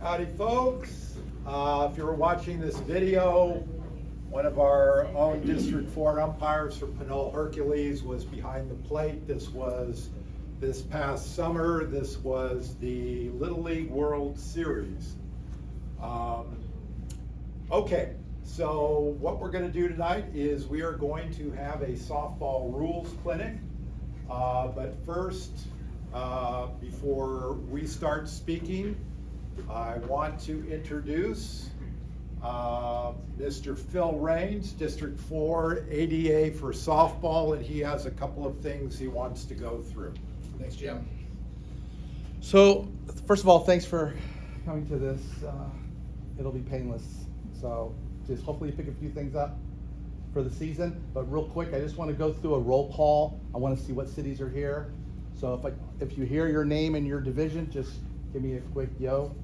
Howdy, folks. Uh, if you're watching this video, one of our own District 4 umpires for Pinole Hercules was behind the plate. This was this past summer. This was the Little League World Series. Um, okay, so what we're going to do tonight is we are going to have a softball rules clinic. Uh, but first, uh, before we start speaking, I want to introduce uh, Mr. Phil Raines, District 4 ADA for softball, and he has a couple of things he wants to go through. Thanks, Jim. So, first of all, thanks for coming to this. Uh, it'll be painless. So, just hopefully you pick a few things up for the season. But real quick, I just want to go through a roll call. I want to see what cities are here. So if I, if you hear your name and your division, just give me a quick yo,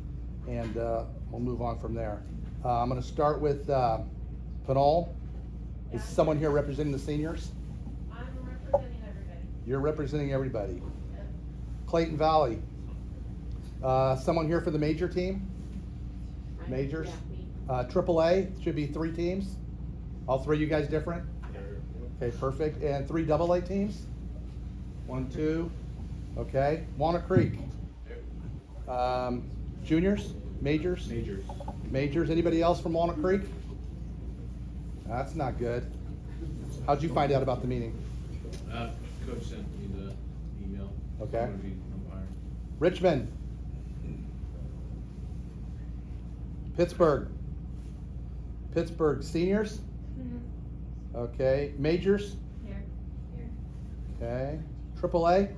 and uh, we'll move on from there. Uh, I'm going to start with uh, Pinole. Is someone here representing the seniors? I'm representing everybody. You're representing everybody. Yep. Clayton Valley. Uh, someone here for the major team? I'm- Majors? yeah, me. Uh, AAA, should be three teams? All three of you guys different? Okay, perfect. And three double A teams? One, two, okay. Walnut Creek. Um, juniors, majors? Majors. Majors, anybody else from Walnut Creek? That's not good. How'd you find out about the meeting? Uh, coach sent me the email. Okay. I'm gonna be umpire. Richmond. Pittsburgh. Pittsburgh seniors? Okay, majors? Here, here, Okay, triple A? yo.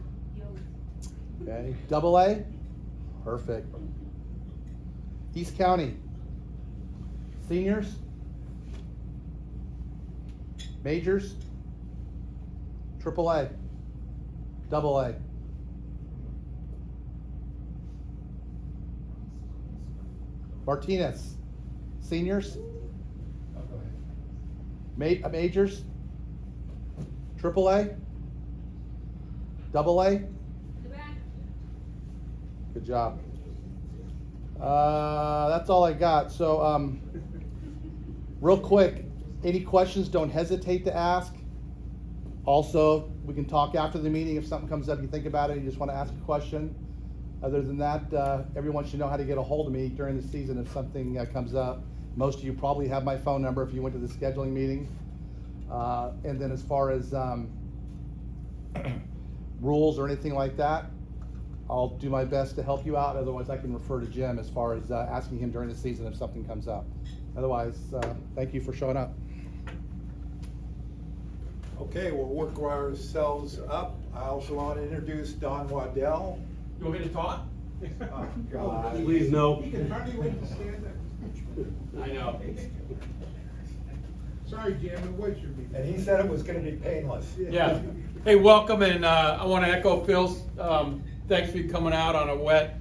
Okay, double A? Perfect. East County? Seniors? Majors? Triple A? Double A? Martinez? Seniors? Ma- uh, majors? Triple A? Double A? Good job. Uh, that's all I got. So, um, real quick, any questions, don't hesitate to ask. Also, we can talk after the meeting if something comes up, you think about it, you just want to ask a question. Other than that, uh, everyone should know how to get a hold of me during the season if something uh, comes up. Most of you probably have my phone number if you went to the scheduling meeting. Uh, and then as far as um, rules or anything like that, I'll do my best to help you out. Otherwise, I can refer to Jim as far as uh, asking him during the season if something comes up. Otherwise, uh, thank you for showing up. Okay, we'll work ourselves up. I also want to introduce Don Waddell. You want me to talk? Oh, God. Please, no. He can hardly wait to stand up. I know. Sorry, Jim, it was your meeting. And he said it was going to be painless. Yeah. Hey, welcome, and uh, I want to echo Phil's um, thanks for coming out on a wet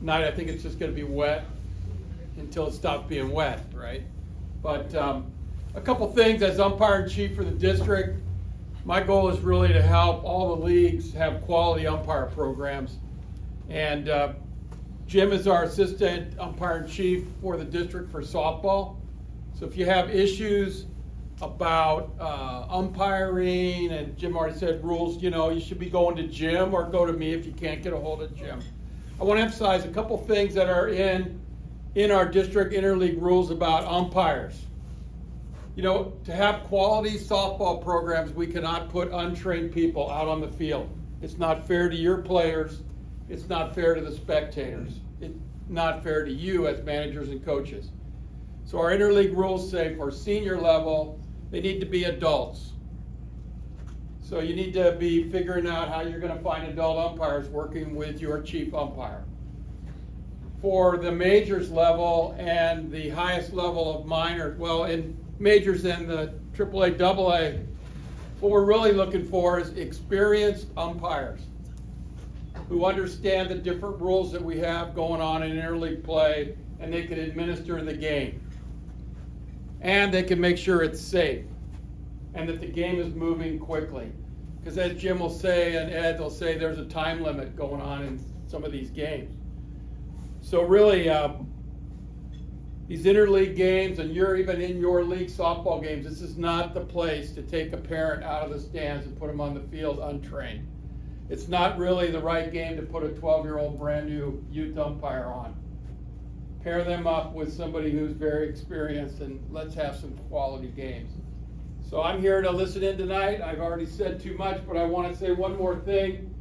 night. I think it's just going to be wet until it stops being wet, right? But um, a couple things as umpire in chief for the district. My goal is really to help all the leagues have quality umpire programs. And uh, Jim is our assistant umpire in chief for the district for softball. So if you have issues about uh, umpiring, and Jim already said rules, you know, you should be going to Jim or go to me if you can't get a hold of Jim. I want to emphasize a couple things that are in in our district interleague rules about umpires. You know, to have quality softball programs, we cannot put untrained people out on the field. It's not fair to your players. It's not fair to the spectators. It's not fair to you as managers and coaches. So our interleague rules say for senior level, they need to be adults. So you need to be figuring out how you're going to find adult umpires working with your chief umpire. For the majors level and the highest level of minor, well, in majors and the AAA, AA, what we're really looking for is experienced umpires who understand the different rules that we have going on in interleague play and they can administer the game. And they can make sure it's safe and that the game is moving quickly. Because as Jim will say and Ed will say, there's a time limit going on in some of these games. So really, um, these interleague games and you're even in your league softball games, this is not the place to take a parent out of the stands and put them on the field untrained. It's not really the right game to put a 12-year-old brand new youth umpire on. Pair them up with somebody who's very experienced and let's have some quality games. So I'm here to listen in tonight. I've already said too much, but I want to say one more thing.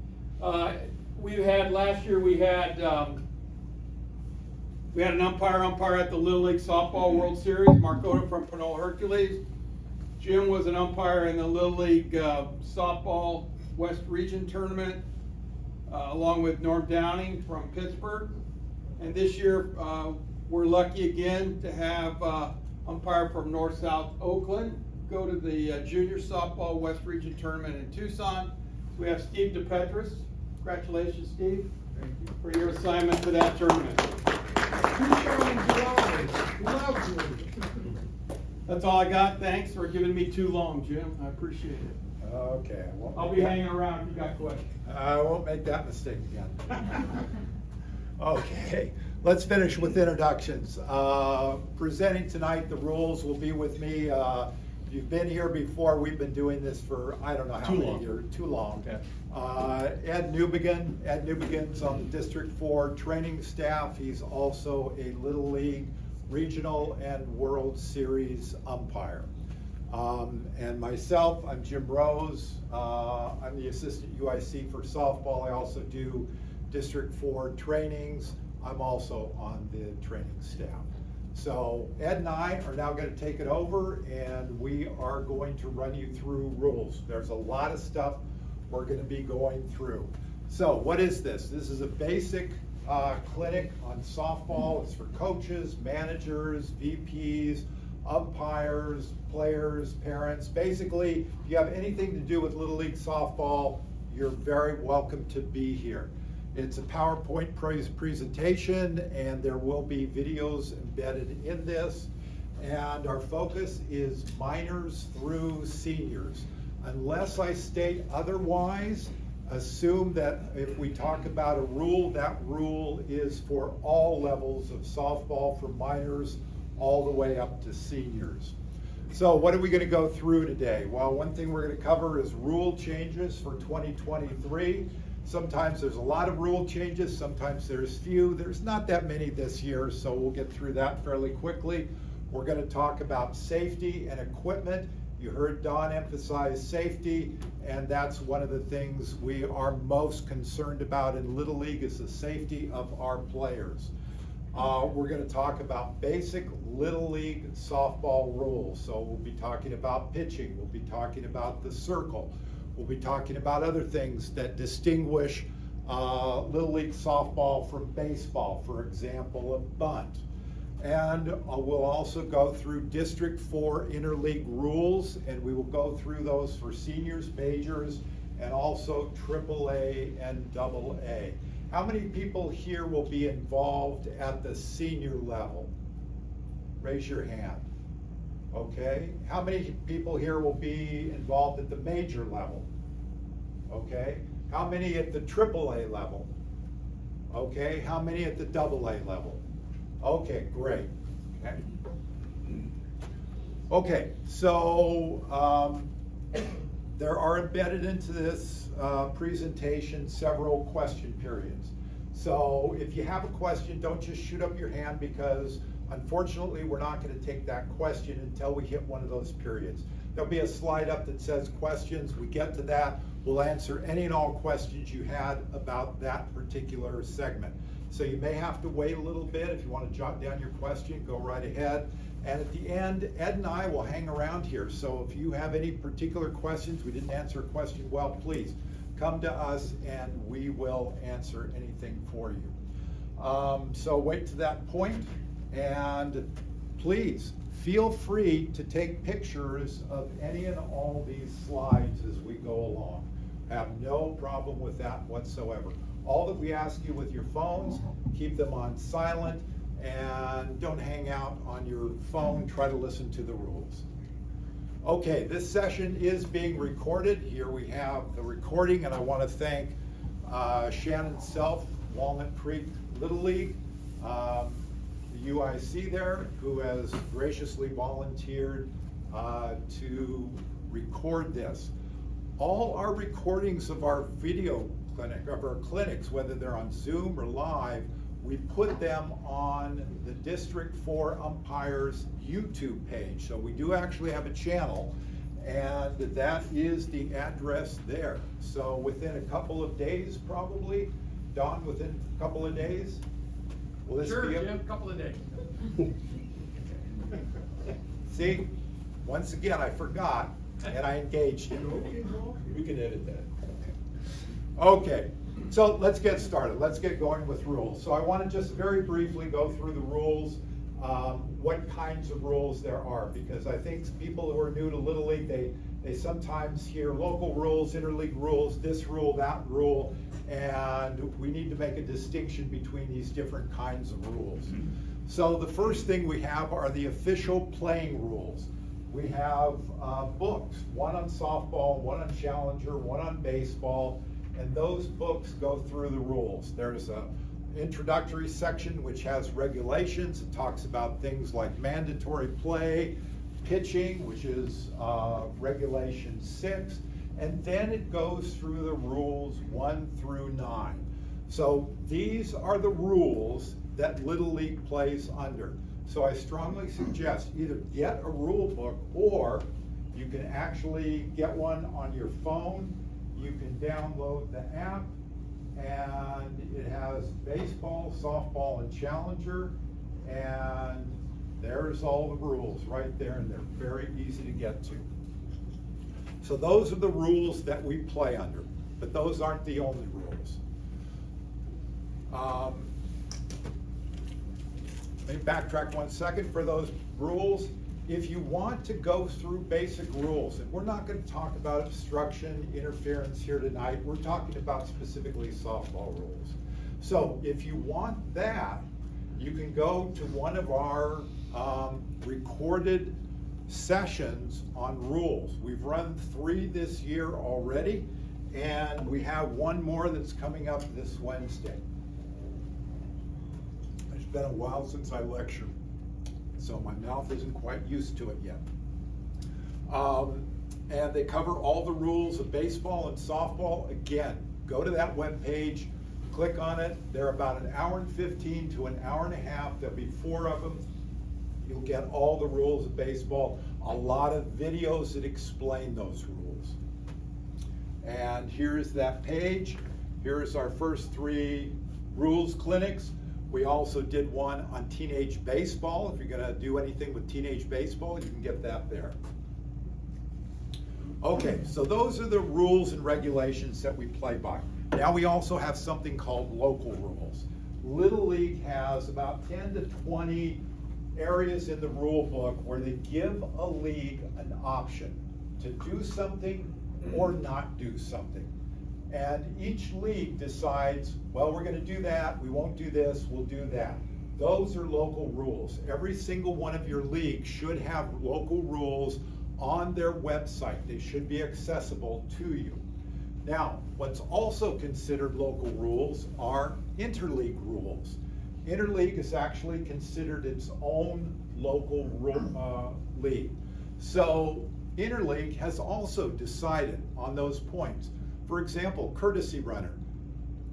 Uh, we had last year we had um, we had an umpire umpire at the Little League Softball World Series, Mark Oda from Pinole Hercules. Jim was an umpire in the Little League uh, Softball West Region Tournament, uh, along with Norm Downing from Pittsburgh. And this year, uh, we're lucky again to have uh, umpire from North South Oakland go to the uh, Junior Softball West Region Tournament in Tucson. So we have Steve DePetris. Congratulations, Steve, Thank you. for your assignment to that tournament. That's all I got. Thanks for giving me too long, Jim. I appreciate it. Okay. I won't I'll be that- hanging around if you got questions. I won't make that mistake again. Okay, let's finish with introductions. Uh, Presenting tonight, the rules will be with me. Uh, if You've been here before, we've been doing this for, I don't know how Too many long. years, too long. Uh, Ed Newbegin, Ed Newbegin's on the District Four training staff. He's also a Little League Regional and World Series umpire. Um, and myself, I'm Jim Rose. Uh, I'm the assistant UIC for softball. I also do District Four trainings. I'm also on the training staff. So Ed and I are now going to take it over and we are going to run you through rules. There's a lot of stuff we're going to be going through. So what is this? This is a basic uh, clinic on softball. It's for coaches, managers, VPs, umpires, players, parents. Basically, if you have anything to do with Little League softball, you're very welcome to be here. It's a PowerPoint presentation and there will be videos embedded in this. And our focus is minors through seniors. Unless I state otherwise, assume that if we talk about a rule, that rule is for all levels of softball from minors all the way up to seniors. So what are we going to go through today? Well, one thing we're going to cover is rule changes for 2023. Sometimes there's a lot of rule changes, sometimes there's few. There's not that many this year, so we'll get through that fairly quickly. We're going to talk about safety and equipment. You heard Don emphasize safety, and that's one of the things we are most concerned about in Little League is the safety of our players. Uh, we're going to talk about basic Little League softball rules. So we'll be talking about pitching, we'll be talking about the circle, we'll be talking about other things that distinguish uh, Little League softball from baseball, for example, a bunt. And uh, we'll also go through District 4 interleague rules, and we will go through those for seniors, majors, and also AAA and AA. How many people here will be involved at the senior level? Raise your hand. Okay. How many people here will be involved at the major level? Okay. How many at the AAA level? Okay. How many at the AA level? Okay, great. Okay. Okay, so um, there are embedded into this uh, presentation several question periods. So if you have a question, don't just shoot up your hand because unfortunately we're not going to take that question until we hit one of those periods. There'll be a slide up that says questions. We get to that, we'll answer any and all questions you had about that particular segment. So you may have to wait a little bit. If you want to jot down your question, go right ahead. And at the end, Ed and I will hang around here. So if you have any particular questions, we didn't answer a question well, please come to us and we will answer anything for you. Um, so wait to that point and please feel free to take pictures of any and all these slides as we go along. Have no problem with that whatsoever. All that we ask you with your phones, keep them on silent and don't hang out on your phone. Try to listen to the rules. Okay, this session is being recorded. Here we have the recording, and I want to thank uh, Shannon Self, Walnut Creek Little League, um, the UIC there, who has graciously volunteered uh, to record this. All our recordings of our video clinic, of our clinics, whether they're on Zoom or live, we put them on the District Four Umpires YouTube page. So we do actually have a channel, and that is the address there. So within a couple of days, probably, Don, within a couple of days, will this Sure, be up? Jim, couple of days. See, once again, I forgot, and I engaged him. We can edit that. Okay, so let's get started. Let's get going with rules. So I want to just very briefly go through the rules, um, what kinds of rules there are, because I think people who are new to Little League, they, they sometimes hear local rules, interleague rules, this rule, that rule, and we need to make a distinction between these different kinds of rules. So the first thing we have are the official playing rules. We have uh, books, one on softball, one on challenger, one on baseball, and those books go through the rules. There's a introductory section which has regulations. It talks about things like mandatory play, pitching, which is uh, regulation six, and then it goes through the rules one through nine. So these are the rules that Little League plays under. So I strongly suggest either get a rule book or you can actually get one on your phone. You can download the app and it has baseball, softball, and challenger. And there's all the rules right there and they're very easy to get to. So those are the rules that we play under, but those aren't the only rules. Um, let me backtrack one second for those rules. If you want to go through basic rules, and we're not going to talk about obstruction, interference here tonight, we're talking about specifically softball rules. So if you want that, you can go to one of our um, recorded sessions on rules. We've run three this year already, and we have one more that's coming up this Wednesday. Been a while since I lectured, so my mouth isn't quite used to it yet. Um, and they cover all the rules of baseball and softball. Again, go to that webpage, click on it. They're about an hour and 15 to an hour and a half. There'll be four of them. You'll get all the rules of baseball, a lot of videos that explain those rules. And here's that page. Here's our first three rules clinics. We also did one on teenage baseball. If you're going to do anything with teenage baseball, you can get that there. Okay, so those are the rules and regulations that we play by. Now we also have something called local rules. Little League has about 10 to 20 areas in the rule book where they give a league an option to do something or not do something. And each league decides, well, we're going to do that, we won't do this, we'll do that. Those are local rules. Every single one of your leagues should have local rules on their website. They should be accessible to you. Now, what's also considered local rules are interleague rules. Interleague is actually considered its own local uh, league. So Interleague has also decided on those points. For example, courtesy runner.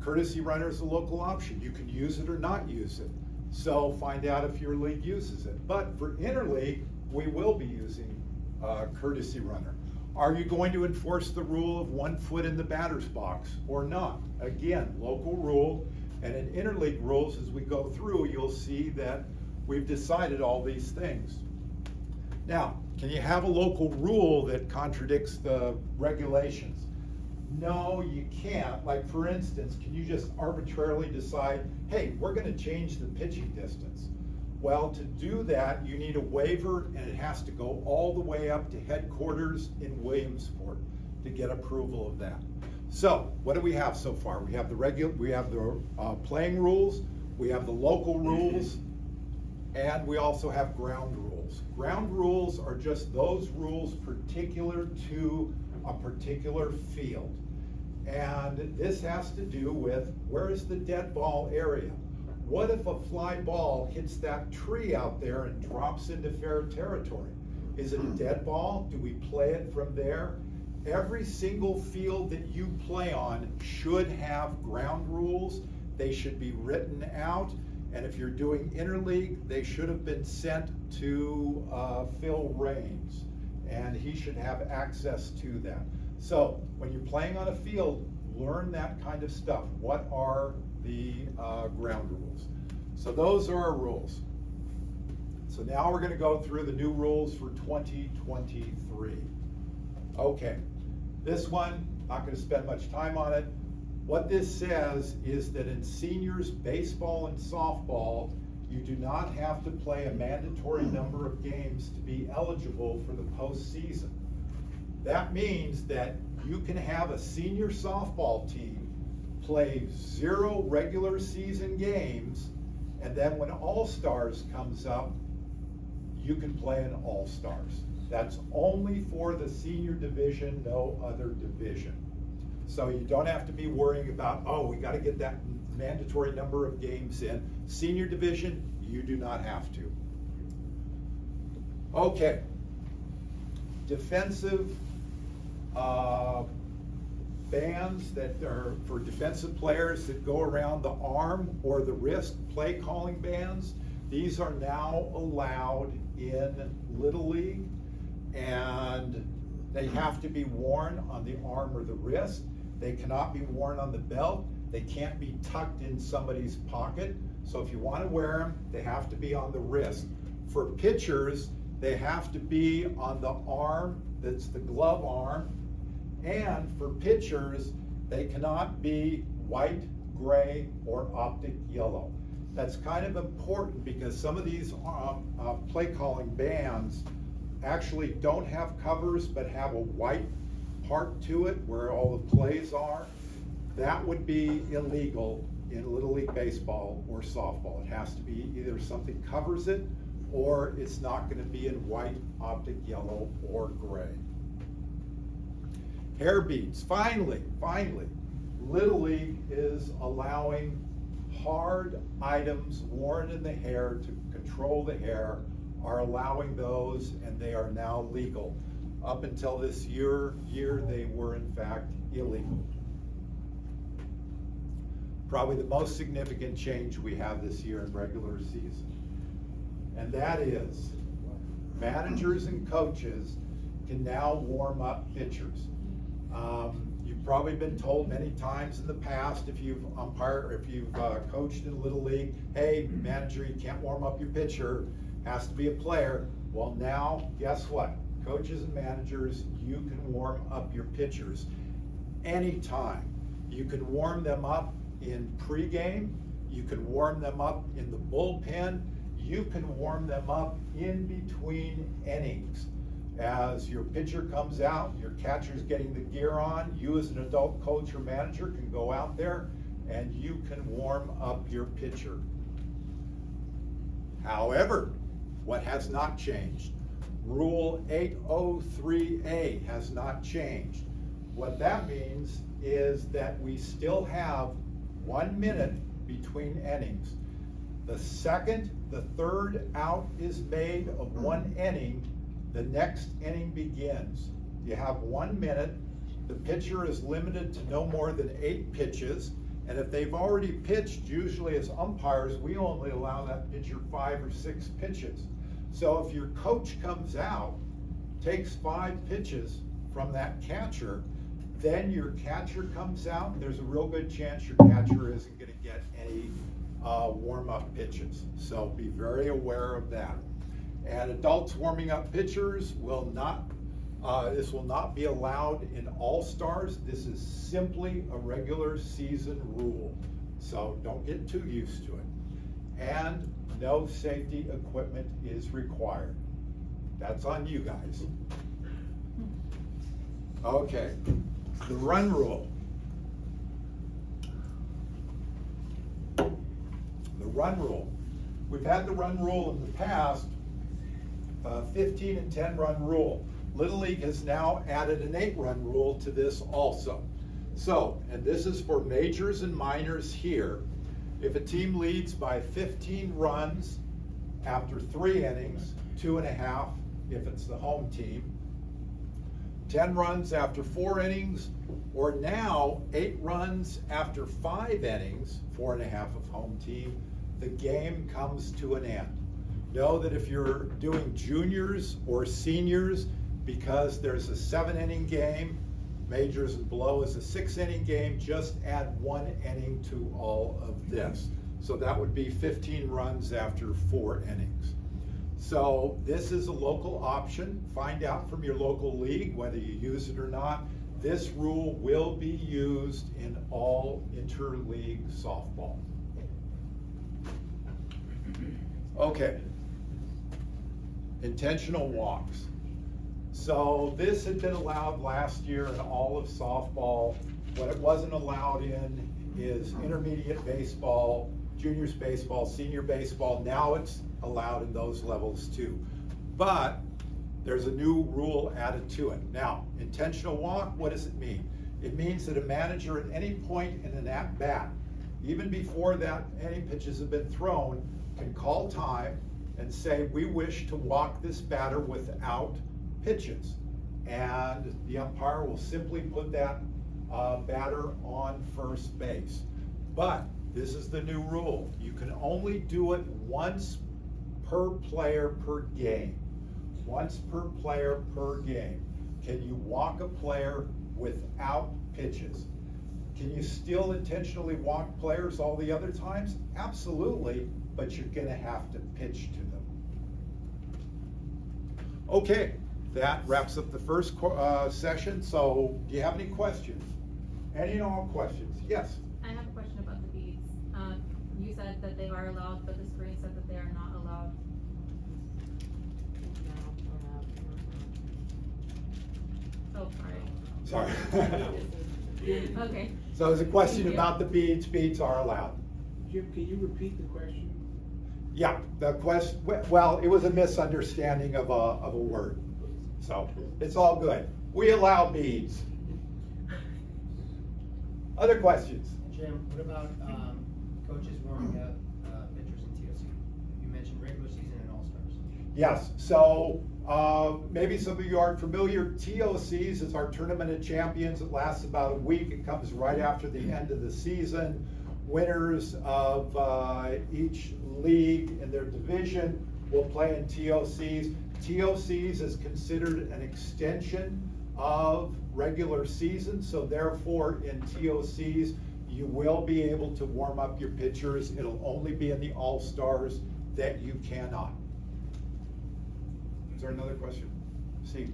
Courtesy runner is a local option. You can use it or not use it. So find out if your league uses it. But for interleague, we will be using uh, courtesy runner. Are you going to enforce the rule of one foot in the batter's box or not? Again, local rule. And in interleague rules, as we go through, you'll see that we've decided all these things. Now, can you have a local rule that contradicts the regulations? No, you can't. Like for instance, can you just arbitrarily decide, hey, we're gonna change the pitching distance? Well, to do that, you need a waiver and it has to go all the way up to headquarters in Williamsport to get approval of that. So, what do we have so far? We have the regular, we have the uh, playing rules, we have the local rules, and we also have ground rules. rules. Ground rules are just those rules particular to a particular field. And this has to do with where is the dead ball area? What if a fly ball hits that tree out there and drops into fair territory? Is it a dead ball? Do we play it from there? Every single field that you play on should have ground rules. They should be written out. And if you're doing interleague, they should have been sent to uh, Phil Raines. And he should have access to that. So when you're playing on a field, learn that kind of stuff. What are the uh, ground rules? So those are our rules. So now we're going to go through the new rules for 2023. Okay, this one, not going to spend much time on it. What this says is that in seniors baseball and softball, you do not have to play a mandatory number of games to be eligible for the postseason. That means that you can have a senior softball team play zero regular season games, and then when All Stars comes up, you can play in All Stars. That's only for the senior division, no other division. So you don't have to be worrying about, oh, we got to get that mandatory number of games in. Senior division, you do not have to. Okay. Defensive uh, bands that are for defensive players that go around the arm or the wrist, play calling bands. These are now allowed in Little League and they have to be worn on the arm or the wrist. They cannot be worn on the belt. They can't be tucked in somebody's pocket. So if you want to wear them, they have to be on the wrist. For pitchers, they have to be on the arm that's the glove arm. And for pitchers, they cannot be white, gray, or optic yellow. That's kind of important because some of these uh, uh, play calling bands actually don't have covers but have a white part to it where all the plays are. That would be illegal in Little League Baseball or softball. It has to be either something covers it or it's not going to be in white, optic yellow, or gray. Hair beads. Finally, finally, Little League is allowing hard items worn in the hair to control the hair are allowing those and they are now legal. Up until this year, year they were in fact illegal. Probably the most significant change we have this year in regular season. And that is managers and coaches can now warm up pitchers. Um, you've probably been told many times in the past if you've umpired, if you've uh, coached in Little League, hey, manager, you can't warm up your pitcher has to be a player. Well, now, guess what? Coaches and managers, you can warm up your pitchers anytime. You can warm them up in pregame. You can warm them up in the bullpen. You can warm them up in between innings. As your pitcher comes out, your catcher's getting the gear on, you as an adult coach or manager can go out there and you can warm up your pitcher. However, what has not changed? Rule 803A has not changed. What that means is that we still have one minute between innings. The second the third out is made of one inning, the next inning begins. You have one minute. The pitcher is limited to no more than eight pitches. And if they've already pitched, usually as umpires, we only allow that pitcher five or six pitches. So if your coach comes out, takes five pitches from that catcher, then your catcher comes out, and there's a real good chance your catcher isn't going to get any uh, warm up pitches. So be very aware of that. And adults warming up pitchers will not, uh, this will not be allowed in all stars. This is simply a regular season rule. So don't get too used to it. And no safety equipment is required. That's on you guys. Okay, the run rule. The run rule. We've had the run rule in the past. uh, 15 and 10 run rule. Little League has now added an eight run rule to this also. So, and this is for majors and minors here. If a team leads by 15 runs after three innings, two and a half if it's the home team, 10 runs after four innings, or now eight runs after five innings, four and a half of home team, the game comes to an end. Know that if you're doing juniors or seniors, because there's a seven inning game, majors and below is a six inning game, just add one inning to all of this. So that would be 15 runs after four innings. So this is a local option. Find out from your local league whether you use it or not. This rule will be used in all interleague softball. Okay. Intentional walks. So this had been allowed last year in all of softball. What it wasn't allowed in is intermediate baseball, juniors baseball, senior baseball. Now it's allowed in those levels too. But there's a new rule added to it. Now, intentional walk, what does it mean? It means that a manager at any point in an at bat, even before that any pitches have been thrown, can call time and say, we wish to walk this batter without pitches. And the umpire will simply put that uh, batter on first base. But this is the new rule. You can only do it once per player per game. Once per player per game. Can you walk a player without pitches? Can you still intentionally walk players all the other times? Absolutely, but you're going to have to pitch to them. Okay, that wraps up the first uh, session. So, do you have any questions? Any and all questions? Yes. I have a question about the beads. Um, you said that they are allowed, but the screen said that they are not allowed. Oh, sorry. Sorry. Okay. so, there's a question about the beads. Beads are allowed. Jim, can you repeat the question? Yeah, the question, well, it was a misunderstanding of a, of a word. So, it's all good. We allow beads. Other questions? Jim, what about um, coaches warming up uh, pitchers in TOC? You mentioned regular season and all-stars. Yes, so uh, maybe some of you aren't familiar. TOCs is our Tournament of Champions. It lasts about a week. It comes right after the end of the season. Winners of uh, each league in their division will play in TOCs. TOCs is considered an extension of regular season, so therefore in TOCs you will be able to warm up your pitchers. It'll only be in the All Stars that you cannot. Is there another question? See,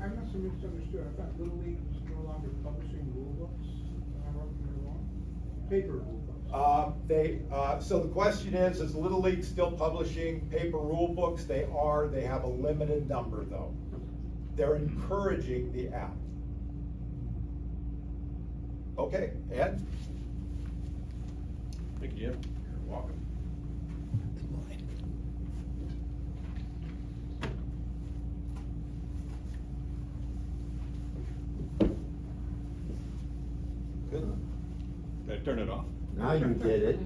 I must have misunderstood. I thought Little League was no longer publishing rule books. Am I wrong? Am I wrong? Paper rule books. uh, they, uh, so the question is, is Little League still publishing paper rule books? They are, they have a limited number though. They're encouraging the app. Okay, Ed? Thank you, Jim. You're welcome. Good. Did I turn it off? Now you did it.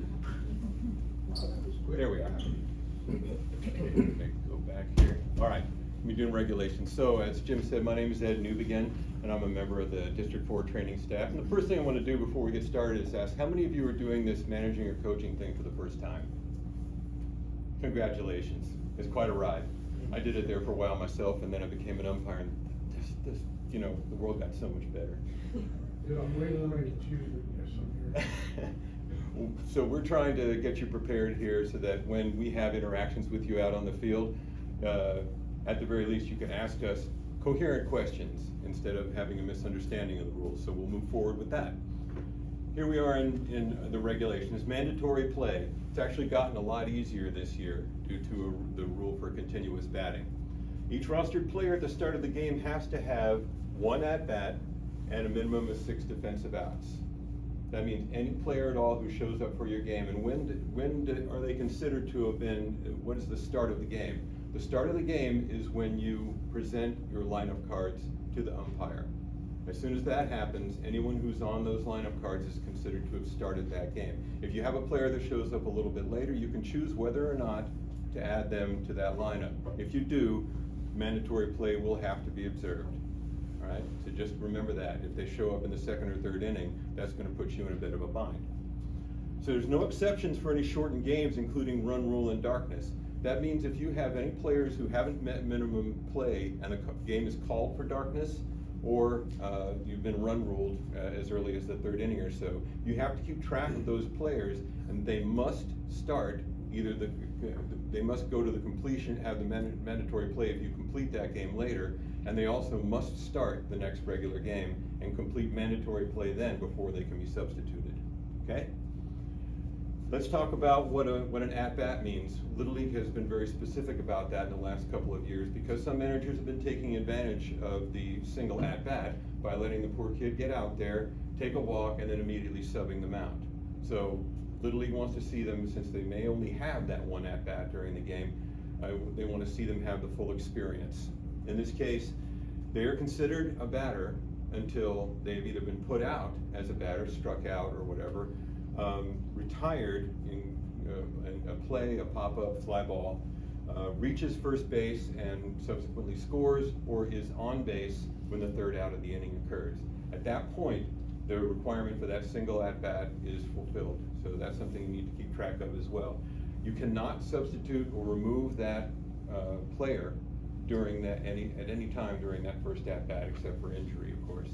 There we are. Okay, Go back here. All right, we're doing regulations. So as Jim said, my name is Ed Newbegin, and I'm a member of the District Four training staff. And the first thing I want to do before we get started is ask, how many of you are doing this managing or coaching thing for the first time? Congratulations. It's quite a ride. I did it there for a while myself, and then I became an umpire, and this, this, you know, the world got so much better. Yeah, I'm way more confused than yes, I'm here. So we're trying to get you prepared here so that when we have interactions with you out on the field, uh, at the very least, you can ask us coherent questions instead of having a misunderstanding of the rules. So we'll move forward with that. Here we are in, in the regulations, mandatory play. It's actually gotten a lot easier this year due to a- the rule for continuous batting. Each rostered player at the start of the game has to have one at-bat and a minimum of six defensive outs. That means any player at all who shows up for your game, and when, d- when d- are they considered to have been, what is the start of the game? The start of the game is when you present your lineup cards to the umpire. As soon as that happens, anyone who's on those lineup cards is considered to have started that game. If you have a player that shows up a little bit later, you can choose whether or not to add them to that lineup. If you do, mandatory play will have to be observed. Right, so just remember that. If they show up in the second or third inning, that's going to put you in a bit of a bind. So there's no exceptions for any shortened games, including run rule and darkness. That means if you have any players who haven't met minimum play and the game is called for darkness, or uh, you've been run ruled uh, as early as the third inning or so, you have to keep track of those players, and they must start either the they must go to the completion, have the mandatory play if you complete that game later, and they also must start the next regular game and complete mandatory play then before they can be substituted. Okay? Let's talk about what, a, what an at-bat means. Little League has been very specific about that in the last couple of years because some managers have been taking advantage of the single at-bat by letting the poor kid get out there, take a walk, and then immediately subbing them out. So Little League wants to see them, since they may only have that one at-bat during the game, uh, they want to see them have the full experience. In this case, they are considered a batter until they've either been put out as a batter, struck out, or whatever, um, retired in, uh, in, a play, a pop-up, fly ball, uh, reaches first base and subsequently scores, or is on base when the third out of the inning occurs. At that point, the requirement for that single at-bat is fulfilled. So that's something you need to keep track of as well. You cannot substitute or remove that uh, player during that any at any time during that first at bat, except for injury, of course.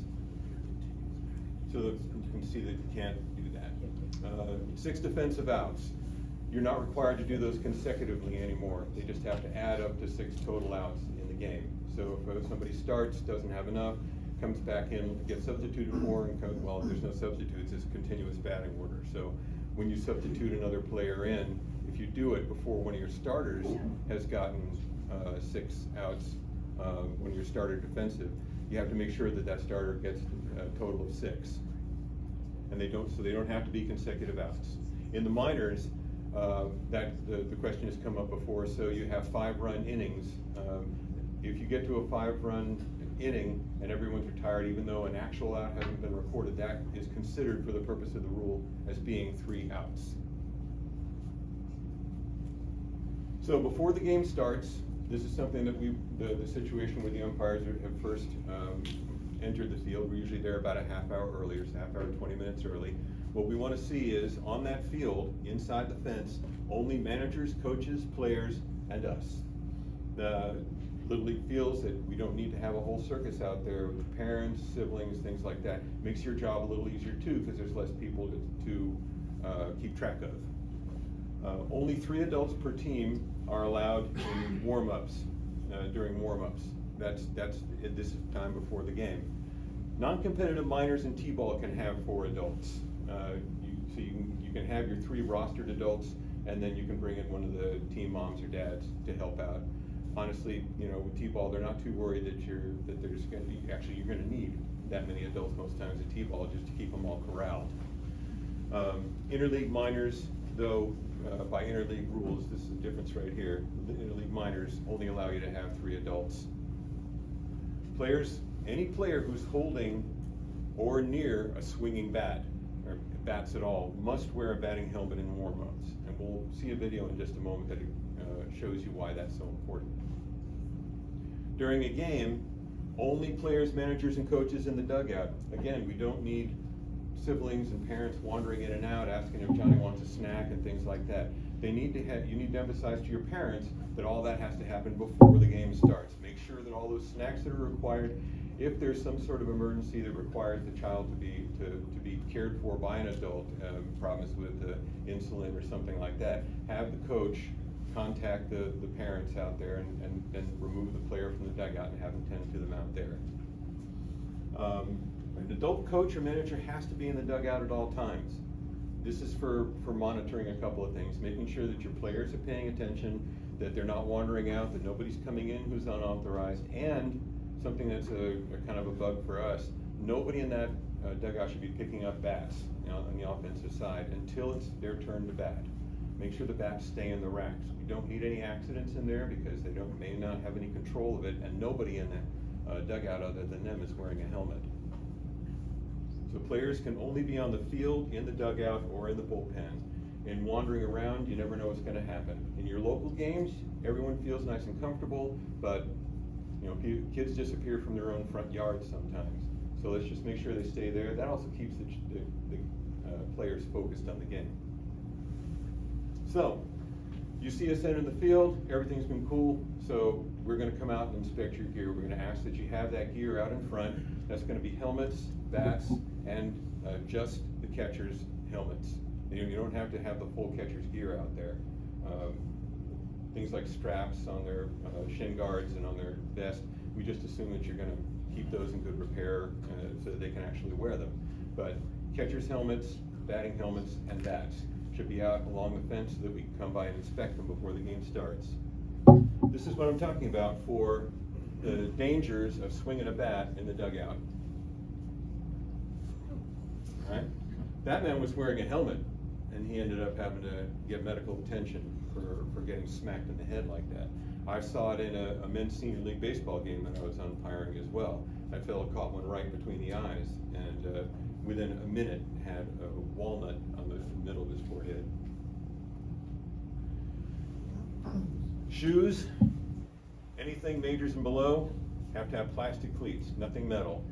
So you can see that you can't do that. Uh, six defensive outs. You're not required to do those consecutively anymore. They just have to add up to six total outs in the game. So if somebody starts, doesn't have enough, comes back in, gets substituted for, and comes, well, there's no substitutes, it's a continuous batting order. So when you substitute another player in, if you do it before one of your starters has gotten uh, six outs uh, when your starter defensive, you have to make sure that that starter gets a total of six. And they don't, so they don't have to be consecutive outs. In the minors, uh, that the, the question has come up before. So you have five-run innings. Um, if you get to a five-run inning and everyone's retired, even though an actual out hasn't been recorded, that is considered for the purpose of the rule as being three outs. So before the game starts, this is something that we, the, the situation where the umpires have first um, entered the field. We're usually there about a half hour earlier, so half hour, 20 minutes early. What we want to see is on that field, inside the fence, only managers, coaches, players, and us. The Little League feels that we don't need to have a whole circus out there with parents, siblings, things like that. Makes your job a little easier too because there's less people to, to uh, keep track of. Uh, only three adults per team are allowed in warm-ups uh, during warm-ups. That's that's at this time before the game. Non-competitive minors in T-ball can have four adults. Uh, you, so you can, you can have your three rostered adults, and then you can bring in one of the team moms or dads to help out honestly, you know, with T-ball, they're not too worried that you're that there's going to be actually you're going to need that many adults most times at T-ball just to keep them all corralled. Um, interleague minors, though, uh, by interleague rules, this is the difference right here. The interleague minors only allow you to have three adults. Players, any player who's holding or near a swinging bat or bats at all must wear a batting helmet in warm-ups, and we'll see a video in just a moment that uh, shows you why that's so important. During a game, only players, managers, and coaches in the dugout. Again, we don't need siblings and parents wandering in and out asking if Johnny wants a snack and things like that. They need to have, you need to emphasize to your parents that all that has to happen before the game starts. Make sure that all those snacks that are required, if there's some sort of emergency that requires the child to be to, to be cared for by an adult, um, problems with uh, insulin or something like that, have the coach contact the, the parents out there and, and, and remove the player from the dugout and have them tend to them out there. Um, an adult coach or manager has to be in the dugout at all times. This is for, for monitoring a couple of things, making sure that your players are paying attention, that they're not wandering out, that nobody's coming in who's unauthorized, and something that's a, a kind of a bug for us, nobody in that uh, dugout should be picking up bats you know, on the offensive side until it's their turn to bat. make sure the bats stay in the racks. We don't need any accidents in there because they don't, may not have any control of it, and nobody in the uh, dugout other than them is wearing a helmet. So players can only be on the field, in the dugout, or in the bullpen. And wandering around, you never know what's gonna happen. In your local games, everyone feels nice and comfortable, but, you know, kids disappear from their own front yards sometimes. So let's just make sure they stay there. That also keeps the, the, the, uh, players focused on the game. So, you see us in the field, everything's been cool, so we're gonna come out and inspect your gear. We're gonna ask that you have that gear out in front. That's gonna be helmets, bats, and uh, just the catcher's helmets. You you don't have to have the full catcher's gear out there. Um, Things like straps on their uh, shin guards and on their vest, we just assume that you're gonna keep those in good repair uh, so that they can actually wear them. But catcher's helmets, batting helmets, and bats should be out along the fence so that we can come by and inspect them before the game starts. This is what I'm talking about for the dangers of swinging a bat in the dugout. Alright? That man was wearing a helmet, and he ended up having to get medical attention for, for getting smacked in the head like that. I saw it in a, a men's senior league baseball game that I was umpiring as well. That fellow caught one right between the eyes, and uh, within a minute had a walnut on the middle of his forehead. Shoes, anything majors and below, have to have plastic cleats, nothing metal.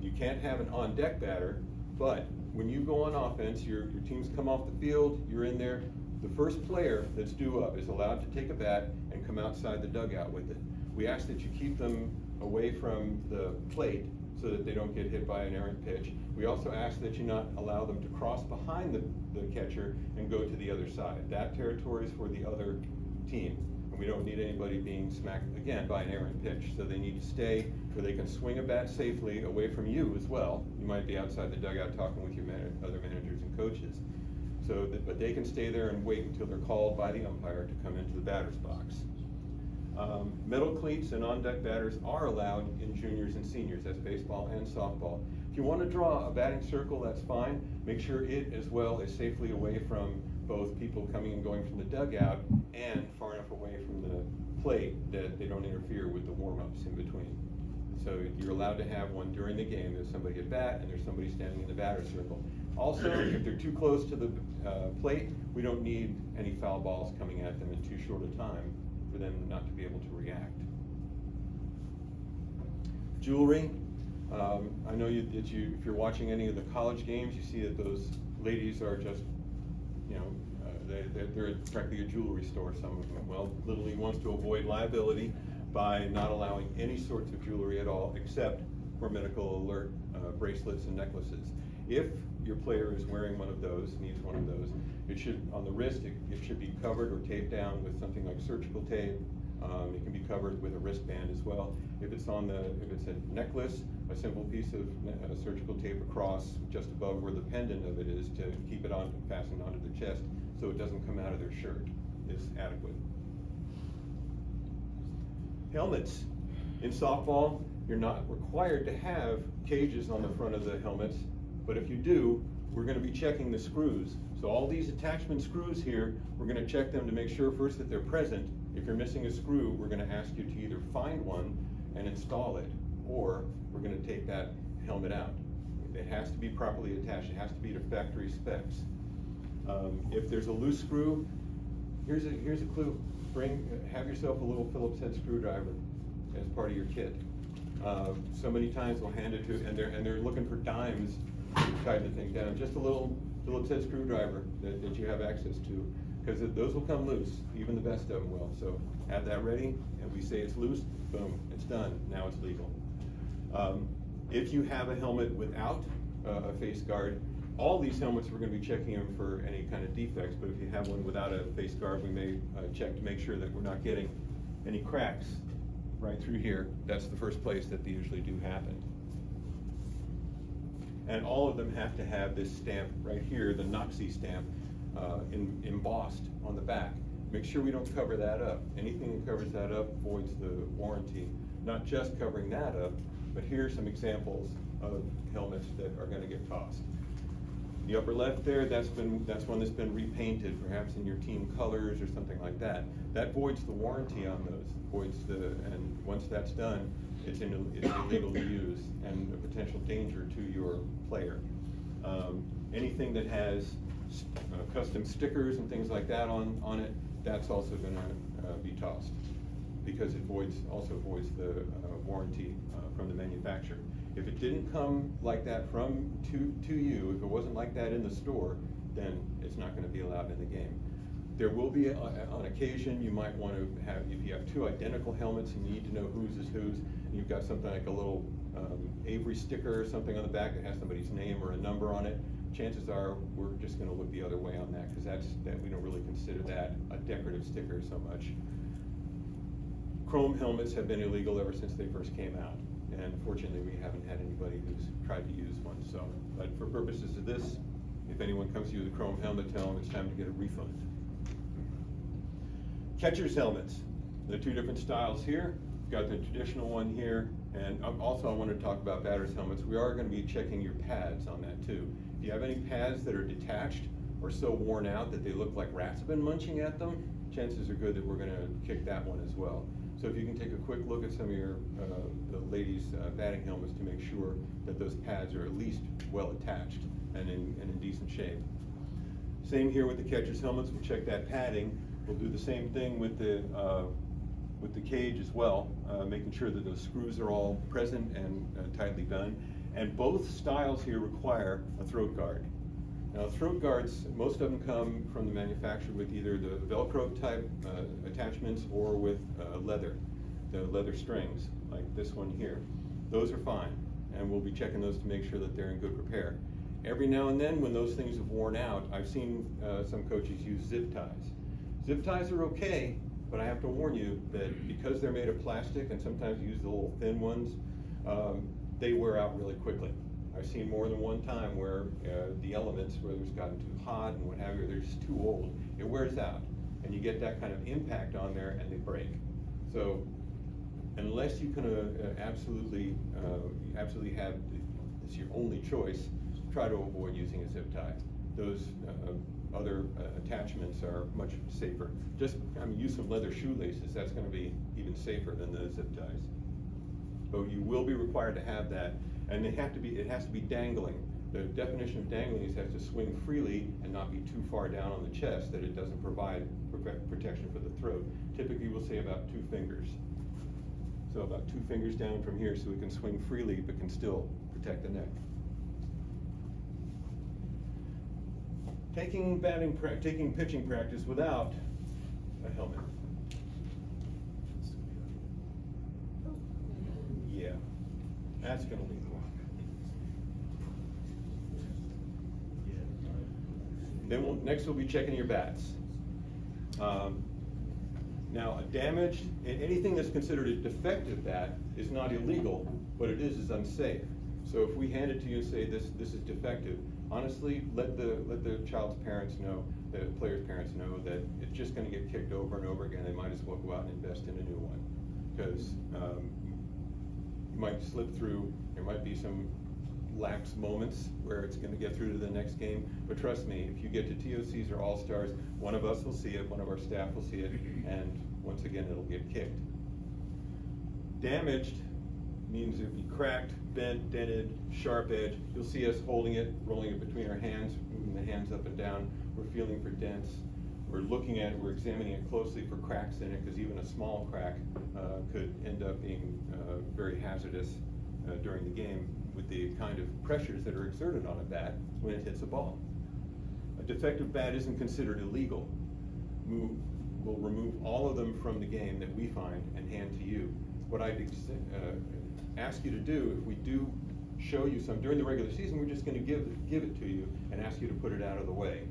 You can't have an on-deck batter, but when you go on offense, your, your teams come off the field, you're in there, the first player that's due up is allowed to take a bat and come outside the dugout with it. We ask that you keep them away from the plate so that they don't get hit by an errant pitch. We also ask that you not allow them to cross behind the, the catcher and go to the other side. That territory is for the other team. And we don't need anybody being smacked again by an errant pitch. So they need to stay where they can swing a bat safely away from you as well. You might be outside the dugout talking with your man- other managers and coaches. So, but they can stay there and wait until they're called by the umpire to come into the batter's box. Um, metal cleats and on-deck batters are allowed in juniors and seniors, that's baseball and softball. If you want to draw a batting circle, that's fine. Make sure it as well is safely away from both people coming and going from the dugout and far enough away from the plate that they don't interfere with the warm-ups in between. So you're allowed to have one during the game, there's somebody at bat and there's somebody standing in the batter's circle. Also, if they're too close to the uh, plate, we don't need any foul balls coming at them in too short a time for them not to be able to react. Jewelry, um, I know you, that you, if you're watching any of the college games, you see that those ladies are just, you know, uh, they, they're, they're practically a jewelry store, some of them. Well, Little League wants to avoid liability by not allowing any sorts of jewelry at all, except for medical alert uh, bracelets and necklaces. If your player is wearing one of those, needs one of those, it should, on the wrist, it, it should be covered or taped down with something like surgical tape. Um, it can be covered with a wristband as well. If it's on the, if it's a necklace, a simple piece of surgical tape across just above where the pendant of it is to keep it on, fastened onto the chest so it doesn't come out of their shirt is adequate. Helmets. In softball, you're not required to have cages on the front of the helmets, but if you do, we're gonna be checking the screws. So all these attachment screws here, we're gonna check them to make sure first that they're present. If you're missing a screw, we're gonna ask you to either find one and install it, or we're gonna take that helmet out. It has to be properly attached, it has to be to factory specs. Um, if there's a loose screw, here's a, here's a clue. Bring, have yourself a little Phillips head screwdriver as part of your kit. Uh, so many times we'll hand it to, and they're, and they're looking for dimes to tighten the thing down. Just a little Phillips head screwdriver that, that you have access to, because those will come loose, even the best of them will. So have that ready, and we say it's loose, boom, it's done, now it's legal. Um, if you have a helmet without uh, a face guard, all these helmets, we're gonna be checking them for any kind of defects, but if you have one without a face guard, we may uh, check to make sure that we're not getting any cracks right through here. That's the first place that they usually do happen. And all of them have to have this stamp right here, the NOCSAE stamp, uh, in- embossed on the back. Make sure we don't cover that up. Anything that covers that up voids the warranty. Not just covering that up, but here are some examples of helmets that are gonna get tossed. The upper left there, that's been, that's one that's been repainted, perhaps in your team colors or something like that. That voids the warranty on those, voids the, and once that's done, it's in- it's illegal to use and a potential danger to your player. Um, Anything that has uh, custom stickers and things like that on, on it, that's also gonna uh, be tossed because it voids, also voids the uh, warranty uh, from the manufacturer. If it didn't come like that from, to, to you, if it wasn't like that in the store, then it's not gonna be allowed in the game. There will be, uh, on occasion, you might want to have, if you have two identical helmets and you need to know whose is whose, and you've got something like a little um, Avery sticker or something on the back that has somebody's name or a number on it, chances are, we're just gonna look the other way on that, because that's, that, we don't really consider that a decorative sticker so much. Chrome helmets have been illegal ever since they first came out, and fortunately, we haven't had anybody who's tried to use one, so. But for purposes of this, if anyone comes to you with a chrome helmet, tell them it's time to get a refund. Catcher's helmets, the two different styles here, We've got the traditional one here, and um, also I want to talk about batter's helmets. We are going to be checking your pads on that too. If you have any pads that are detached or so worn out that they look like rats have been munching at them, chances are good that we're going to kick that one as well. So if you can take a quick look at some of your, uh, the ladies' uh, batting helmets to make sure that those pads are at least well attached and in, and in decent shape. Same here with the catcher's helmets, we'll check that padding. We'll do the same thing with the, uh, with the cage as well, uh, making sure that those screws are all present and uh, tightly done. And both styles here require a throat guard. Now, throat guards, most of them come from the manufacturer with either the Velcro type uh, attachments or with uh, leather, the leather strings, like this one here. Those are fine, and we'll be checking those to make sure that they're in good repair. Every now and then, when those things have worn out, I've seen uh, some coaches use zip ties. Zip ties are okay, but I have to warn you that because they're made of plastic and sometimes you use the little thin ones, um, they wear out really quickly. I've seen more than one time where uh, the elements, whether it's gotten too hot and what have you, they're just too old, it wears out. And you get that kind of impact on there and they break. So unless you can uh, uh, absolutely, uh, absolutely have, it's your only choice, try to avoid using a zip tie. Those uh, other uh, attachments are much safer. Just, I mean, use some leather shoelaces, that's gonna be even safer than the zip ties. But you will be required to have that, and they have to be, it has to be dangling. The definition of dangling is it has to swing freely and not be too far down on the chest that it doesn't provide protection for the throat. Typically, we'll say about two fingers. So about two fingers down from here so it can swing freely but can still protect the neck. Taking batting, taking pitching practice without a helmet. Yeah, that's gonna leave a mark. Then we'll, next we'll be checking your bats. Um, Now, a damaged, a- anything that's considered a defective bat is not illegal, but it is is unsafe. So if we hand it to you and say this, this is defective, honestly, let the, let the child's parents know, the player's parents know that it's just gonna get kicked over and over again, they might as well go out and invest in a new one. Because, um, might slip through, there might be some lax moments where it's gonna get through to the next game. But trust me, if you get to TOCs or All-Stars, one of us will see it, one of our staff will see it, and once again, it'll get kicked. Damaged means it'll be cracked, bent, dented, sharp edge. You'll see us holding it, rolling it between our hands, moving the hands up and down. We're feeling for dents. We're looking at we're examining it closely for cracks in it, because even a small crack uh, could end up being uh, very hazardous uh, during the game with the kind of pressures that are exerted on a bat when it hits a ball. A defective bat isn't considered illegal. Move, we'll remove all of them from the game that we find and hand to you. What I'd uh, ask you to do, if we do show you some during the regular season, we're just gonna give, give it to you and ask you to put it out of the way.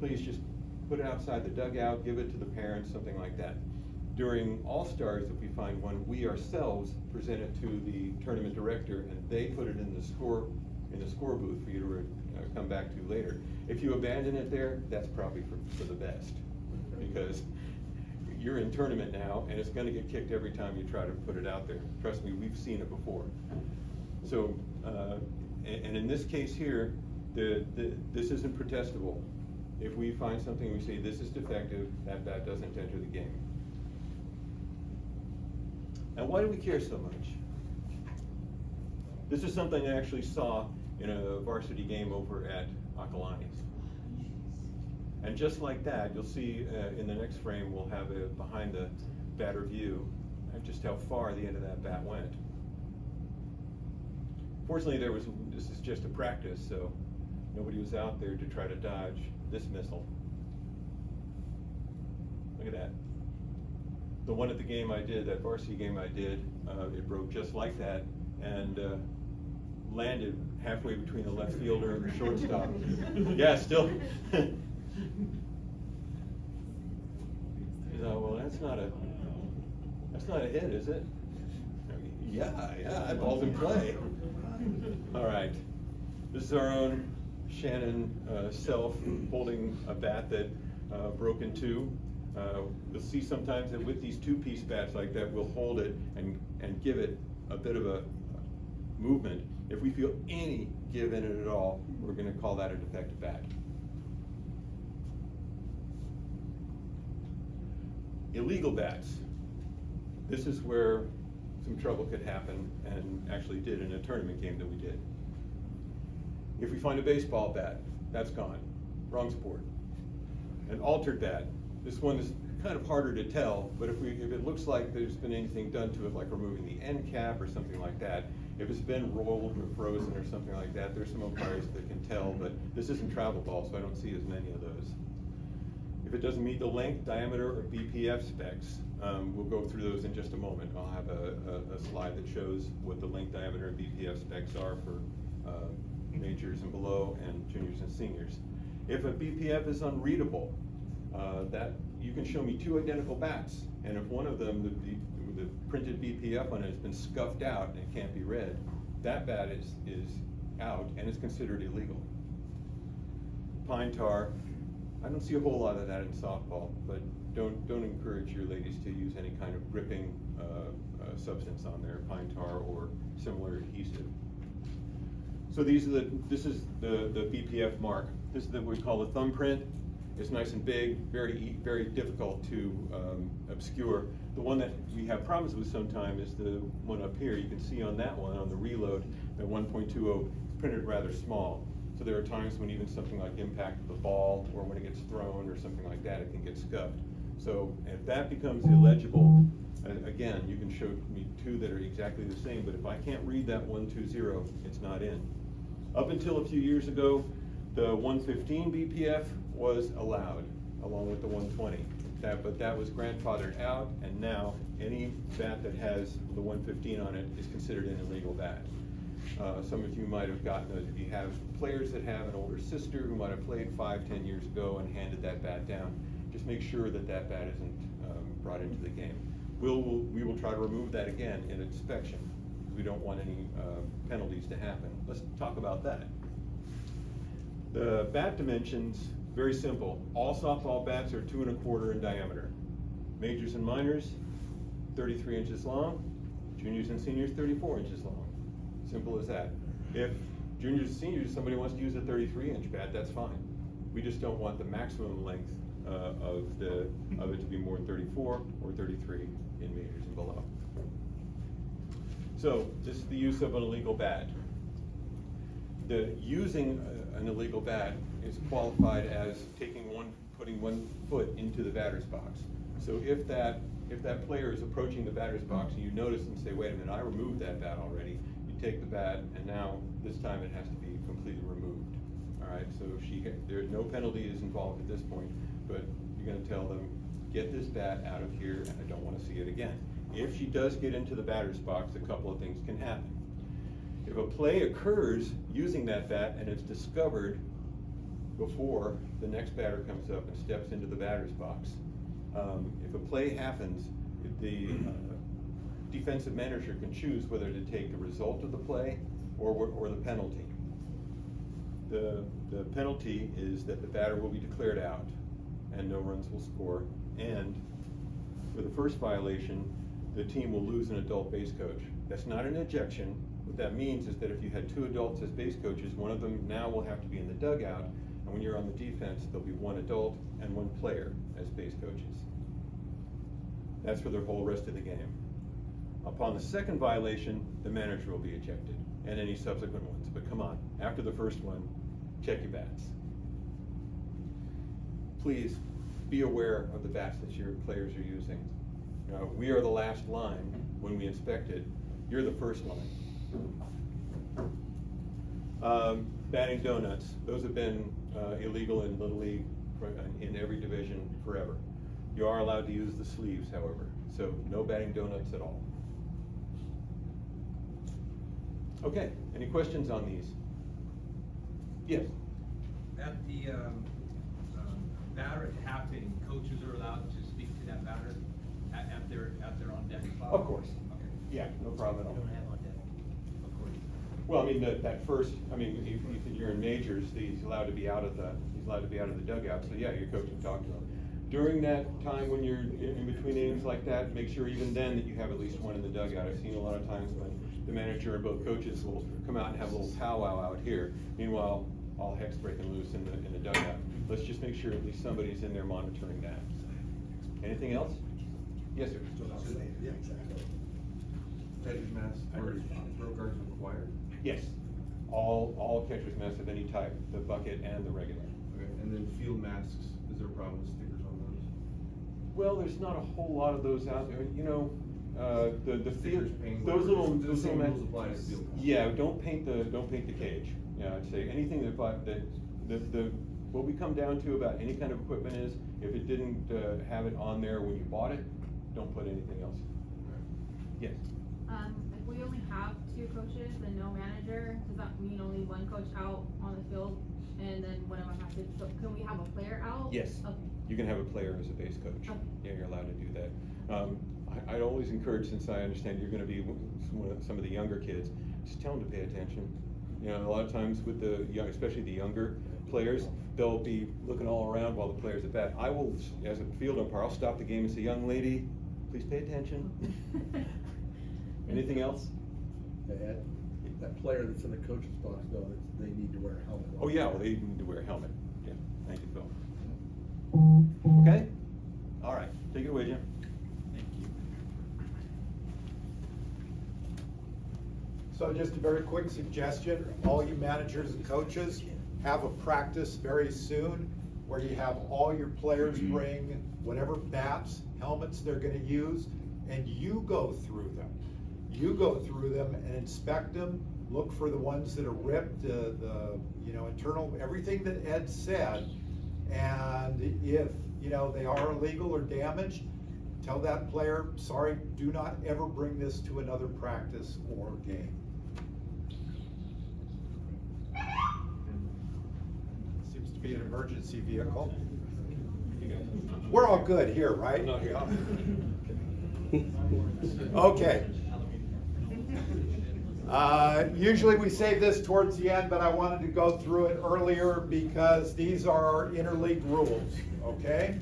Please just put it outside the dugout, give it to the parents, something like that. During All-Stars, if we find one, we ourselves present it to the tournament director and they put it in the score, in the score booth for you to uh, come back to later. If you abandon it there, that's probably for, for the best, because you're in tournament now and it's gonna get kicked every time you try to put it out there. Trust me, we've seen it before. So, uh, and, and in this case here, The, the, this isn't protestable. If we find something, we say this is defective, that bat doesn't enter the game. And why do we care so much? This is something I actually saw in a varsity game over at Acalanes. And just like that, you'll see uh, in the next frame, we'll have a behind the batter view, and just how far the end of that bat went. Fortunately, there was, this is just a practice, so nobody was out there to try to dodge this missile. Look at that. The one at the game I did, that varsity game I did, uh, it broke just like that and uh, landed halfway between the left fielder and the shortstop. yeah, still. You know, well, that's not a, that's not a hit, is it? Yeah, yeah, that ball's in play. All right, this is our own Shannon uh, Self holding a bat that uh, broke in two. Uh, you'll see sometimes that with these two-piece bats like that, we'll hold it and, and give it a bit of a movement. If we feel any give in it at all, we're going to call that a defective bat. Illegal bats. This is where some trouble could happen and actually did in a tournament game that we did. If we find a baseball bat, that's gone. Wrong sport. An altered bat. This one is kind of harder to tell, but if we if it looks like there's been anything done to it, like removing the end cap or something like that, if it's been rolled or frozen or something like that, there's some umpires that can tell, but this isn't travel ball, so I don't see as many of those. If it doesn't meet the length, diameter, or BPF specs, um, we'll go through those in just a moment. I'll have a, a, a slide that shows what the length, diameter, and BPF specs are for uh, majors and below and juniors and seniors. If a BPF is unreadable, uh, that you can show me two identical bats, and if one of them, the, the printed BPF on it has been scuffed out and it can't be read, that bat is, is out and is considered illegal. Pine tar, I don't see a whole lot of that in softball, but don't don't encourage your ladies to use any kind of gripping uh, uh, substance on there, pine tar or similar adhesive. So these are the this is the the BPF mark. This is what we call the thumbprint. It's nice and big, very very difficult to um, obscure. The one that we have problems with sometimes is the one up here. You can see on that one on the reload that 1.20 printed rather small. So there are times when even something like impact of the ball or when it gets thrown or something like that, it can get scuffed. So if that becomes illegible, again, you can show me two that are exactly the same, but if I can't read that 120, it's not in. Up until a few years ago, the 115 BPF was allowed along with the 120. That, but that was grandfathered out, and now any bat that has the 115 on it is considered an illegal bat. Uh, some of you might have gotten those if you have players that have an older sister who might have played five, ten years ago and handed that bat down. Just make sure that that bat isn't um, brought into the game. We'll, we'll, we will try to remove that again in inspection. We don't want any uh, penalties to happen. Let's talk about that. The bat dimensions, very simple. All softball bats are two and a quarter in diameter. Majors and minors, 33 inches long. Juniors and seniors, 34 inches long. Simple as that. If juniors and seniors, somebody wants to use a 33 inch bat, that's fine. We just don't want the maximum length uh, of the of it to be more than 34 or 33 in meters and below. So this is the use of an illegal bat. The using uh, an illegal bat is qualified as taking one, putting one foot into the batter's box. So if that if that player is approaching the batter's box and you notice and say, wait a minute, I removed that bat already, you take the bat, and now this time it has to be completely removed. All right, so she there's no penalty is involved at this point, but you're going to tell them, get this bat out of here, and I don't want to see it again. If she does get into the batter's box, a couple of things can happen. If a play occurs using that bat and it's discovered before the next batter comes up and steps into the batter's box, um, if a play happens, the uh, defensive manager can choose whether to take the result of the play or, or the penalty. The, the penalty is that the batter will be declared out and no runs will score. And for the first violation, the team will lose an adult base coach. That's not an ejection, What that means is that if you had two adults as base coaches, one of them now will have to be in the dugout, and when you're on the defense, there'll be one adult and one player as base coaches. That's for the whole rest of the game. Upon the second violation, the manager will be ejected, and any subsequent ones. But come on, after the first one, check your bats. Please be aware of the bats that your players are using. Uh, we are the last line when we inspect it. You're the first line. Um, batting donuts, those have been uh, illegal in Little League in every division forever. You are allowed to use the sleeves, however, so no batting donuts at all. Okay, any questions on these? Yes. At the, um, um, batter tapping, coaches are allowed to speak to that batter at, at their, at their on deck spot? Of course. Okay. Yeah, no problem at all. Don't have on deck. Of course. Well, I mean, that, that first, I mean, if, if you're in majors, he's allowed to be out of the, he's allowed to be out of the dugout, so yeah, your coach can talk to him. During that time when you're in in between innings like that, make sure even then that you have at least one in the dugout. I've seen a lot of times when the manager and both coaches will come out and have a little powwow out here. Meanwhile, all heck's breaking loose in the, in the dugout. Let's just make sure at least somebody's in there monitoring that. Anything else? Yes, sir. Yeah, exactly. Catcher's mask or throw guards required? Yes. All, all catcher's masks of any type, the bucket and the regular. Okay, and then field masks, is there a problem with stickers on those? Well, there's not a whole lot of those out there, you know, uh, the, the field, Stickers, paint, those whatever. little. Those the same little as- rules apply to field. Yeah, don't paint the, don't paint the cage, yeah, I'd say, anything that, vi- that, the, the, what we come down to about any kind of equipment is, if it didn't, uh, have it on there when you bought it, don't put anything else. Yes, Um, if we only have two coaches and no manager, does that mean only one coach out on the field? And then one of them has to, so can we have a player out? yes, Okay. you can have a player as a base coach, Okay. yeah, you're allowed to do that. Um, I, I'd always encourage, since I understand you're be w- some of, some of the younger kids, just tell them to pay attention. You know, a lot of times with the young, especially the younger players, they'll be looking all around while the players at bat. I will, as a field umpire, I'll stop the game and say, young lady, please pay attention. Anything else? That, that player that's in the coach's box, though, that they need to wear a helmet. Oh, yeah, well, they need to wear a helmet. Yeah, thank you, Phil. Okay? All right, take it away, Jim. Thank you. So just a very quick suggestion, all you managers and coaches, have a practice very soon where you have all your players mm-hmm. bring whatever bats, helmets they're gonna use, and you go through them. You go through them and inspect them, look for the ones that are ripped, uh, the, you know, internal, everything that Ed said. And if, you know, they are illegal or damaged, tell that player, sorry, do not ever bring this to another practice or game. Seems to be an emergency vehicle. We're all good here, right? Not here. Okay. Uh, Usually we save this towards the end, but I wanted to go through it earlier because these are our interleague rules, okay?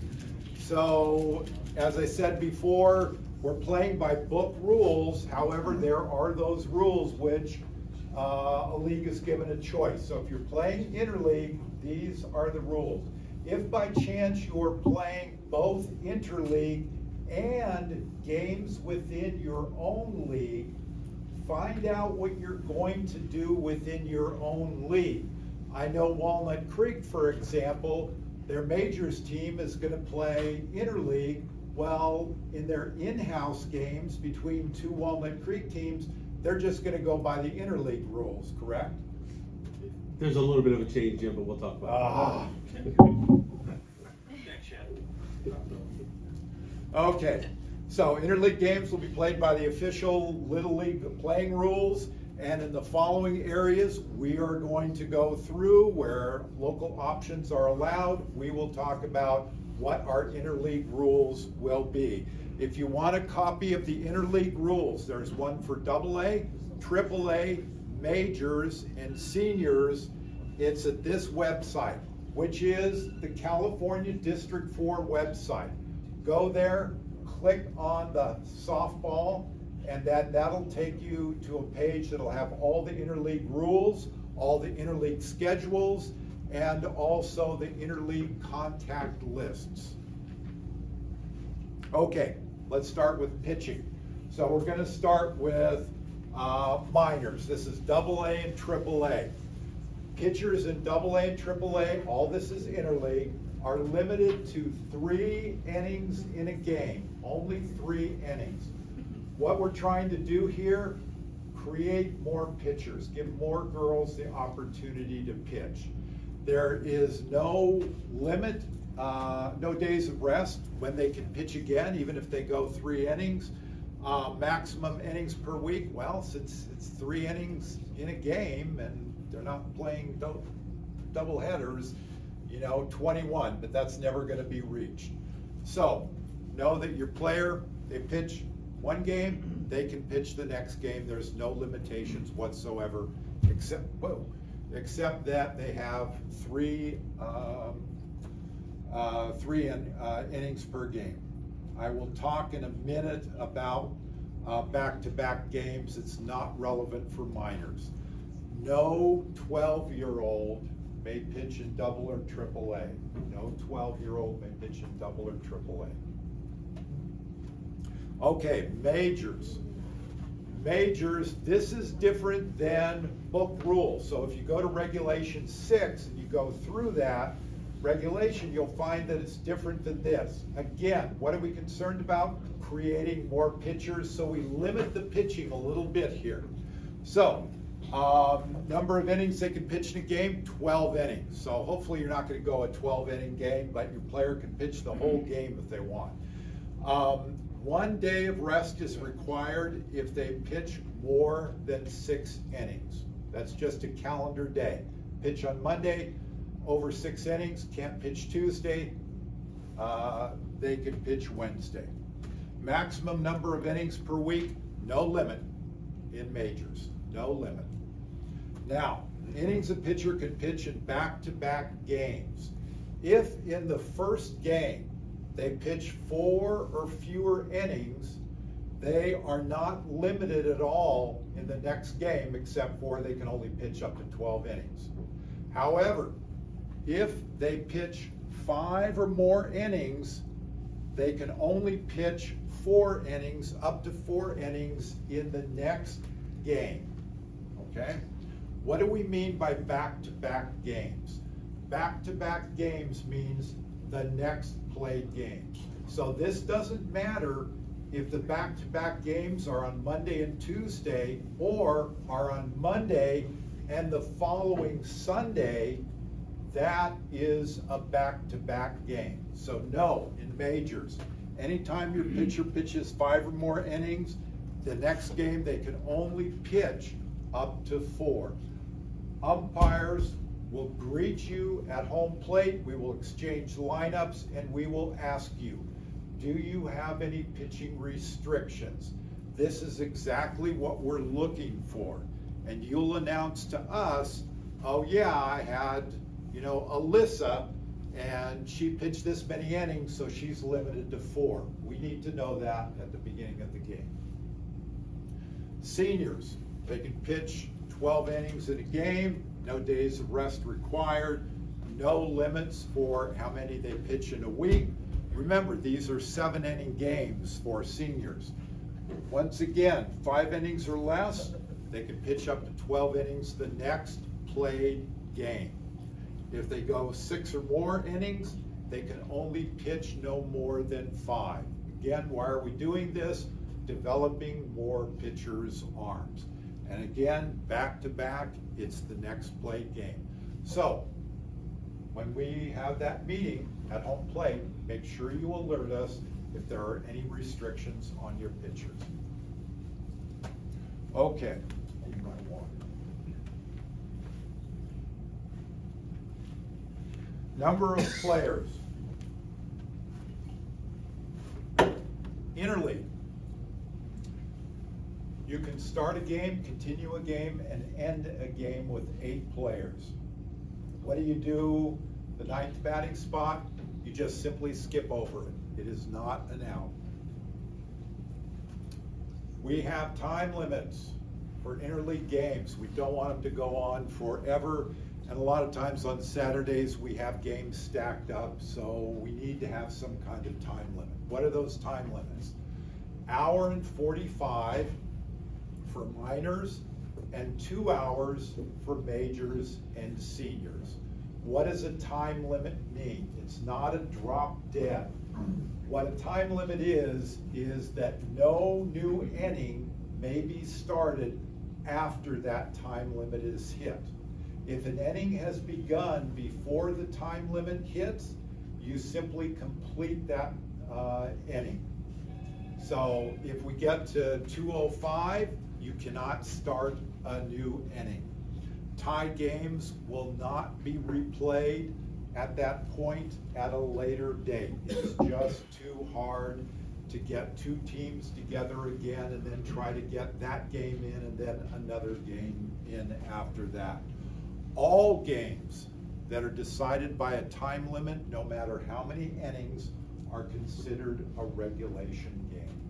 So, as I said before, we're playing by book rules, however, there are those rules which uh, a league is given a choice. So if you're playing interleague, these are the rules. If by chance you're playing both interleague and games within your own league, find out what you're going to do within your own league. I know Walnut Creek, for example, their majors team is gonna play interleague. Well, in their in-house games between two Walnut Creek teams, they're just gonna go by the interleague rules, correct? There's a little bit of a change, Jim, but we'll talk Ah. Okay, so interleague games will be played by the official Little League playing rules. And in the following areas, we are going to go through where local options are allowed. We will talk about what our interleague rules will be. If you want a copy of the interleague rules, there's one for double A, triple A, majors, and seniors. It's at this website, which is the California District Four website. Go there, click on the softball, And then that'll take you to a page that'll have all the interleague rules, all the interleague schedules, and also the interleague contact lists. Okay, let's start with pitching. So we're gonna start with uh, minors. This is double A and triple A. Pitchers in double A triple A, all this is interleague, are limited to three innings in a game, only three innings. What we're trying to do here, create more pitchers, give more girls the opportunity to pitch. There is no limit, uh, no days of rest when they can pitch again, even if they go three innings. Uh, maximum innings per week, well, since it's three innings in a game and they're not playing dou- double headers, you know, 21, but that's never going to be reached. So know that your player, they pitch one game, they can pitch the next game. There's no limitations whatsoever, except whoa, except that they have three um, uh, three in, uh, innings per game. I will talk in a minute about uh, back-to-back games. It's not relevant for minors. No 12-year-old may pitch in double or triple A. No 12-year-old may pitch in double or triple A. Okay, majors. Majors, this is different than book rules. So if you go to regulation six and you go through that, regulation, you'll find that it's different than this. Again, what are we concerned about? Creating more pitchers, so we limit the pitching a little bit here. So, um, number of innings they can pitch in a game, 12 innings. So hopefully you're not going to go a 12 inning game, but your player can pitch the whole game if they want. Um, one day of rest is required if they pitch more than six innings. That's just a calendar day. Pitch on Monday, over six innings, can't pitch Tuesday, uh, they can pitch Wednesday. Maximum number of innings per week, no limit in majors, no limit. Now, innings a pitcher can pitch in back-to-back games. If in the first game they pitch four or fewer innings, they are not limited at all in the next game except for they can only pitch up to 12 innings. However, if they pitch five or more innings, they can only pitch four innings, up to four innings in the next game. Okay? What do we mean by back-to-back games? Back-to-back games means the next played game. So this doesn't matter if the back-to-back games are on Monday and Tuesday or are on Monday and the following Sunday, that is a back-to-back game. So no, in majors, anytime your pitcher pitches five or more innings, the next game they can only pitch up to four. Umpires will greet you at home plate, we will exchange lineups, and we will ask you, do you have any pitching restrictions? This is exactly what we're looking for. And you'll announce to us, oh yeah, I had, you know, Alyssa, and she pitched this many innings, so she's limited to four. We need to know that at the beginning of the game. Seniors, they can pitch 12 innings in a game, no days of rest required, no limits for how many they pitch in a week. Remember, these are seven inning games for seniors. Once again, five innings or less, they can pitch up to 12 innings the next played game. If they go six or more innings, they can only pitch no more than five. Again, why are we doing this? Developing more pitchers' arms. And again, back to back, it's the next played game. So, when we have that meeting at home plate, make sure you alert us if there are any restrictions on your pitchers. Okay. Number of players. Interleague. You can start a game, continue a game, and end a game with eight players. What do you do the ninth batting spot? You just simply skip over it. It is not an out. We have time limits for interleague games. We don't want them to go on forever. And a lot of times on Saturdays, we have games stacked up, so we need to have some kind of time limit. What are those time limits? Hour and forty-five for minors and two hours for majors and seniors. What does a time limit mean? It's not a drop dead. What a time limit is, is that no new inning may be started after that time limit is hit. If an inning has begun before the time limit hits, you simply complete that uh, inning. So if we get to 205, you cannot start a new inning. Tie games will not be replayed at that point at a later date. It's just too hard to get two teams together again and then try to get that game in and then another game in after that. All games that are decided by a time limit, no matter how many innings, are considered a regulation game.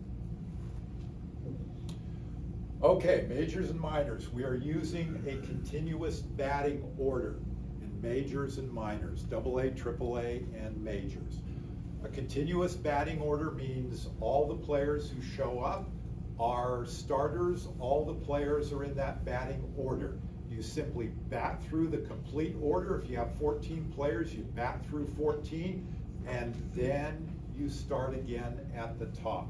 Okay, majors and minors. We are using a continuous batting order in majors and minors, double A, triple A, and majors. A continuous batting order means all the players who show up are starters, all the players are in that batting order. You simply bat through the complete order. If you have 14 players, you bat through 14, and then you start again at the top.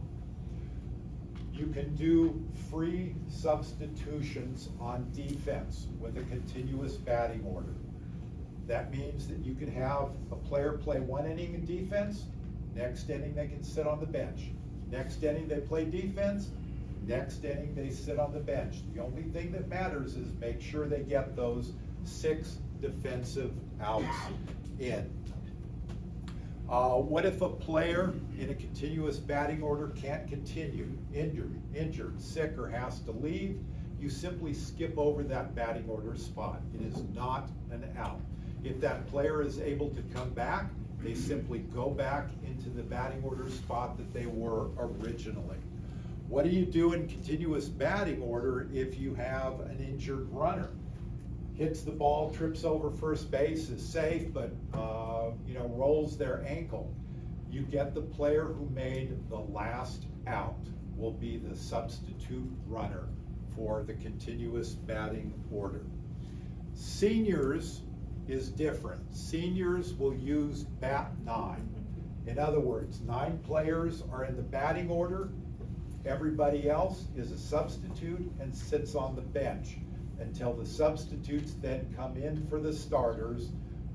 You can do free substitutions on defense with a continuous batting order. That means that you can have a player play one inning in defense, next inning they can sit on the bench. Next inning they play defense, next inning they sit on the bench. The only thing that matters is make sure they get those six defensive outs in. Uh, what if a player in a continuous batting order can't continue, injured, injured, sick, or has to leave? You simply skip over that batting order spot. It is not an out. If that player is able to come back, they simply go back into the batting order spot that they were originally. What do you do in continuous batting order if you have an injured runner? Hits the ball, trips over first base, is safe, but uh, you know rolls their ankle. You get the player who made the last out will be the substitute runner for the continuous batting order. Seniors is different. Seniors will use bat nine. In other words, nine players are in the batting order. Everybody else is a substitute and sits on the bench until the substitutes then come in for the starters.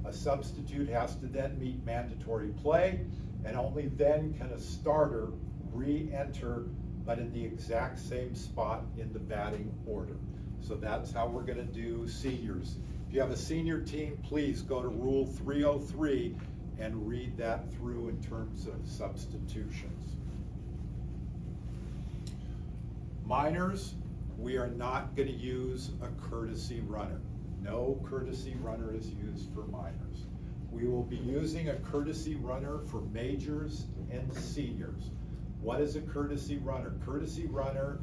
A substitute has to then meet mandatory play, and only then can a starter re-enter, but in the exact same spot in the batting order. So that's how we're gonna do seniors. If you have a senior team, please go to Rule 303 and read that through in terms of substitutions. Minors, we are not going to use a courtesy runner. No courtesy runner is used for minors. We will be using a courtesy runner for majors and seniors. What is a courtesy runner? Courtesy runner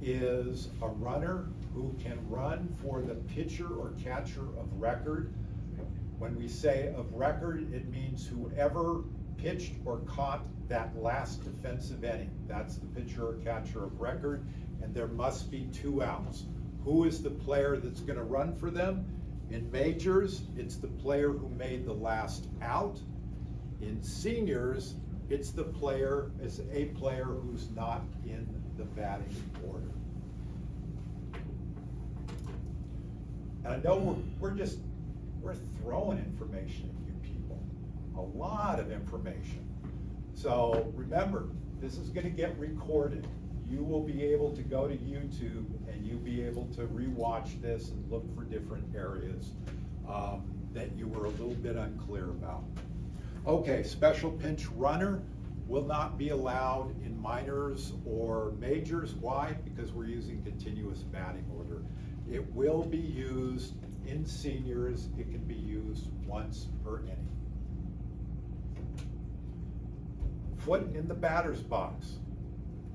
is a runner who can run for the pitcher or catcher of record. When we say of record, it means whoever pitched or caught that last defensive inning. That's the pitcher or catcher of record and there must be two outs. Who is the player that's going to run for them? In majors, it's the player who made the last out. In seniors, it's the player, it's a player who's not in the batting order. And I know we're, we're just, we're throwing information at you people, a lot of information. So remember, this is gonna get recorded you will be able to go to YouTube and you'll be able to rewatch this and look for different areas um, that you were a little bit unclear about. Okay, special pinch runner will not be allowed in minors or majors. Why? Because we're using continuous batting order. It will be used in seniors. It can be used once per inning. Foot in the batter's box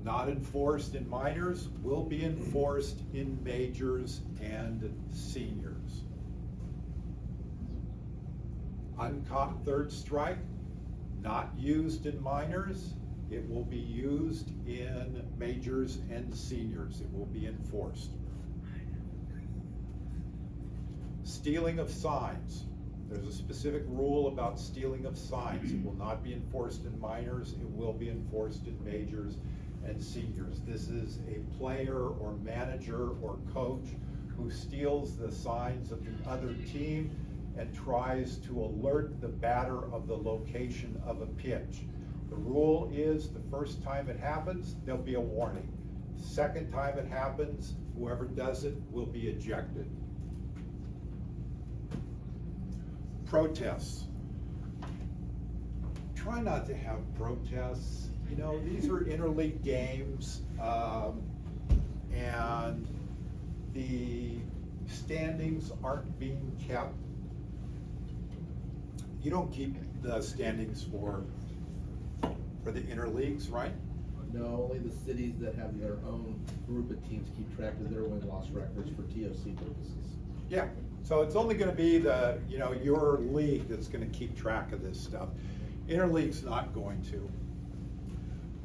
not enforced in minors, will be enforced in majors and seniors. Uncaught third strike, not used in minors, it will be used in majors and seniors. It will be enforced. Stealing of signs. There's a specific rule about stealing of signs. It will not be enforced in minors. It will be enforced in majors and seniors. This is a player or manager or coach who steals the signs of the other team and tries to alert the batter of the location of a pitch. The rule is the first time it happens, there'll be a warning. Second time it happens, whoever does it will be ejected. Protests. Try not to have protests. You know, these are interleague games, um, and the standings aren't being kept. You don't keep the standings for for the interleagues, right? No, only the cities that have their own group of teams keep track of their win-loss records for TOC purposes. Yeah, so it's only gonna be the, you know, your league that's gonna keep track of this stuff. Interleague's not going to.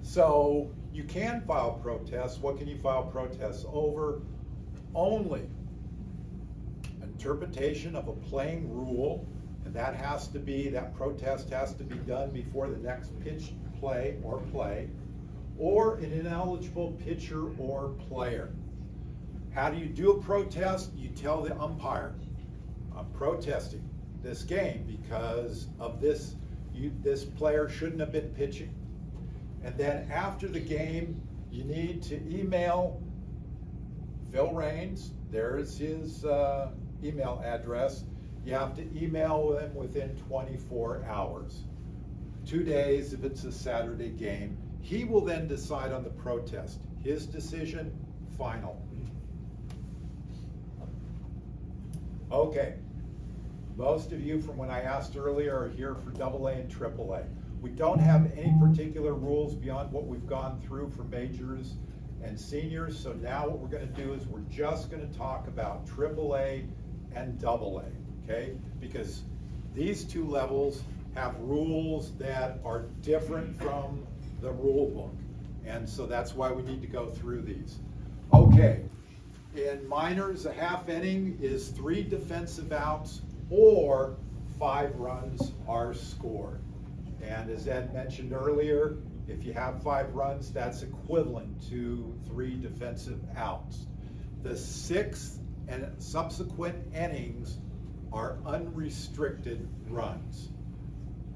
So you can file protests. What can you file protests over? Only interpretation of a playing rule, and that has to be, that protest has to be done before the next pitch play or play, or an ineligible pitcher or player. How do you do a protest? You tell the umpire, I'm protesting this game because of this, you, this player shouldn't have been pitching. And then after the game, you need to email Phil Raines, there's his uh, email address. You have to email him within 24 hours. Two days if it's a Saturday game. He will then decide on the protest. His decision, final. Okay. Most of you from when I asked earlier are here for double A and triple A. We don't have any particular rules beyond what we've gone through for majors and seniors. So now what we're going to do is we're just going to talk about AAA and double A, okay? Because these two levels have rules that are different from the rule book. And so that's why we need to go through these. Okay, in minors, a half inning is three defensive outs or five runs are scored. And as Ed mentioned earlier, if you have five runs, that's equivalent to three defensive outs. The sixth and subsequent innings are unrestricted runs.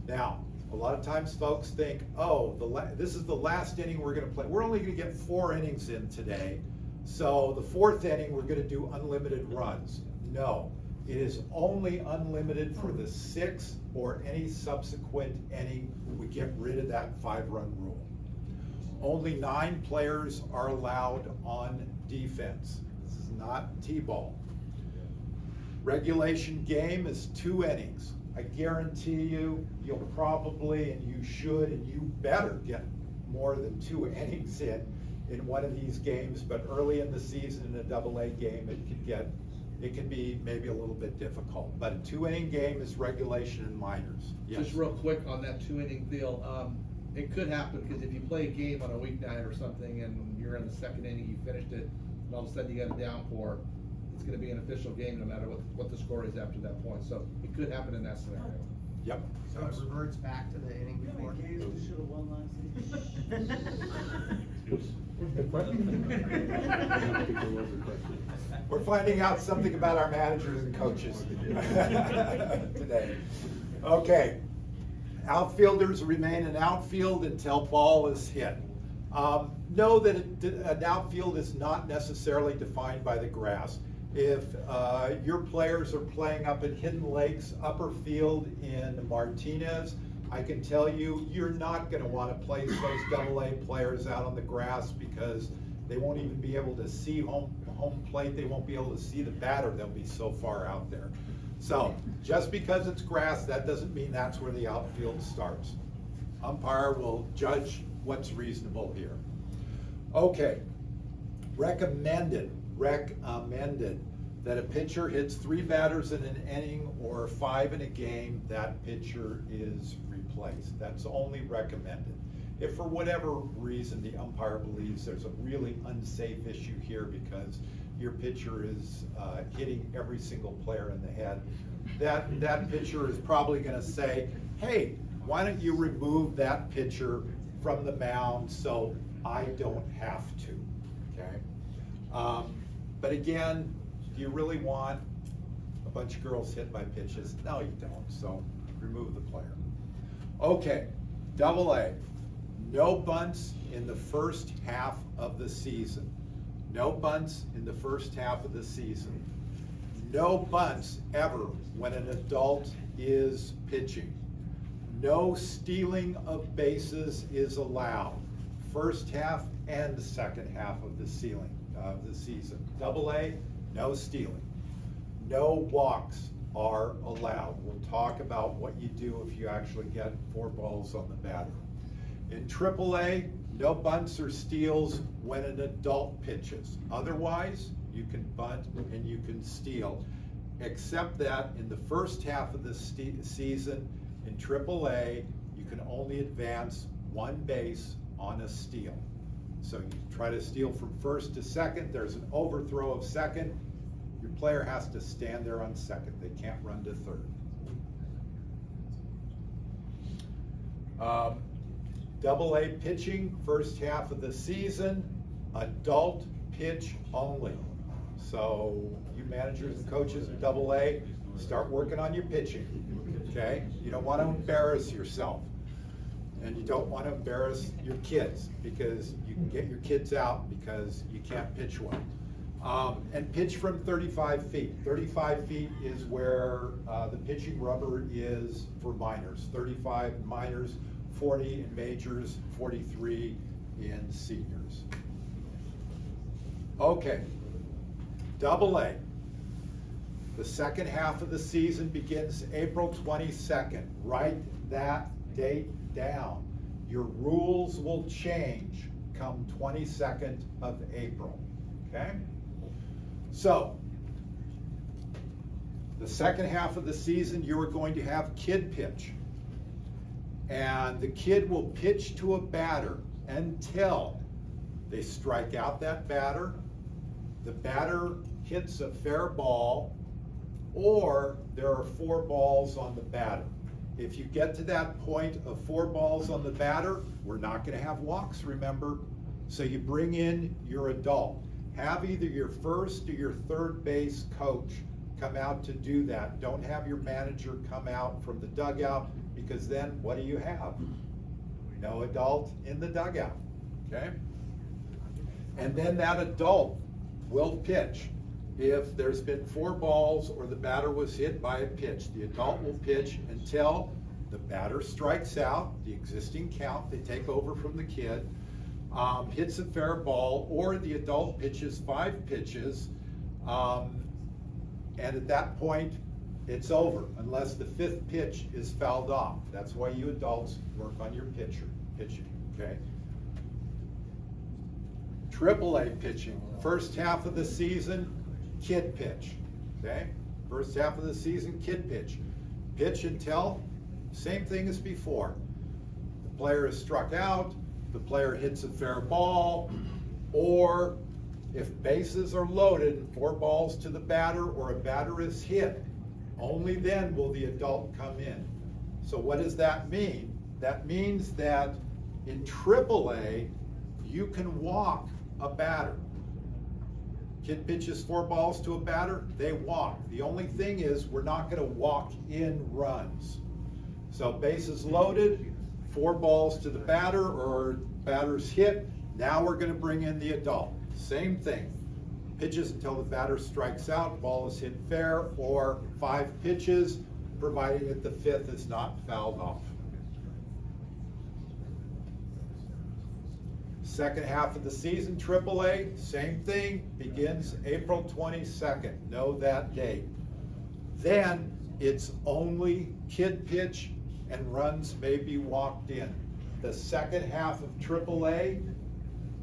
Now, a lot of times folks think, oh, this is the last inning we're going to play. We're only going to get four innings in today. So the fourth inning, we're going to do unlimited runs. No, it is only unlimited for the sixth or any subsequent inning. We get rid of that five-run rule. Only nine players are allowed on defense. This is not T-ball. Regulation game is two innings. I guarantee you, you'll probably, and you should, and you better get more than two innings in in one of these games, but early in the season in a double A game, it could get, it can be maybe a little bit difficult. But a two inning game is regulation in minors. Yes. Just real quick on that two inning deal, um, it could happen, because if you play a game on a weeknight or something and you're in the second inning, you finished it, and all of a sudden you got a downpour, it's gonna be an official game no matter what, what the score is after that point, so it could happen in that scenario. Yep. So it reverts back to the inning before? We're finding out something about our managers and coaches today. Okay, outfielders remain in outfield until ball is hit. Um, know that an outfield is not necessarily defined by the grass. If uh, your players are playing up in Hidden Lakes upper field in Martinez, I can tell you, you're not going to want to place those double A players out on the grass because they won't even be able to see home, home plate. They won't be able to see the batter. They'll be so far out there. So just because it's grass, that doesn't mean that's where the outfield starts. Umpire will judge what's reasonable here. Okay, recommended, recommended that a pitcher hits three batters in an inning or five in a game, that pitcher is replaced. That's only recommended. If for whatever reason the umpire believes there's a really unsafe issue here because your pitcher is uh, hitting every single player in the head, that, that pitcher is probably gonna say, hey, why don't you remove that pitcher from the mound so I don't have to, okay? Um, But again, do you really want a bunch of girls hit by pitches? No, you don't, so remove the player. Okay, double A, no bunts in the first half of the season. No bunts in the first half of the season. No bunts ever when an adult is pitching. No stealing of bases is allowed, first half and second half of the ceiling, of the season. Double A, no stealing. No walks are allowed. We'll talk about what you do if you actually get four balls on the batter. In AAA, no bunts or steals when an adult pitches. Otherwise, you can bunt and you can steal. Except that in the first half of the season, in AAA, you can only advance one base on a steal. So you try to steal from first to second, there's an overthrow of second, your player has to stand there on second, they can't run to third. Um, Double A pitching, first half of the season, adult pitch only. So you managers and coaches in Double A, start working on your pitching, okay? You don't want to embarrass yourself. And you don't want to embarrass your kids because you can get your kids out because you can't pitch well. Um, and pitch from 35 feet. 35 feet is where uh, the pitching rubber is for minors. 35 in minors, 40 in majors, 43 in seniors. Okay, double A. The second half of the season begins April 22nd. Write that date down. Your rules will change come 22nd of April, okay? So, the second half of the season, you are going to have kid pitch. And the kid will pitch to a batter until they strike out that batter, the batter hits a fair ball, or there are four balls on the batter. If you get to that point of four balls on the batter, we're not gonna have walks, remember? So you bring in your adult. Have either your first or your third base coach come out to do that. Don't have your manager come out from the dugout, because then what do you have? No adult in the dugout, okay? And then that adult will pitch. If there's been four balls or the batter was hit by a pitch, the adult will pitch until the batter strikes out, the existing count, they take over from the kid, um, hits a fair ball, or the adult pitches five pitches, um, and at that point, it's over unless the fifth pitch is fouled off. That's why you adults work on your pitcher, pitching, okay? Triple A pitching, first half of the season, kid pitch, okay? First half of the season, kid pitch. Pitch until, same thing as before. The player is struck out, the player hits a fair ball, or if bases are loaded, and four balls to the batter or a batter is hit, only then will the adult come in. So what does that mean? That means that in AAA, you can walk a batter. Kid pitches four balls to a batter, they walk. The only thing is, we're not gonna walk in runs. So bases loaded, four balls to the batter or batter's hit, now we're gonna bring in the adult. Same thing. Pitches until the batter strikes out, ball is hit fair, or five pitches, providing that the fifth is not fouled off. Second half of the season, AAA, same thing, begins April 22nd. Know that date. Then it's only kid pitch and runs may be walked in. The second half of AAA,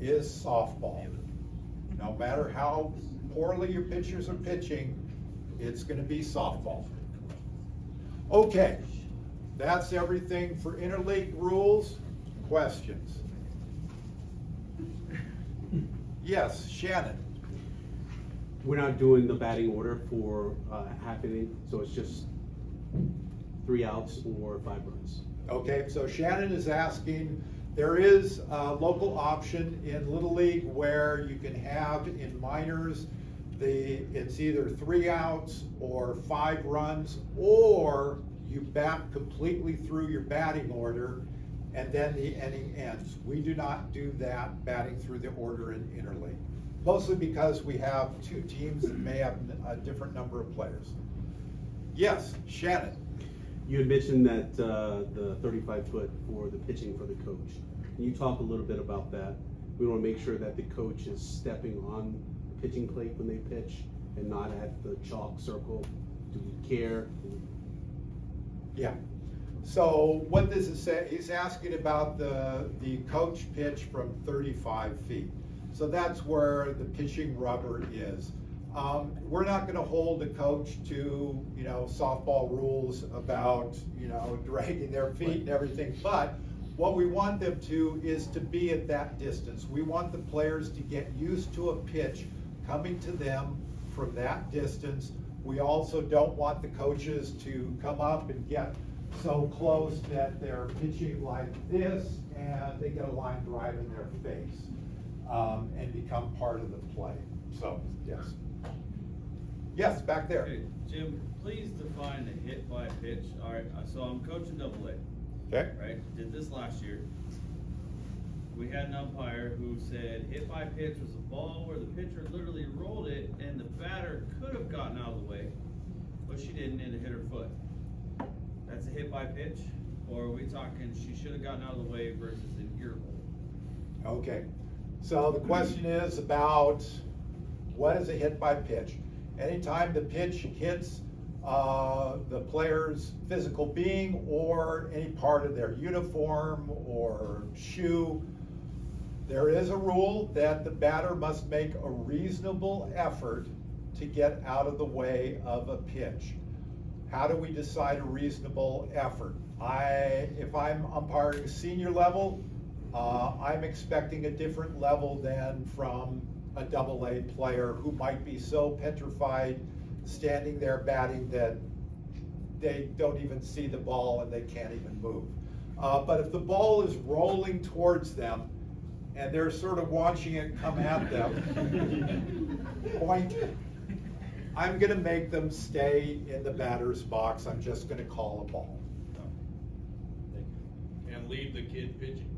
is softball. No matter how poorly your pitchers are pitching, it's gonna be softball. Okay, that's everything for interleague rules. Questions? Yes, Shannon? We're not doing the batting order for uh, half inning, so it's just three outs or five runs. Okay, so Shannon is asking, there is a local option in Little League where you can have in minors, the, it's either three outs or five runs, or you bat completely through your batting order, and then the inning ends. We do not do that batting through the order in interleague, mostly because we have two teams that may have a different number of players. Yes, Shannon? You had mentioned that uh, the 35 foot for the pitching for the coach. Can you talk a little bit about that? We want to make sure that the coach is stepping on the pitching plate when they pitch and not at the chalk circle. Do we care? Yeah. So what this is saying, he's asking about the, the coach pitch from thirty-five feet. So that's where the pitching rubber is. Um, we're not gonna hold the coach to, you know, softball rules about, you know, dragging their feet and everything, but what we want them to is to be at that distance. We want the players to get used to a pitch coming to them from that distance. We also don't want the coaches to come up and get so close that they're pitching like this and they get a line drive in their face um, and become part of the play. So, yes. Yes, back there. Okay, Jim, please define the hit by pitch. All right, uh, so I'm coaching double A, Okay? right? Did this last year. We had an umpire who said hit by pitch was a ball where the pitcher literally rolled it and the batter could have gotten out of the way, but she didn't and it hit her foot. That's a hit by pitch? Or are we talking she should have gotten out of the way versus an ear hole? Okay, so the question is about what is a hit by pitch? Anytime the pitch hits uh, the player's physical being or any part of their uniform or shoe, there is a rule that the batter must make a reasonable effort to get out of the way of a pitch. How do we decide a reasonable effort? I, if I'm umpiring senior level, uh, I'm expecting a different level than from a double A player who might be so petrified standing there batting that they don't even see the ball and they can't even move. Uh, but if the ball is rolling towards them and they're sort of watching it come at them, point, I'm gonna make them stay in the batter's box. I'm just gonna call a ball. And leave the kid pitching.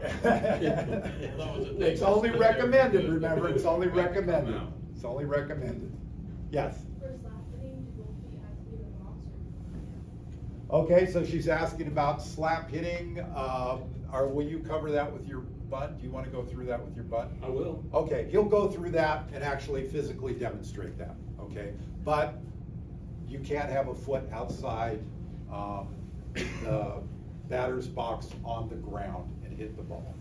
It's only recommended, remember, it's only recommended. It's only recommended. Yes? Okay, so she's asking about slap hitting. Um, or will you cover that with your butt? Do you want to go through that with your butt? I will. Okay, he'll go through that and actually physically demonstrate that, okay? But you can't have a foot outside um, the batter's box on the ground and hit the ball.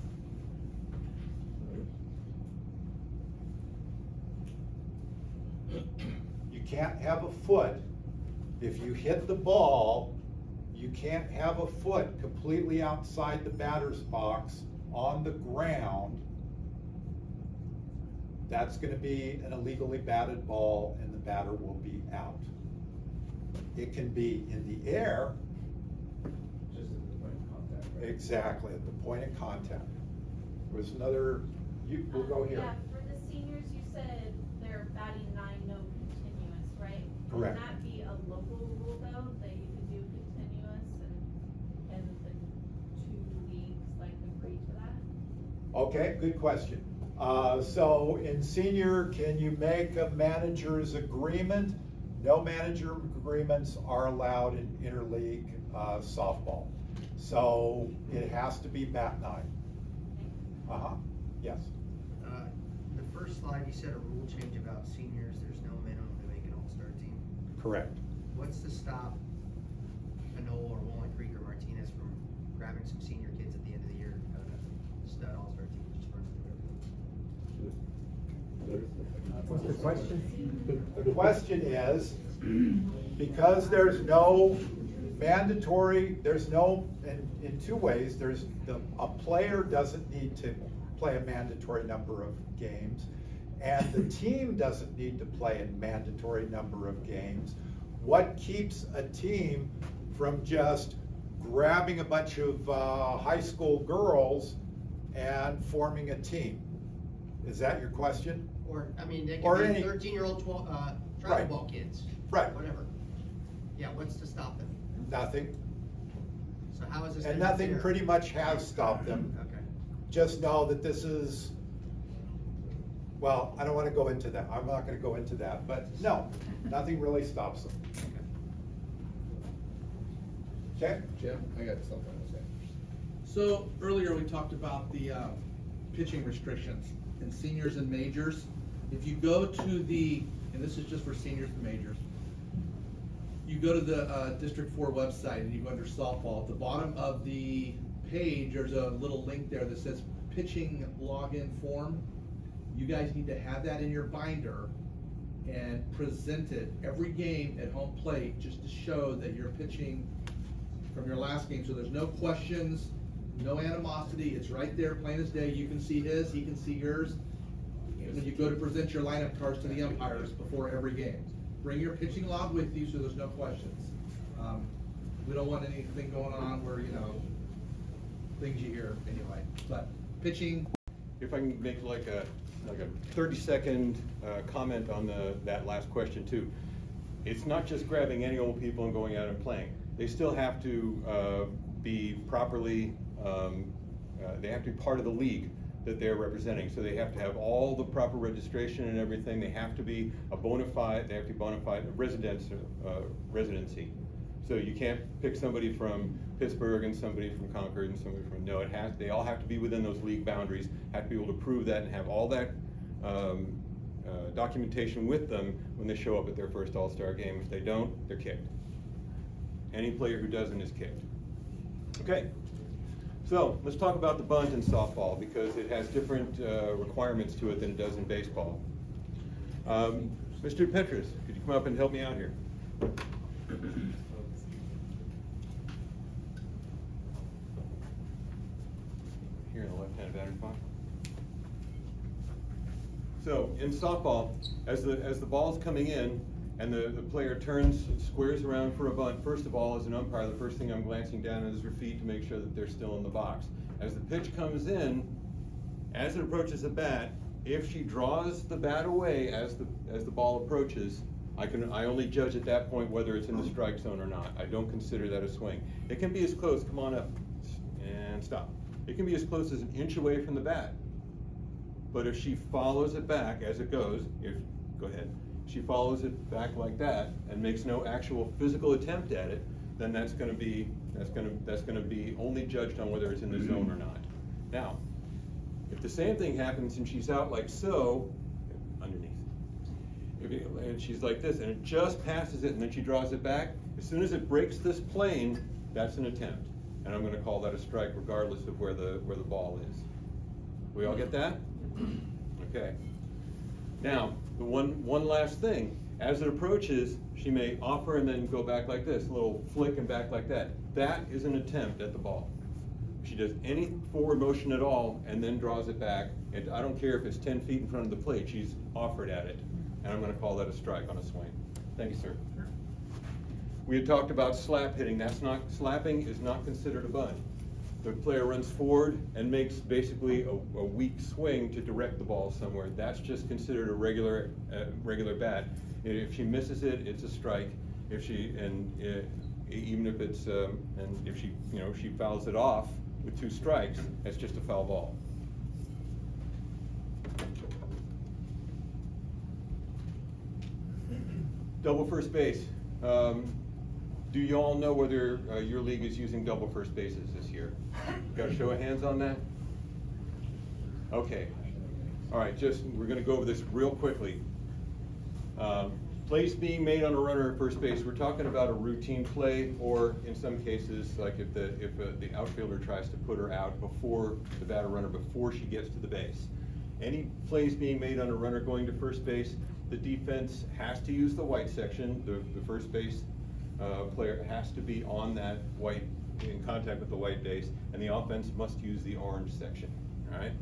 You can't have a foot, if you hit the ball, you can't have a foot completely outside the batter's box on the ground. That's gonna be an illegally batted ball and the batter will be out. It can be in the air, Just at the point of contact, right? Exactly, at the point of contact. There was another, you, we'll go here. Yeah, for the seniors, you said they're batting nine, no continuous, right? Correct. Can that be a local rule though, that you could do continuous and, and the two leagues like agree to that? Okay, good question. Uh, so in senior, can you make a manager's agreement? No manager agreements are allowed in interleague uh, softball. So it has to be bat nine. Uh huh. Yes. Uh, the first slide, you said a rule change about seniors. There's no minimum to make an all-star team. Correct. What's to stop Anola or Walnut Creek or Martinez from grabbing some senior kids at the end of the year and stud all-star team just What's the question? The question is because there's no mandatory, there's no, in, in two ways, there's, the, a player doesn't need to play a mandatory number of games, and the team doesn't need to play a mandatory number of games. What keeps a team from just grabbing a bunch of uh, high school girls and forming a team? Is that your question? Or, I mean, they could be thirteen-year-old, twelve, uh, Right. ball kids. Right. Whatever. Yeah, what's to stop them? Nothing. So how is this? And gonna nothing interfere? pretty much has stopped them. Okay. Just know that this is, well, I don't want to go into that. I'm not going to go into that, but no, nothing really stops them. Okay? Jim, I got something to say. So earlier we talked about the uh, pitching restrictions in seniors and majors. If you go to the, and this is just for seniors and majors, you go to the uh, District Four website and you go under softball. At the bottom of the page, there's a little link there that says pitching login form. You guys need to have that in your binder and present it every game at home plate just to show that you're pitching from your last game, so there's no questions, no animosity, it's right there, plain as day, you can see his, he can see yours. And you go to present your lineup cards to the umpires before every game, bring your pitching log with you so there's no questions. Um, We don't want anything going on where, you know, things you hear anyway, but pitching, If I can make like a, like a thirty second, uh, comment on the, that last question too. It's not just grabbing any old people and going out and playing. They still have to, uh, be properly, um, uh, they have to be part of the league that they're representing. So they have to have all the proper registration and everything. They have to be a bona fide, they have to be bona fide residence, uh, residency. So you can't pick somebody from Pittsburg and somebody from Concord and somebody from, no, it has, they all have to be within those league boundaries, have to be able to prove that and have all that, um, uh, documentation with them when they show up at their first All-Star game. If they don't, they're kicked. Any player who doesn't is kicked. Okay, so let's talk about the bunt in softball because it has different uh, requirements to it than it does in baseball. Um, Mr. Petrus, could you come up and help me out here? Here in the left-hand batter's box. So in softball, as the, as the ball's coming in and the, the player turns, squares around for a bunt, first of all, as an umpire, the first thing I'm glancing down is their feet to make sure that they're still in the box. As the pitch comes in, as it approaches the bat, if she draws the bat away as the, as the ball approaches, I can, I only judge at that point whether it's in the strike zone or not. I don't consider that a swing. It can be as close, come on up, and stop. It can be as close as an inch away from the bat. But if she follows it back as it goes, if, go ahead, she follows it back like that and makes no actual physical attempt at it, then that's gonna be, that's gonna, that's gonna be only judged on whether it's in the mm-hmm. zone or not. Now, if the same thing happens and she's out like so, underneath, if it- and she's like this, and it just passes it and then she draws it back, as soon as it breaks this plane, that's an attempt. And I'm gonna call that a strike regardless of where the, where the ball is. We all get that? Okay. Now, the one, one last thing, as it approaches, she may offer and then go back like this, a little flick and back like that. That is an attempt at the ball. If she does any forward motion at all and then draws it back, and I don't care if it's ten feet in front of the plate, she's offered at it. And I'm gonna call that a strike on a swing. Thank you, sir. We had talked about slap hitting, that's not, slapping is not considered a bunt. The player runs forward and makes basically a, a weak swing to direct the ball somewhere. That's just considered a regular, uh, regular bat. If she misses it, it's a strike. If she, and uh, even if it's, um, and if she, you know, she fouls it off with two strikes, it's just a foul ball. Double first base. Um, do you all know whether uh, your league is using double first bases this year? Got a show of hands on that? Okay. All right, just, we're gonna go over this real quickly. Um, Plays being made on a runner at first base, we're talking about a routine play, or in some cases, like if the, if uh, the outfielder tries to put her out before the batter runner, before she gets to the base. Any plays being made on a runner going to first base, the defense has to use the white section, the, the first base, uh, player has to be on that white, in contact with the white base, and the offense must use the orange section, all right?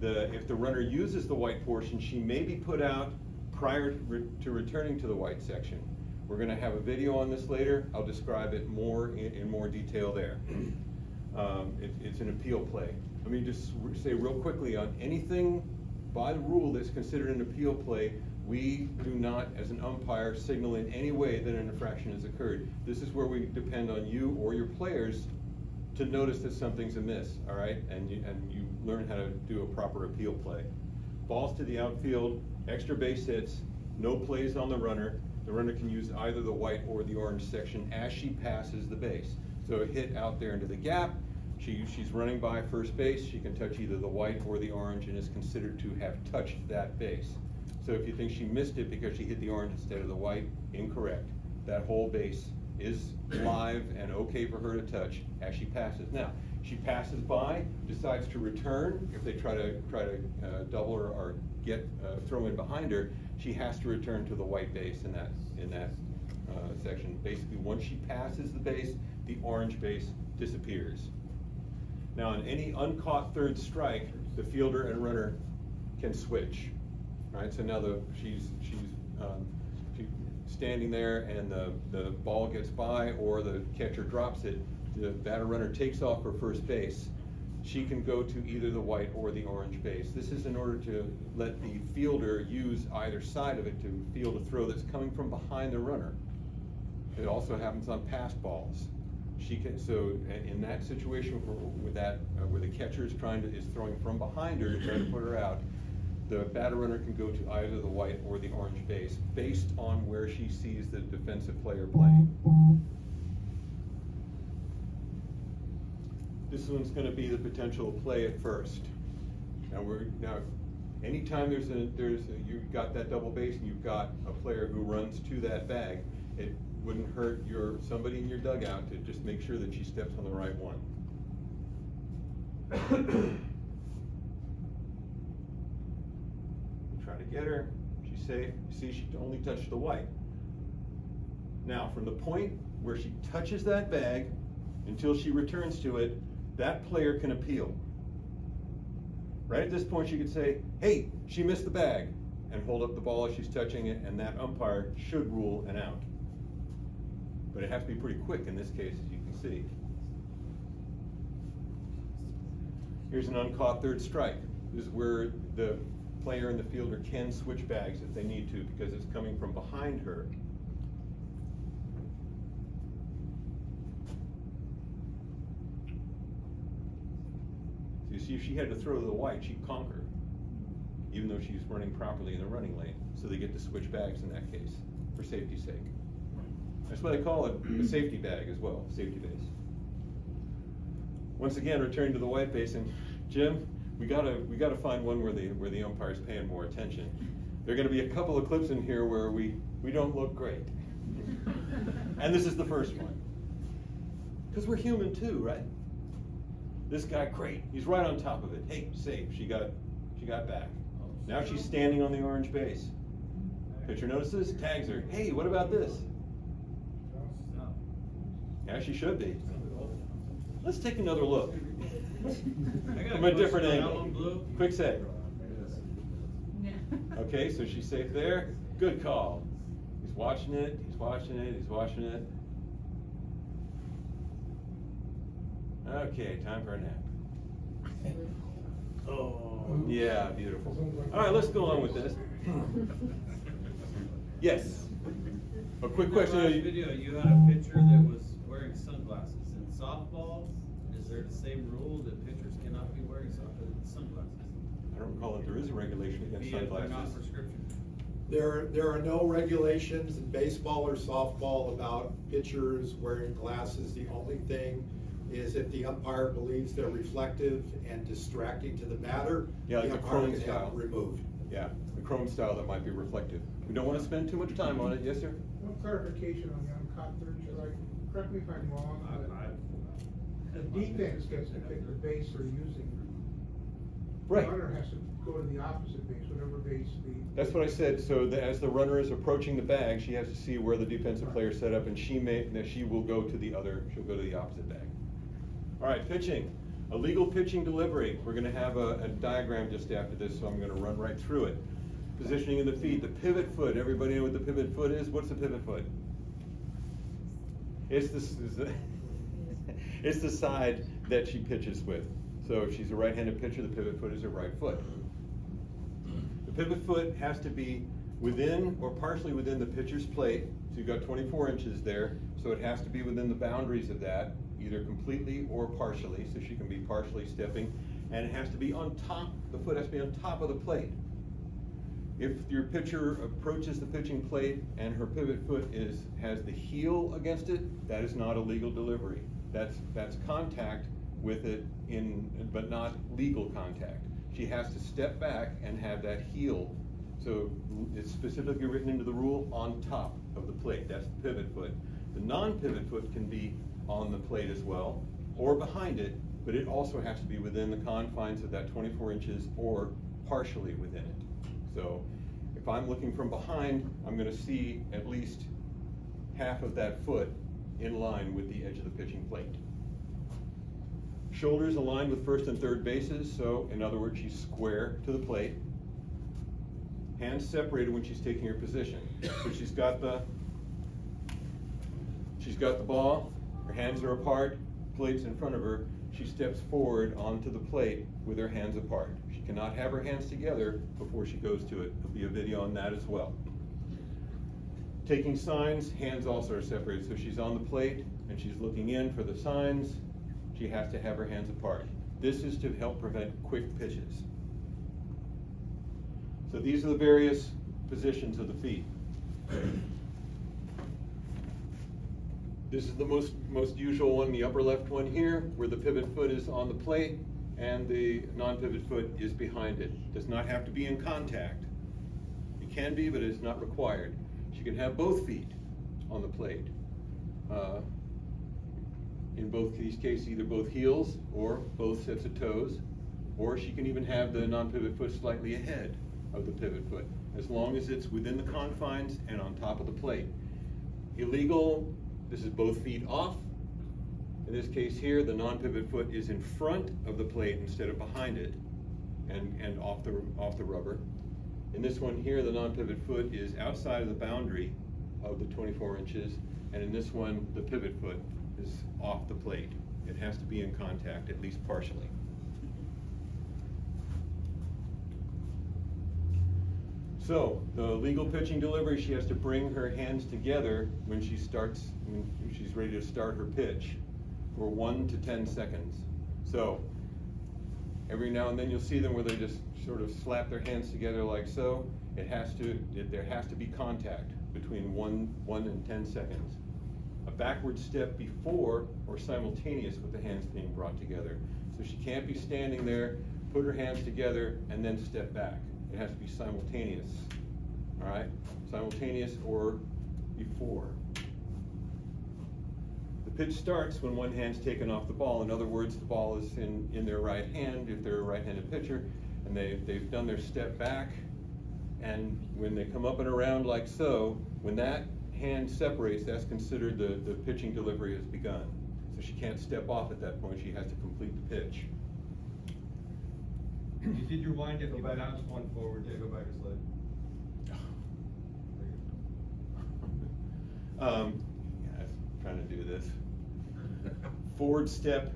The, if the runner uses the white portion, she may be put out prior to re- to returning to the white section. We're gonna have a video on this later, I'll describe it more, in, in more detail there. Um, it, it's an appeal play. Let me just say real quickly, on anything by the rule that's considered an appeal play, we do not, as an umpire, signal in any way that an infraction has occurred. This is where we depend on you or your players to notice that something's amiss, all right? And you, and you learn how to do a proper appeal play. Balls to the outfield, extra base hits, no plays on the runner. The runner can use either the white or the orange section as she passes the base. So a hit out there into the gap, she, she's running by first base, she can touch either the white or the orange and is considered to have touched that base. So if you think she missed it because she hit the orange instead of the white, incorrect. That whole base is live and okay for her to touch as she passes. Now, she passes by, decides to return, if they try to, try to uh, double or, or get, uh, throw in behind her, she has to return to the white base in that, in that uh, section. Basically, once she passes the base, the orange base disappears. Now, on any uncaught third strike, the fielder and runner can switch. Right, so now the, she's, she's, um, she, standing there and the, the ball gets by or the catcher drops it, the batter runner takes off for first base. She can go to either the white or the orange base. This is in order to let the fielder use either side of it to field a throw that's coming from behind the runner. It also happens on pass balls. She can, so in- in that situation where, with that, uh, where the catcher is trying to, is throwing from behind her to try to put her out, the batter runner can go to either the white or the orange base, based on where she sees the defensive player playing. This one's gonna be the potential play at first. Now, we're, now, anytime there's a, there's, a- you've got that double base and you've got a player who runs to that bag, it wouldn't hurt your, somebody in your dugout to just make sure that she steps on the right one. You Try to get her, she's safe, you see she only touched the white. Now, from the point where she touches that bag until she returns to it, that player can appeal. Right at this point, she could say, hey, she missed the bag, and hold up the ball as she's touching it, and that umpire should rule an out. But it has to be pretty quick in this case, as you can see. Here's an uncaught third strike. This is where the player and the fielder can switch bags if they need to, because it's coming from behind her. So you see, if she had to throw to the white, she'd conquer, even though she's running properly in the running lane. So they get to switch bags in that case, for safety's sake. That's why they call it a safety bag as well, safety base. Once again, returning to the white base, and Jim, we gotta, we gotta find one where the, where the umpire's paying more attention. There are gonna be a couple of clips in here where we, we don't look great. And this is the first one. Because we're human too, right? This guy, great, he's right on top of it. Hey, safe, she got, she got back. Now she's standing on the orange base. Pitcher notices, tags her. Hey, what about this? Uh, yeah, she should be. Let's take another look. I got From a different angle. Blue. Quick say. Okay, so she's safe there. Good call. He's watching it, he's watching it, he's watching it. Okay, time for a nap. Oh, yeah, beautiful. All right, let's go on with this. Yes. A quick In that question. video, you had a pitcher that was wearing sunglasses. In softball, is there the same rule that pitchers cannot be wearing uh, sunglasses? I don't recall that there is a regulation against Be it they're not sunglasses. prescription. There, there are no regulations in baseball or softball about pitchers wearing glasses. The only thing is if the umpire believes they're reflective and distracting to the batter, Yeah, the like the umpire chrome can have style. it removed. Yeah, the chrome style that might be reflective. We don't want to spend too much time on it, yes, sir? One clarification on the uncaught third strike, correct me if I'm wrong, but the defense gets to pick the base they're using. Right. The runner has to go to the opposite base, whatever base the. That's what I said, so the, as the runner is approaching the bag, she has to see where the defensive player is set up, and she may, that she will go to the other, she'll go to the opposite bag. All right, pitching, a legal pitching delivery, we're gonna have a, a diagram just after this, so I'm gonna run right through it. Positioning of the feet, the pivot foot, everybody know what the pivot foot is? What's the pivot foot? It's this, is the- it's the side that she pitches with. So if she's a right-handed pitcher, the pivot foot is her right foot. The pivot foot has to be within or partially within the pitcher's plate. So you've got 24 inches there, so it has to be within the boundaries of that, either completely or partially, so she can be partially stepping. And it has to be on top, the foot has to be on top of the plate. If your pitcher approaches the pitching plate and her pivot foot is, has the heel against it, that is not a legal delivery. That's, that's contact with it in, but not legal contact. She has to step back and have that heel. So it's specifically written into the rule on top of the plate. That's the pivot foot. The non-pivot foot can be on the plate as well or behind it, but it also has to be within the confines of that 24 inches or partially within it. So if I'm looking from behind, I'm gonna see at least half of that foot in line with the edge of the pitching plate. Shoulders aligned with first and third bases, so in other words, she's square to the plate. Hands separated when she's taking her position. So she's got the, she's got the ball, her hands are apart, plate's in front of her. She steps forward onto the plate with her hands apart. She cannot have her hands together before she goes to it. There'll be a video on that as well. Taking signs, hands also are separated. So she's on the plate and she's looking in for the signs. She has to have her hands apart. This is to help prevent quick pitches. So these are the various positions of the feet. This is the most, most usual one, the upper left one here, where the pivot foot is on the plate and the non-pivot foot is behind it. Does not have to be in contact. It can be, but it's not required. Can have both feet on the plate. Uh, in both these cases, either both heels or both sets of toes, or she can even have the non-pivot foot slightly ahead of the pivot foot, as long as it's within the confines and on top of the plate. Illegal, this is both feet off. In this case here, the non-pivot foot is in front of the plate instead of behind it and, and off, the, off the rubber. In this one here, the non-pivot foot is outside of the boundary of the 24 inches, and in this one, the pivot foot is off the plate. It has to be in contact, at least partially. So, the legal pitching delivery, she has to bring her hands together when she starts, when she's ready to start her pitch for one to 10 seconds. So, every now and then you'll see them where they just sort of slap their hands together like so. It has to, it, there has to be contact between one, one and 10 seconds. A backward step before or simultaneous with the hands being brought together. So she can't be standing there, put her hands together, and then step back. It has to be simultaneous. All right? Simultaneous or before. The pitch starts when one hand's taken off the ball. In other words, the ball is in, in their right hand if they're a right-handed pitcher, and they, they've done their step back. And when they come up and around like so, when that hand separates, that's considered the, the pitching delivery has begun. So she can't step off at that point, she has to complete the pitch. You did your wind up, Go you back. bounced one forward. Yeah, go back a slide. Um, yeah, I was trying to do this. Forward step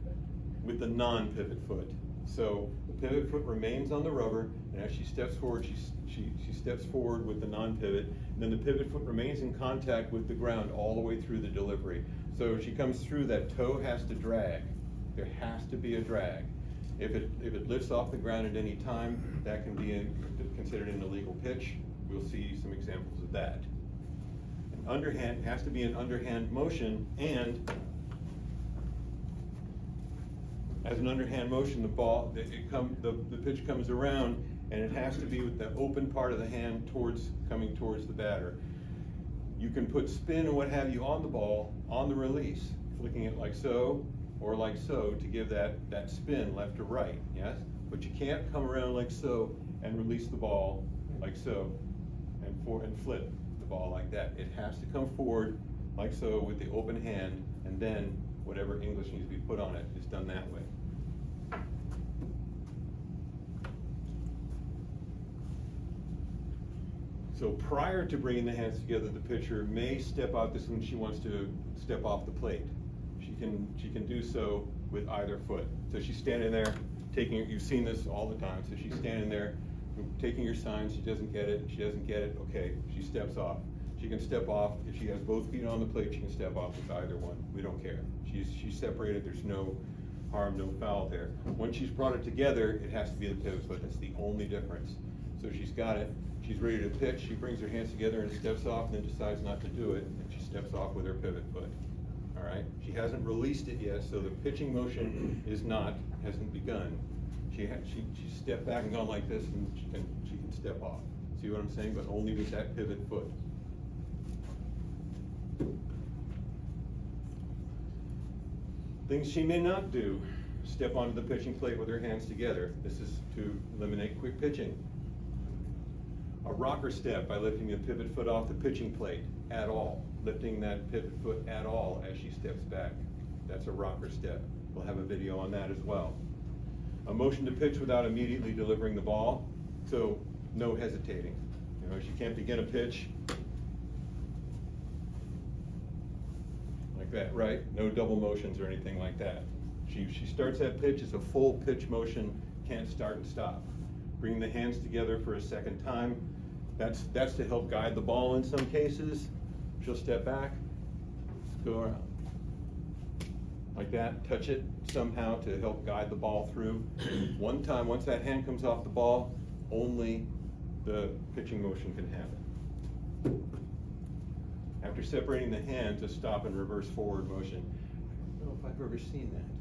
with the non-pivot foot. So the pivot foot remains on the rubber, and as she steps forward, she, she, she steps forward with the non-pivot, and then the pivot foot remains in contact with the ground all the way through the delivery. So she comes through, that toe has to drag. There has to be a drag. If it, if it lifts off the ground at any time, that can be in- considered an illegal pitch. We'll see some examples of that. An underhand, has to be an underhand motion, and as an underhand motion, the ball, it it come, the, the pitch comes around, and it has to be with the open part of the hand towards, coming towards the batter. You can put spin and what have you on the ball, on the release, flicking it like so, or like so, to give that, that spin left to right, yes? But you can't come around like so and release the ball like so, and for, and flip the ball like that. It has to come forward like so with the open hand, and then whatever English needs to be put on it is done that way. So prior to bringing the hands together, the pitcher may step out this when she wants to step off the plate. She can, she can do so with either foot. So she's standing there, taking, you've seen this all the time, so she's standing there, taking your sign, she doesn't get it, she doesn't get it, okay, she steps off. She can step off, if she has both feet on the plate, she can step off with either one, we don't care. She's, she's separated, there's no harm, no foul there. Once she's brought it together, it has to be the pivot foot, that's the only difference. So she's got it, she's ready to pitch, she brings her hands together and steps off, and then decides not to do it, and she steps off with her pivot foot. All right, she hasn't released it yet, so the pitching motion is not, hasn't begun. She had, she, she stepped back and gone like this, and, she- and she can step off. See what I'm saying? But only with that pivot foot. Things she may not do, step onto the pitching plate with her hands together. This is to eliminate quick pitching. A rocker step by lifting the pivot foot off the pitching plate at all, lifting that pivot foot at all as she steps back. That's a rocker step. We'll have a video on that as well. A motion to pitch without immediately delivering the ball, so no hesitating. You know, she can't begin a pitch like that, right? No double motions or anything like that. She, she starts that pitch, it's a full pitch motion, can't start and stop. Bring the hands together for a second time. That's, that's to help guide the ball in some cases. She'll step back, go around. Like that, touch it somehow to help guide the ball through. One time, once that hand comes off the ball, only the pitching motion can happen. After separating the hands, a stop and reverse forward motion. I don't know if I've ever seen that.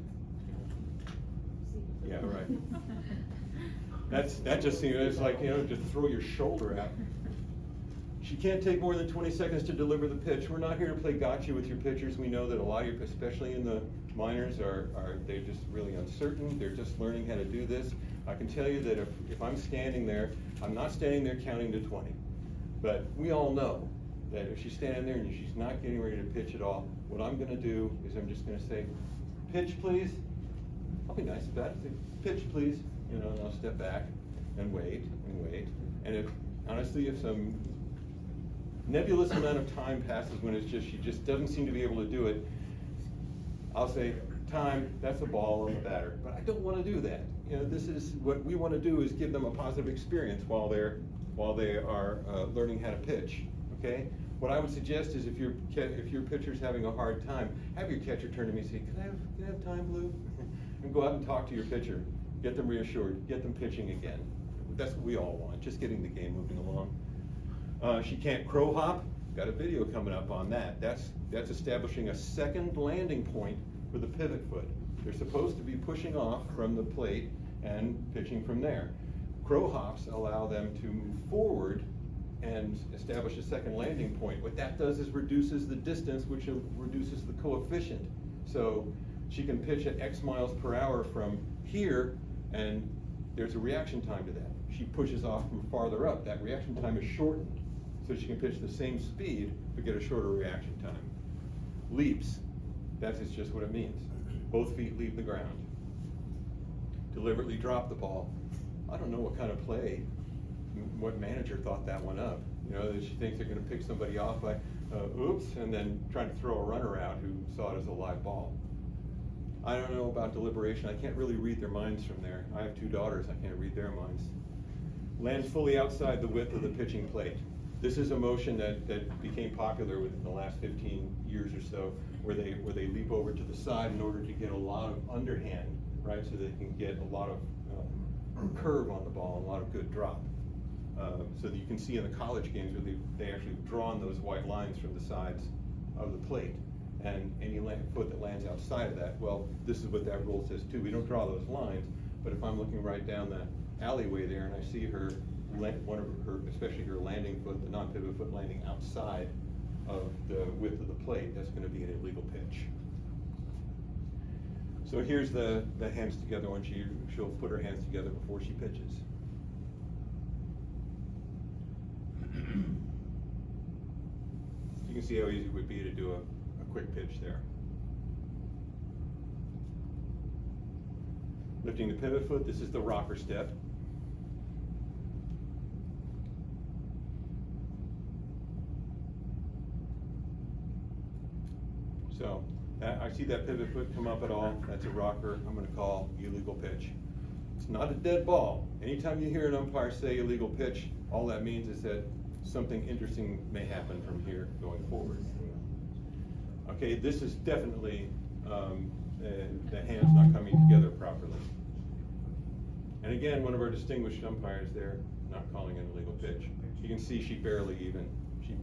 Yeah, right. That's, that just seems, it's like, you know, just throw your shoulder out. She can't take more than twenty seconds to deliver the pitch. We're not here to play gotcha with your pitchers. We know that a lot of you, especially in the minors, are, are, they're just really uncertain. They're just learning how to do this. I can tell you that if, if I'm standing there, I'm not standing there counting to twenty. But we all know that if she's standing there and she's not getting ready to pitch at all, what I'm gonna do is I'm just gonna say, pitch please. I'll be nice about it, pitch please, you know, and I'll step back and wait and wait. And if, honestly, if some nebulous amount of time passes when it's just, she just doesn't seem to be able to do it, I'll say, time, that's a ball on the batter. But I don't wanna do that. You know, this is, what we wanna do is give them a positive experience while they're, while they are, uh, learning how to pitch, okay? What I would suggest is if your, if your pitcher's having a hard time, have your catcher turn to me and say, can I have, can I have time, Blue? And go out and talk to your pitcher, get them reassured, get them pitching again. That's what we all want, just getting the game moving along. Uh, she can't crow hop. Got a video coming up on that. That's that's establishing a second landing point for the pivot foot. They're supposed to be pushing off from the plate and pitching from there. Crow hops allow them to move forward and establish a second landing point. What that does is reduces the distance, which reduces the coefficient. So she can pitch at X miles per hour from here, and there's a reaction time to that. She pushes off from farther up. That reaction time is shortened, so she can pitch the same speed but get a shorter reaction time. Leaps, that's just what it means. Both feet leave the ground. Deliberately drop the ball. I don't know what kind of play, what manager thought that one up. You know, that she thinks they're going to pick somebody off by, uh, oops, and then trying to throw a runner out who saw it as a live ball. I don't know about deliberation. I can't really read their minds from there. I have two daughters. I can't read their minds. Lands fully outside the width of the pitching plate. This is a motion that, that became popular within the last 15 years or so, where they where they leap over to the side in order to get a lot of underhand, right? So they can get a lot of um, curve on the ball and a lot of good drop. Uh, so that you can see in the college games where they, they actually drawn those white lines from the sides of the plate and any foot that lands outside of that. Well, this is what that rule says too. We don't draw those lines, but if I'm looking right down the alleyway there and I see her, one of her, especially her landing foot, the non-pivot foot landing outside of the width of the plate, that's going to be an illegal pitch. So here's the, the hands together one. She, she'll put her hands together before she pitches. you can see how easy it would be to do a quick pitch there. Lifting the pivot foot, this is the rocker step. So, that- I see that pivot foot come up at all, that's a rocker, I'm gonna call illegal pitch. It's not a dead ball. Anytime you hear an umpire say illegal pitch, all that means is that something interesting may happen from here going forward. Okay, this is definitely, um, the hands not coming together properly. And again, one of our distinguished umpires there, not calling an illegal pitch. You can see she barely even, she,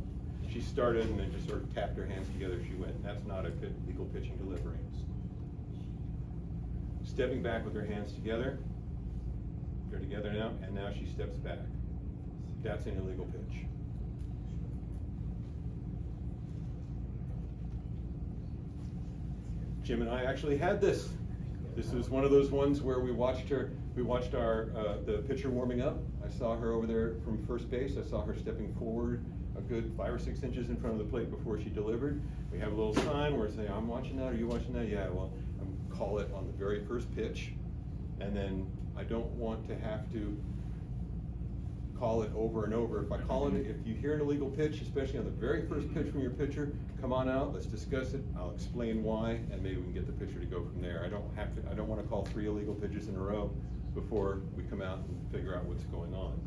she started and then just sort of tapped her hands together, she went, that's not a good legal pitching delivery. Stepping back with her hands together, they're together now, and now she steps back. That's an illegal pitch. Jim and I actually had this. This was one of those ones where we watched her, we watched our, uh, the pitcher warming up. I saw her over there from first base. I saw her stepping forward a good five or six inches in front of the plate before she delivered. We have a little sign where it's saying, I'm watching that, are you watching that? Yeah, well, I'm call it on the very first pitch. And then I don't want to have to call it over and over. If I call it, if you hear an illegal pitch, especially on the very first pitch from your pitcher, come on out, let's discuss it, I'll explain why, and maybe we can get the pitcher to go from there. I don't have to, I don't wanna call three illegal pitches in a row before we come out and figure out what's going on.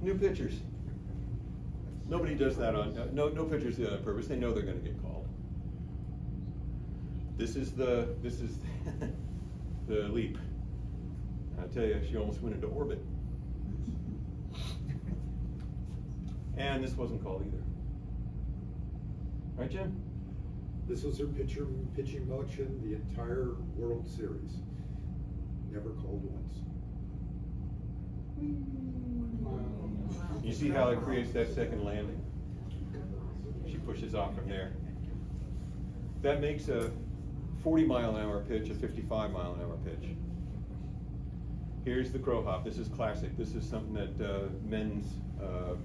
New pitchers. Nobody does that on, uh, no, no pitchers do that on purpose, they know they're gonna get called. This is the, this is the leap. I tell you, she almost went into orbit. And this wasn't called either. Right, Jim? This was her pitcher, pitching motion the entire World Series. Never called once. You see how it creates that second landing? She pushes off from there. That makes a 40 mile an hour pitch a 55 mile an hour pitch. Here's the crow hop. This is classic. This is something that uh, men's uh, uh,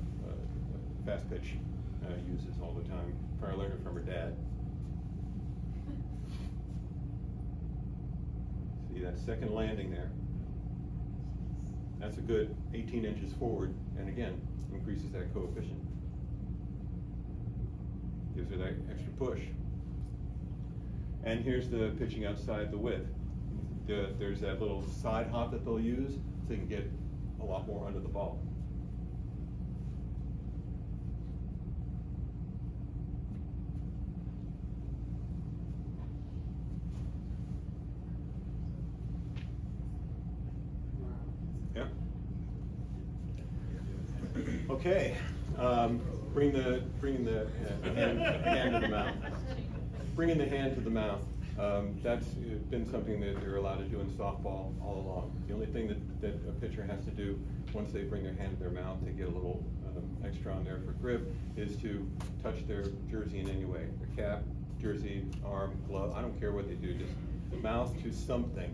fast pitch uh, uses all the time. Probably learned it from her dad. See that second landing there? That's a good 18 inches forward, and again, increases that coefficient. Gives her that extra push. And here's the pitching outside the width. The, there's that little side hop that they'll use so they can get a lot more under the ball. Yeah. Okay, um, bring the, bring the uh, hand, hand to the mouth. Bringing the hand to the mouth. Um, that's been something that they're allowed to do in softball all along. The only thing that, that a pitcher has to do once they bring their hand to their mouth to get a little um, extra on there for grip is to touch their jersey in any way. Their cap, jersey, arm, glove, I don't care what they do, just the mouth to something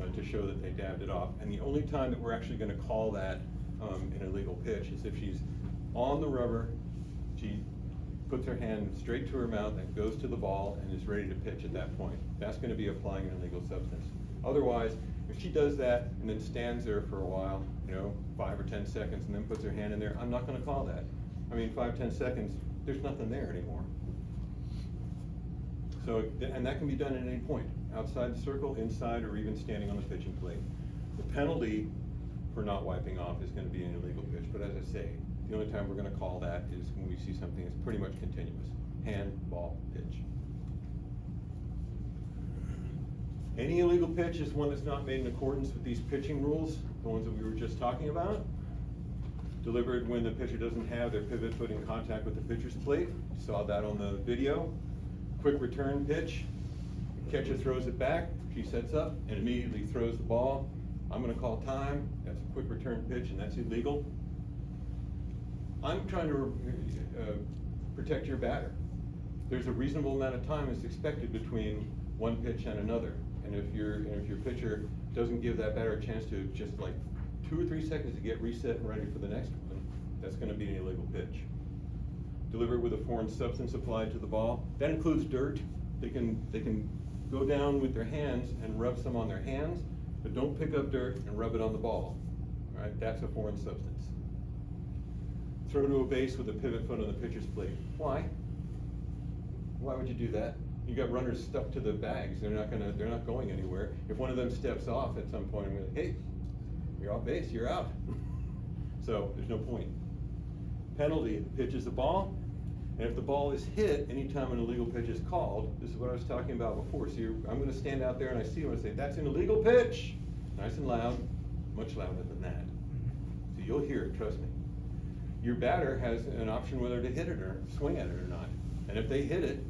uh, to show that they dabbed it off. And the only time that we're actually gonna call that um, an illegal pitch is if she's on the rubber, she puts her hand straight to her mouth and goes to the ball and is ready to pitch at that point. That's gonna be applying an illegal substance. Otherwise, if she does that and then stands there for a while, you know, five or 10 seconds and then puts her hand in there, I'm not gonna call that. I mean, five, ten seconds, there's nothing there anymore. So, and that can be done at any point, outside the circle, inside, or even standing on the pitching plate. The penalty for not wiping off is gonna be an illegal pitch, but as I say, the only time we're gonna call that is when we see something that's pretty much continuous, hand, ball, pitch. Any illegal pitch is one that's not made in accordance with these pitching rules, the ones that we were just talking about. Delivered when the pitcher doesn't have their pivot foot in contact with the pitcher's plate. You saw that on the video. Quick return pitch. Catcher throws it back, she sets up and immediately throws the ball. I'm gonna call time, that's a quick return pitch and that's illegal. I'm trying to uh, protect your batter. There's a reasonable amount of time that's expected between one pitch and another. And if your, if your pitcher doesn't give that batter a chance to just like two or three seconds to get reset and ready for the next one, that's gonna be an illegal pitch. Deliver it with a foreign substance applied to the ball, that includes dirt, they can, they can go down with their hands and rub some on their hands, but don't pick up dirt and rub it on the ball, all right, that's a foreign substance. Throw to a base with a pivot foot on the pitcher's plate, why? Why would you do that? You got runners stuck to the bags. They're not gonna. They're not going anywhere. If one of them steps off at some point, I'm gonna, hey, you're off base. You're out. so there's no point. Penalty: pitches the ball, and if the ball is hit anytime an illegal pitch is called, this is what I was talking about before. So I'm gonna stand out there and I see him and say, that's an illegal pitch. Nice and loud, much louder than that. Mm-hmm. So you'll hear it. Trust me. Your batter has an option whether to hit it or swing at it or not. And if they hit it,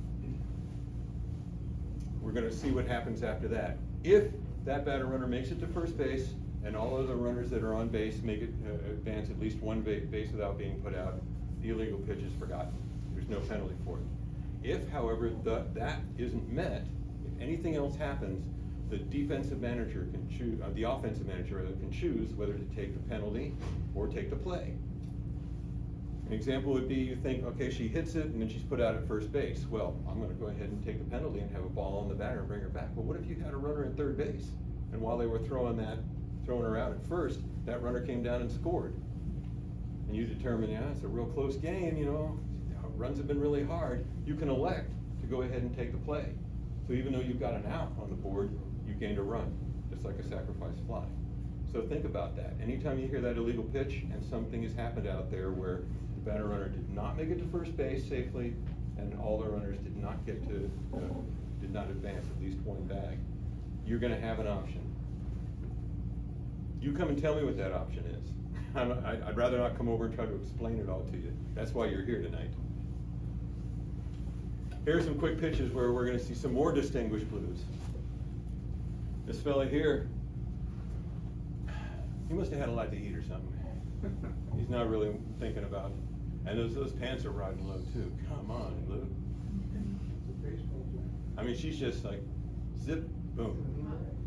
we're gonna see what happens after that. If that batter runner makes it to first base, and all other runners that are on base make it, uh, advance at least one base without being put out, the illegal pitch is forgotten. There's no penalty for it. If, however, the, that isn't met, if anything else happens, the defensive manager can choose, uh, the offensive manager can choose whether to take the penalty or take the play. An example would be you think, okay, she hits it and then she's put out at first base. Well, I'm going to go ahead and take the penalty and have a ball on the batter and bring her back. But what if you had a runner at third base? And while they were throwing that, throwing her out at first, that runner came down and scored. And you determine, yeah, it's a real close game, you know, runs have been really hard. You can elect to go ahead and take the play. So even though you've got an out on the board, you gained a run, just like a sacrifice fly. So think about that. Anytime you hear that illegal pitch and something has happened out there where batter runner did not make it to first base safely and all the runners did not get to, uh, did not advance at least one bag, you're gonna have an option. You come and tell me what that option is. I'd I'd rather not come over and try to explain it all to you. That's why you're here tonight. Here's some quick pitches where we're gonna see some more distinguished blues. This fella here, he must have had a lot to eat or something. He's not really thinking about, and those, those pants are riding low too. Come on, Lou. I mean, she's just like, zip, boom.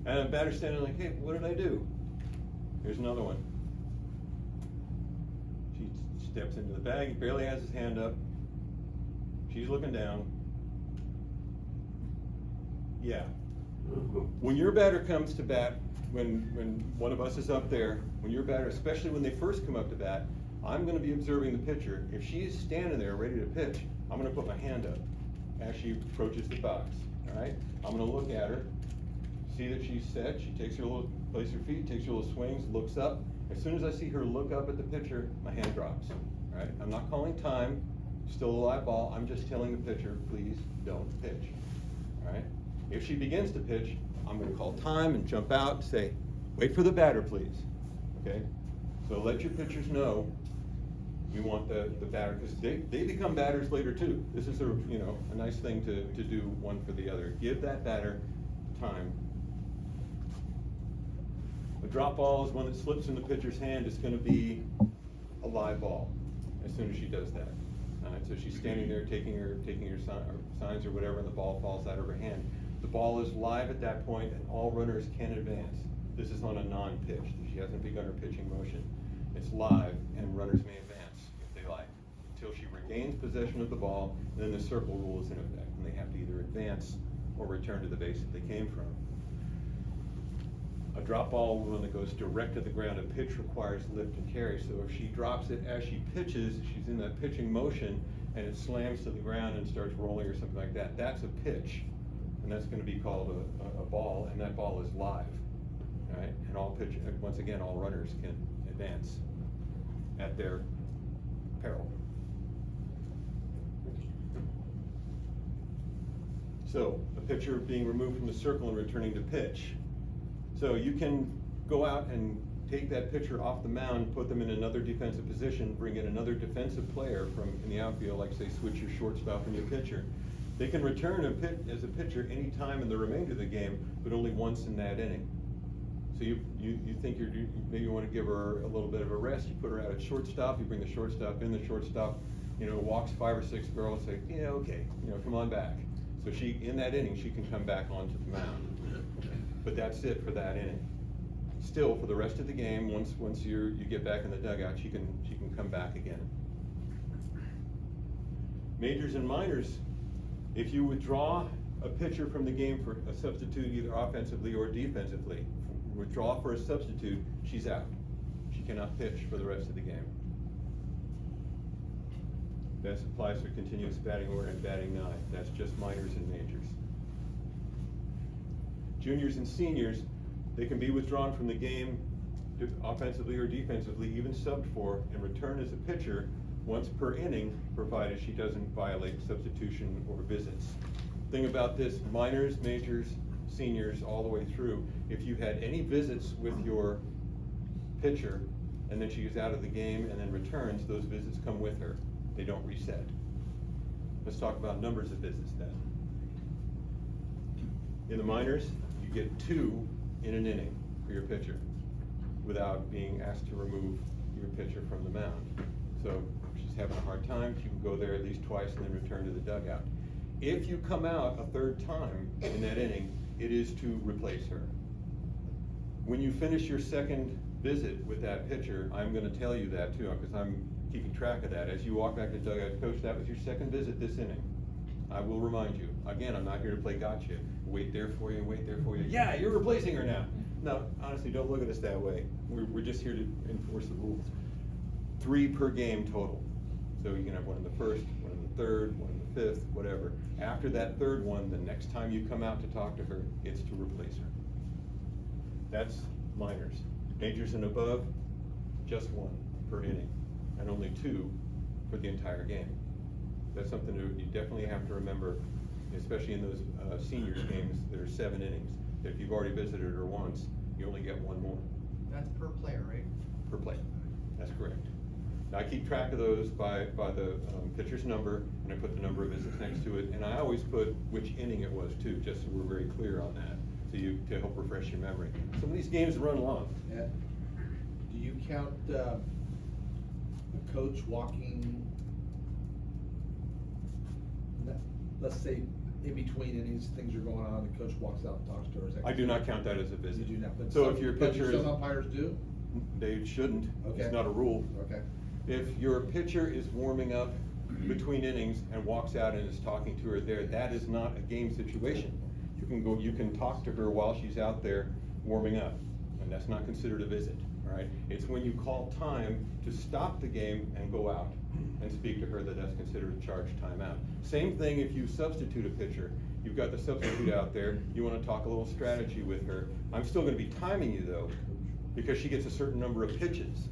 And the batter's standing like, hey, what did I do? Here's another one. She steps into the bag, he barely has his hand up. She's looking down. Yeah. When your batter comes to bat, when, when one of us is up there, when your batter, especially when they first come up to bat, I'm gonna be observing the pitcher. If she's standing there ready to pitch, I'm gonna put my hand up as she approaches the box, all right? I'm gonna look at her, see that she's set, she takes her little, place her feet, takes her little swings, looks up. As soon as I see her look up at the pitcher, my hand drops, all right? I'm not calling time, still a live ball, I'm just telling the pitcher, please don't pitch, all right? If she begins to pitch, I'm gonna call time and jump out and say, wait for the batter, please, okay? So let your pitchers know we want the, the batter, because they, they become batters later too. This is a, you know, a nice thing to, to do one for the other. Give that batter time. A drop ball is one that slips in the pitcher's hand. It's gonna be a live ball as soon as she does that. Right, so she's standing there taking her, taking her or signs or whatever, and the ball falls out of her hand. The ball is live at that point, and all runners can advance. This is on a non-pitch. She hasn't begun her pitching motion. It's live, and runners may advance if they like, until she regains possession of the ball, then the circle rule is in effect, and they have to either advance or return to the base that they came from. A drop ball, one that goes direct to the ground, a pitch requires lift and carry, so if she drops it as she pitches, she's in that pitching motion, and it slams to the ground and starts rolling or something like that, that's a pitch. And that's gonna be called a, a, a ball, and that ball is live, all right? And all pitch, once again, all runners can advance at their peril. So, a pitcher being removed from the circle and returning to pitch. So you can go out and take that pitcher off the mound, put them in another defensive position, bring in another defensive player from in the outfield, like say switch your shortstop and your pitcher. They can return a pit as a pitcher any time in the remainder of the game, but only once in that inning. So you, you, you think you're, you maybe you want to give her a little bit of a rest, you put her out at shortstop, you bring the shortstop in, the shortstop, you know, walks five or six girls, say, yeah, okay, you know, come on back. So she, in that inning, she can come back onto the mound. But that's it for that inning. still for the rest of the game, once, once you're, you get back in the dugout, she can, she can come back again. Majors and minors, if you withdraw a pitcher from the game for a substitute either offensively or defensively, withdraw for a substitute, she's out. She cannot pitch for the rest of the game. That applies for continuous batting order and batting nine. That's just minors and majors. Juniors and seniors, they can be withdrawn from the game offensively or defensively, even subbed for, and return as a pitcher once per inning, provided she doesn't violate substitution or visits. Thing about this, minors, majors, seniors, all the way through, if you had any visits with your pitcher, and then she is out of the game and then returns, those visits come with her. They don't reset. Let's talk about numbers of visits then. In the minors, you get two in an inning for your pitcher without being asked to remove your pitcher from the mound. So she's having a hard time, she can go there at least twice and then return to the dugout. If you come out a third time in that inning, it is to replace her. When you finish your second visit with that pitcher, I'm gonna tell you that too, because I'm keeping track of that. As you walk back to dugout, coach, that was your second visit this inning. I will remind you. Again, I'm not here to play gotcha. Wait there for you wait there for you. Yeah, you're replacing her now. No, honestly, don't look at us that way. We're, we're just here to enforce the rules. Three per game total. So you can have one in the first, one in the third, one in the fifth, whatever. After that third one, the next time you come out to talk to her, it's to replace her. That's minors. Majors and above, just one per inning, and only two for the entire game. That's something that you definitely have to remember, especially in those uh, seniors games that are seven innings. If you've already visited her once, you only get one more That's per player, right? per play. That's correct. Now, I keep track of those by, by the um, pitcher's number, and I put the number of visits next to it, and I always put which inning it was too, just so we're very clear on that, so you, to help refresh your memory. Some of these games run long. Yeah. Do you count, uh, a coach walking, let's say, in between innings, things are going on, the coach walks out and talks to her? I do not count that as a visit. You do not, but So some- if your pitcher. Some umpires do? They shouldn't. Okay. It's not a rule. Okay. If your pitcher is warming up between innings and walks out and is talking to her there, that is not a game situation. You can go, you can talk to her while she's out there warming up, and that's not considered a visit, all right? It's when you call time to stop the game and go out and speak to her that that's considered a charged timeout. Same thing if you substitute a pitcher. You've got the substitute out there, you wanna talk a little strategy with her. I'm still gonna be timing you though, because she gets a certain number of pitches,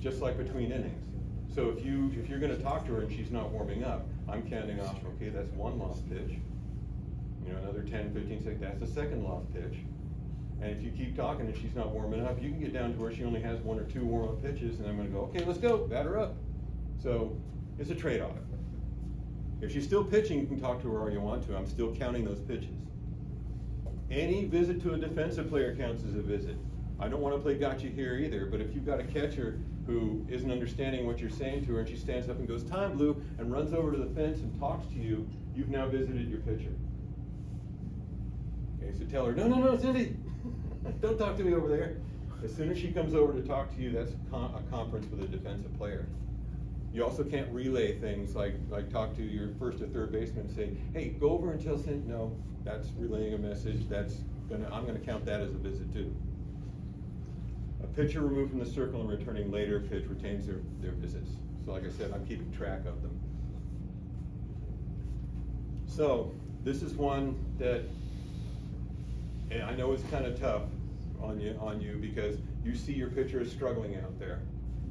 just like between innings. So if you, if you're gonna talk to her and she's not warming up, I'm counting off, okay, that's one lost pitch. You know, another 10, 15 seconds, that's the second lost pitch. And if you keep talking and she's not warming up, you can get down to where she only has one or two warm-up pitches, and I'm gonna go, okay, let's go, batter up. So, it's a trade-off. If she's still pitching, you can talk to her all you want to, I'm still counting those pitches. Any visit to a defensive player counts as a visit. I don't wanna play gotcha here either, but if you've got a catcher who isn't understanding what you're saying to her, and she stands up and goes, time, Blue, and runs over to the fence and talks to you, you've now visited your pitcher. Okay, so tell her, no, no, no, Cindy, don't talk to me over there. As soon as she comes over to talk to you, that's a, con- a conference with a defensive player. You also can't relay things like, like talk to your first or third baseman and say, hey, go over and tell Cindy, no, that's relaying a message, that's gonna, I'm gonna count that as a visit too. Pitcher removed from the circle and returning later pitch retains their, their visits. So like I said, I'm keeping track of them. So, this is one that, I know is kind of tough on you, on you because you see your pitcher is struggling out there,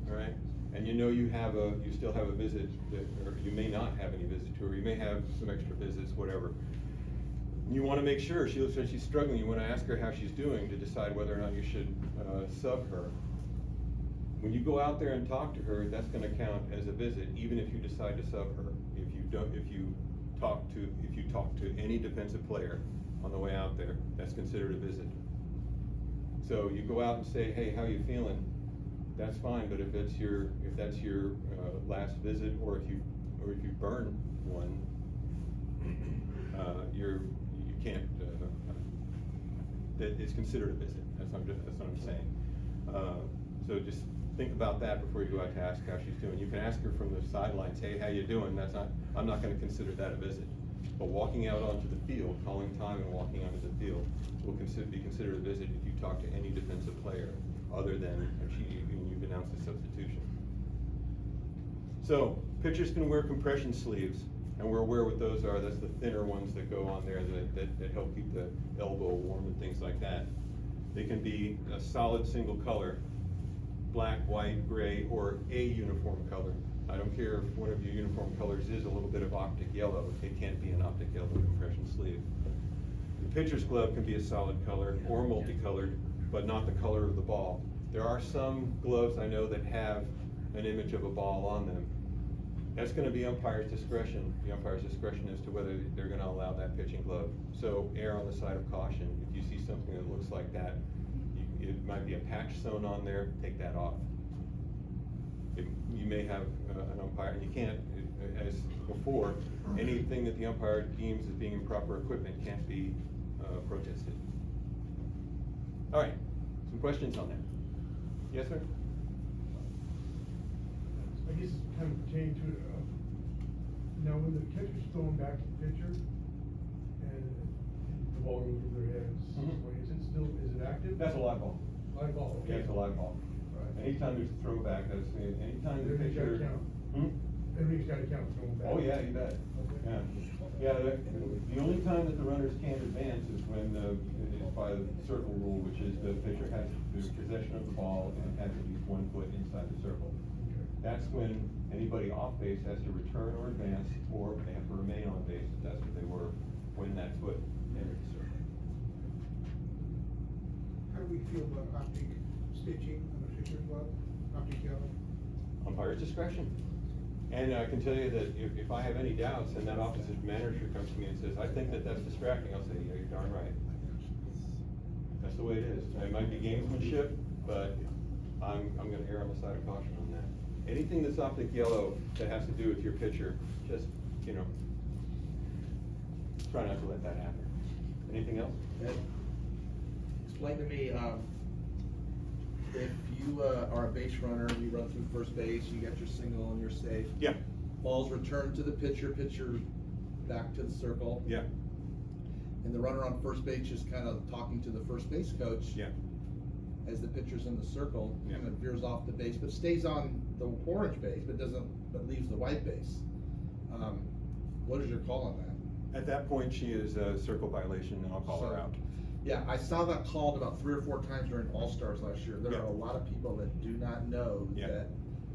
all right? And you know you have a, you still have a visit, that, or you may not have any visit to her, you may have some extra visits, whatever. You want to make sure, she looks like she's struggling, you want to ask her how she's doing to decide whether or not you should uh, sub her. When you go out there and talk to her, that's going to count as a visit, even if you decide to sub her. If you don't, if you talk to, if you talk to any defensive player on the way out there, that's considered a visit. So you go out and say, hey, how you feeling? That's fine, but if it's your, if that's your uh, last visit, or if you, or if you burn one, uh, you're, you can't, uh, that is considered a visit, that's what I'm, that's what I'm saying. Uh, So just think about that before you go out to ask how she's doing. You can ask her from the sidelines, hey, how you doing? That's not, I'm not gonna consider that a visit. But walking out onto the field, calling time and walking onto the field will consider, be considered a visit if you talk to any defensive player other than if you've announced a substitution. So, pitchers can wear compression sleeves, and we're aware what those are, that's the thinner ones that go on there that, that, that help keep the elbow warm and things like that. They can be a solid single color, black, white, gray, or a uniform color. I don't care if one of your uniform colors is a little bit of optic yellow, it can't be an optic yellow compression sleeve. The pitcher's glove can be a solid color or multicolored, but not the color of the ball. There are some gloves I know that have an image of a ball on them. That's gonna be umpire's discretion, the umpire's discretion as to whether they're gonna allow that pitching glove. So err on the side of caution. If you see something that looks like that, you- it might be a patch sewn on there, take that off. It- You may have uh, an umpire, and you can't, uh, as before, anything that the umpire deems as being improper equipment can't be uh, protested. All right, some questions on that? Yes, sir? I guess it's kind of pertaining to, uh, now when the catcher's throwing back to the pitcher and the ball goes over their heads, Mhm. is it still, is it active? That's a live ball. Live ball, okay. Yeah, it's a live ball. Right. Anytime there's a throwback, that's, anytime the Everything's gotta pitcher. count. Hmm? Everything's gotta count throwing back. Oh, yeah, you bet. Okay. Yeah, yeah, the, the only time that the runners can't advance is when, uh, is by the circle rule, which is the pitcher has the possession of the ball and has at least one foot inside the circle. That's when anybody off base has to return or advance, or they have to remain on base, if that's what they were, when that foot entered the circle. How do we feel about optic stitching on the pitcher's glove, optic yellow? umpire's discretion. And I can tell you that if, if I have any doubts and that office's manager comes to me and says, I think that that's distracting, I'll say, yeah, you're darn right. That's the way it is. It might be gamesmanship, but I'm, I'm gonna err on the side of caution on that. Anything that's optic yellow that has to do with your pitcher, just, you know, try not to let that happen. Anything else? Ed, Explain to me, um, if you, uh, are a base runner, and you run through first base, you get your single and you're safe. Yeah, Ball's returned to the pitcher, pitcher back to the circle. yeah, And the runner on first base just kind of talking to the first base coach. yeah. As the pitcher's in the circle, Yeah. kind of veers off the base, but stays on the orange base, but doesn't, but leaves the white base. Um, what is your call on that? At that point, she is a circle violation and I'll call her out. Yeah, I saw that called about three or four times during All-Stars last year. There Yeah. are a lot of people that do not know Yeah. that,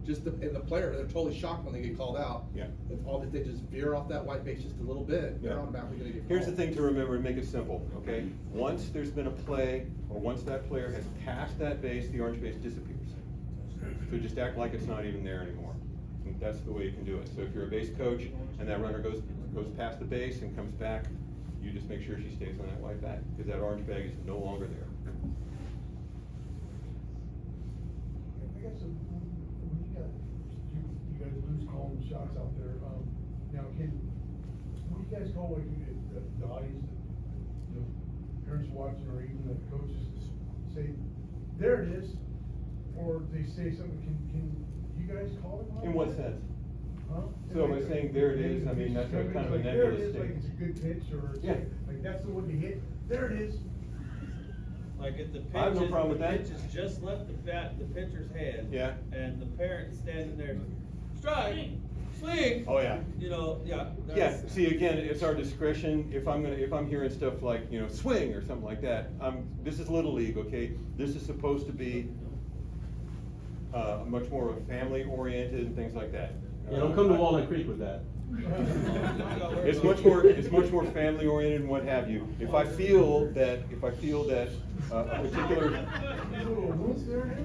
just the, and the player, they're totally shocked when they get called out. Yeah. If all, if they just veer off that white base just a little bit, they're automatically gonna get called. Here's the thing to remember and make it simple, okay? Once there's been a play, or once that player has passed that base, the orange base disappears. So just act like it's not even there anymore. And That's the way you can do it. So if you're a base coach and that runner goes, goes past the base and comes back, you just make sure she stays on that white bag, because that orange bag is no longer there. I guess, uh, when you got, you, you guys lose shots out there, um, now can, what do you guys call like, you- the, the audience, the, the parents watching or even the coaches say, there it is? Or they say something, can, can you guys call them? In what sense? Huh? So by Like, saying there it maybe is, the I mean, that's a kind of a like, there nebulous it is, Like statement. it's a good pitch, or it's Yeah. like, like that's the one you hit, there it is. Like if the pitch I have no is- problem with the that. pitch has just left the bat, the pitcher's head. Yeah. And the parent's standing there, strike, swing. Oh, yeah. You know, yeah. Yeah, see, again, it's our discretion, if I'm gonna, if I'm hearing stuff like, you know, swing or something like that, um, this is Little League, okay? This is supposed to be, uh, much more of a family oriented and things like that. Yeah, don't come to Walnut Creek with that. It's much more, it's much more family oriented and what have you. If I feel that, if I feel that uh, a particular, Little roof there.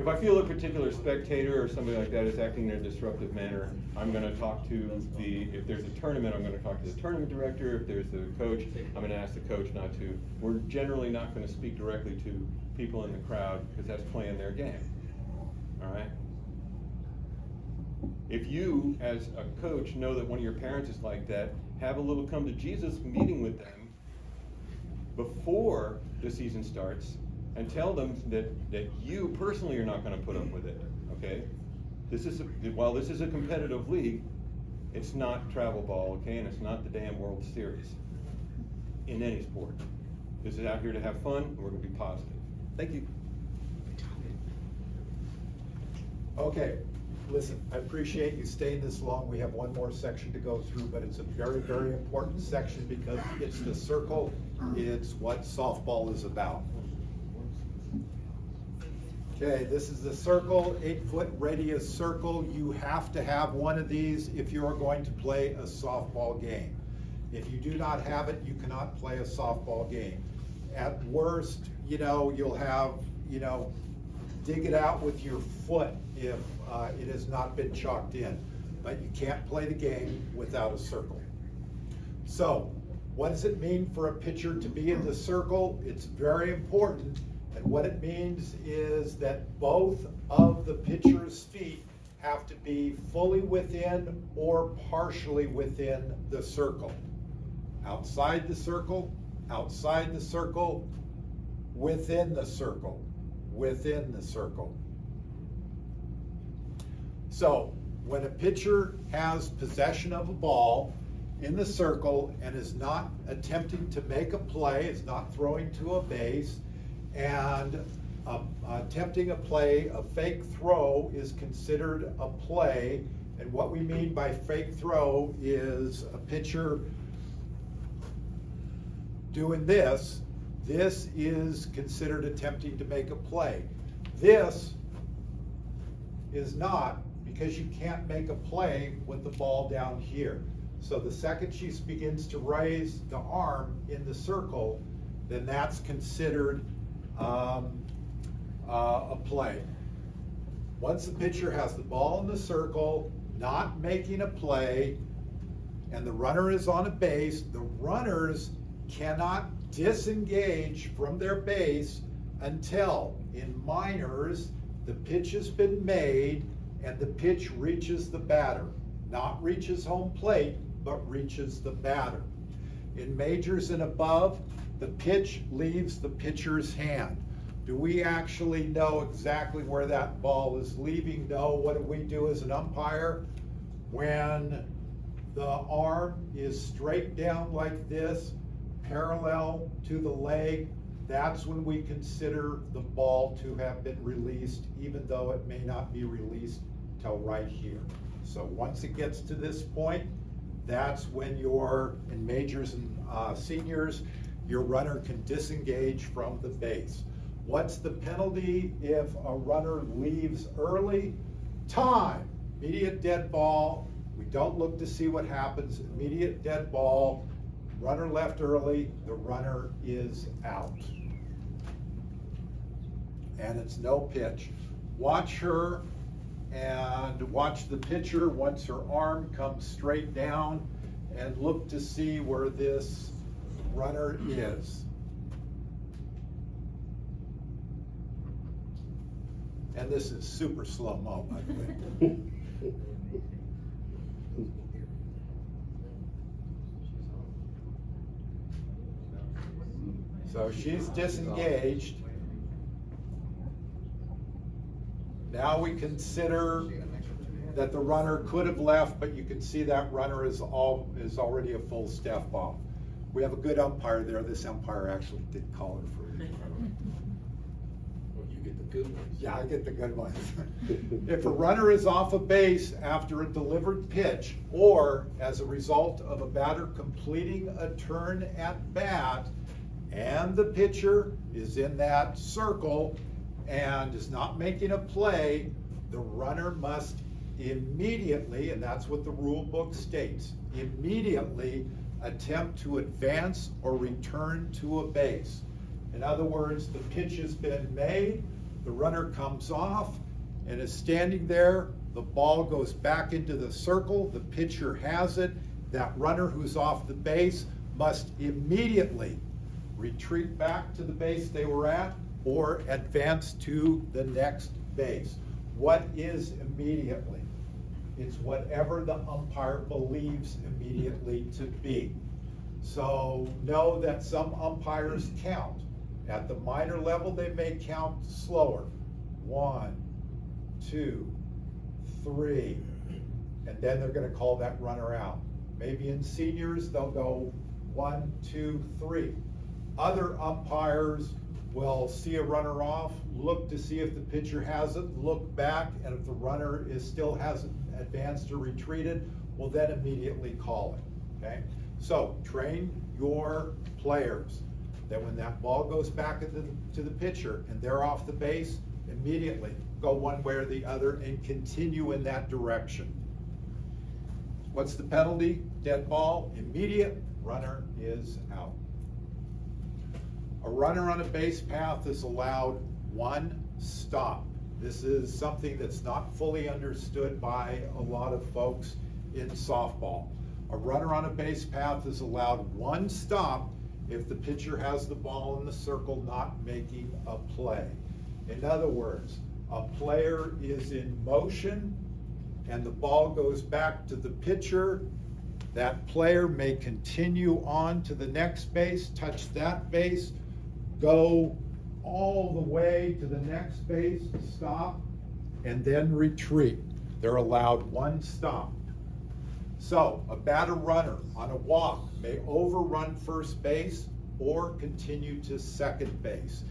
If I feel a particular spectator or somebody like that is acting in a disruptive manner, I'm gonna talk to the, if there's a tournament, I'm gonna talk to the tournament director, if there's the coach, I'm gonna ask the coach not to. We're generally not gonna speak directly to people in the crowd, because that's playing their game, all right? If you, as a coach, know that one of your parents is like that, have a little come to Jesus meeting with them before the season starts and tell them that, that you personally are not going to put up with it. Okay? This is a, while this is a competitive league, it's not travel ball, okay, and it's not the damn World Series in any sport. This is out here to have fun, and we're going to be positive. Thank you. Okay, listen, I appreciate you staying this long. We have one more section to go through, but it's a very, very important section because it's the circle. It's what softball is about. Okay, this is the circle, eight foot radius circle. You have to have one of these if you are going to play a softball game. If you do not have it, you cannot play a softball game. At worst, you know, you'll have, you know, dig it out with your foot if uh, it has not been chalked in. But you can't play the game without a circle. So, what does it mean for a pitcher to be in the circle? It's very important. And what it means is that both of the pitcher's feet have to be fully within or partially within the circle. Outside the circle, outside the circle, within the circle, within the circle. So, when a pitcher has possession of a ball in the circle and is not attempting to make a play, is not throwing to a base, and attempting a play, a fake throw is considered a play. And what we mean by fake throw is a pitcher doing this. This is considered attempting to make a play. This is not because you can't make a play with the ball down here. So the second she begins to raise the arm in the circle, then that's considered um, uh, a play. Once the pitcher has the ball in the circle, not making a play, and the runner is on a base, the runners cannot disengage from their base until in minors the pitch has been made and the pitch reaches the batter. Not reaches home plate, but reaches the batter. In majors and above, the pitch leaves the pitcher's hand. Do we actually know exactly where that ball is leaving? No. What do we do as an umpire? When the arm is straight down like this, parallel to the leg, that's when we consider the ball to have been released, even though it may not be released till right here. So once it gets to this point, that's when you're in majors and uh, seniors, your runner can disengage from the base. What's the penalty if a runner leaves early? Time, immediate dead ball. We don't look to see what happens. Immediate dead ball. Runner left early. The runner is out. And it's no pitch. Watch her and watch the pitcher once her arm comes straight down and look to see where this runner is. And this is super slow-mo, by the way. So she's disengaged. Now we consider that the runner could have left, but you can see that runner is all is already a full step off. We have a good umpire there. This umpire actually did call her for it. Well, you get the good ones. Yeah, I get the good ones. if a runner is off a base after a delivered pitch, or as a result of a batter completing a turn at bat, and the pitcher is in that circle and is not making a play, the runner must immediately, and that's what the rule book states, immediately attempt to advance or return to a base. In other words, the pitch has been made, the runner comes off and is standing there, the ball goes back into the circle, the pitcher has it, that runner who's off the base must immediately retreat back to the base they were at or advance to the next base. What is immediately? It's whatever the umpire believes immediately to be. So know that some umpires count. At the minor level, they may count slower. One, two, three, and then they're gonna call that runner out. Maybe in seniors, they'll go one, two, three. Other umpires will see a runner off, look to see if the pitcher has it, look back, and if the runner is still hasn't advanced or retreated, will then immediately call it, okay? So train your players that when that ball goes back the, to the pitcher and they're off the base, immediately go one way or the other and continue in that direction. What's the penalty? Dead ball, immediate, runner is out. A runner on a base path is allowed one stop. This is something that's not fully understood by a lot of folks in softball. A runner on a base path is allowed one stop if the pitcher has the ball in the circle not making a play. In other words, a player is in motion and the ball goes back to the pitcher, that player may continue on to the next base, touch that base, go all the way to the next base, stop, and then retreat. They're allowed one stop. So a batter runner on a walk may overrun first base or continue to second base.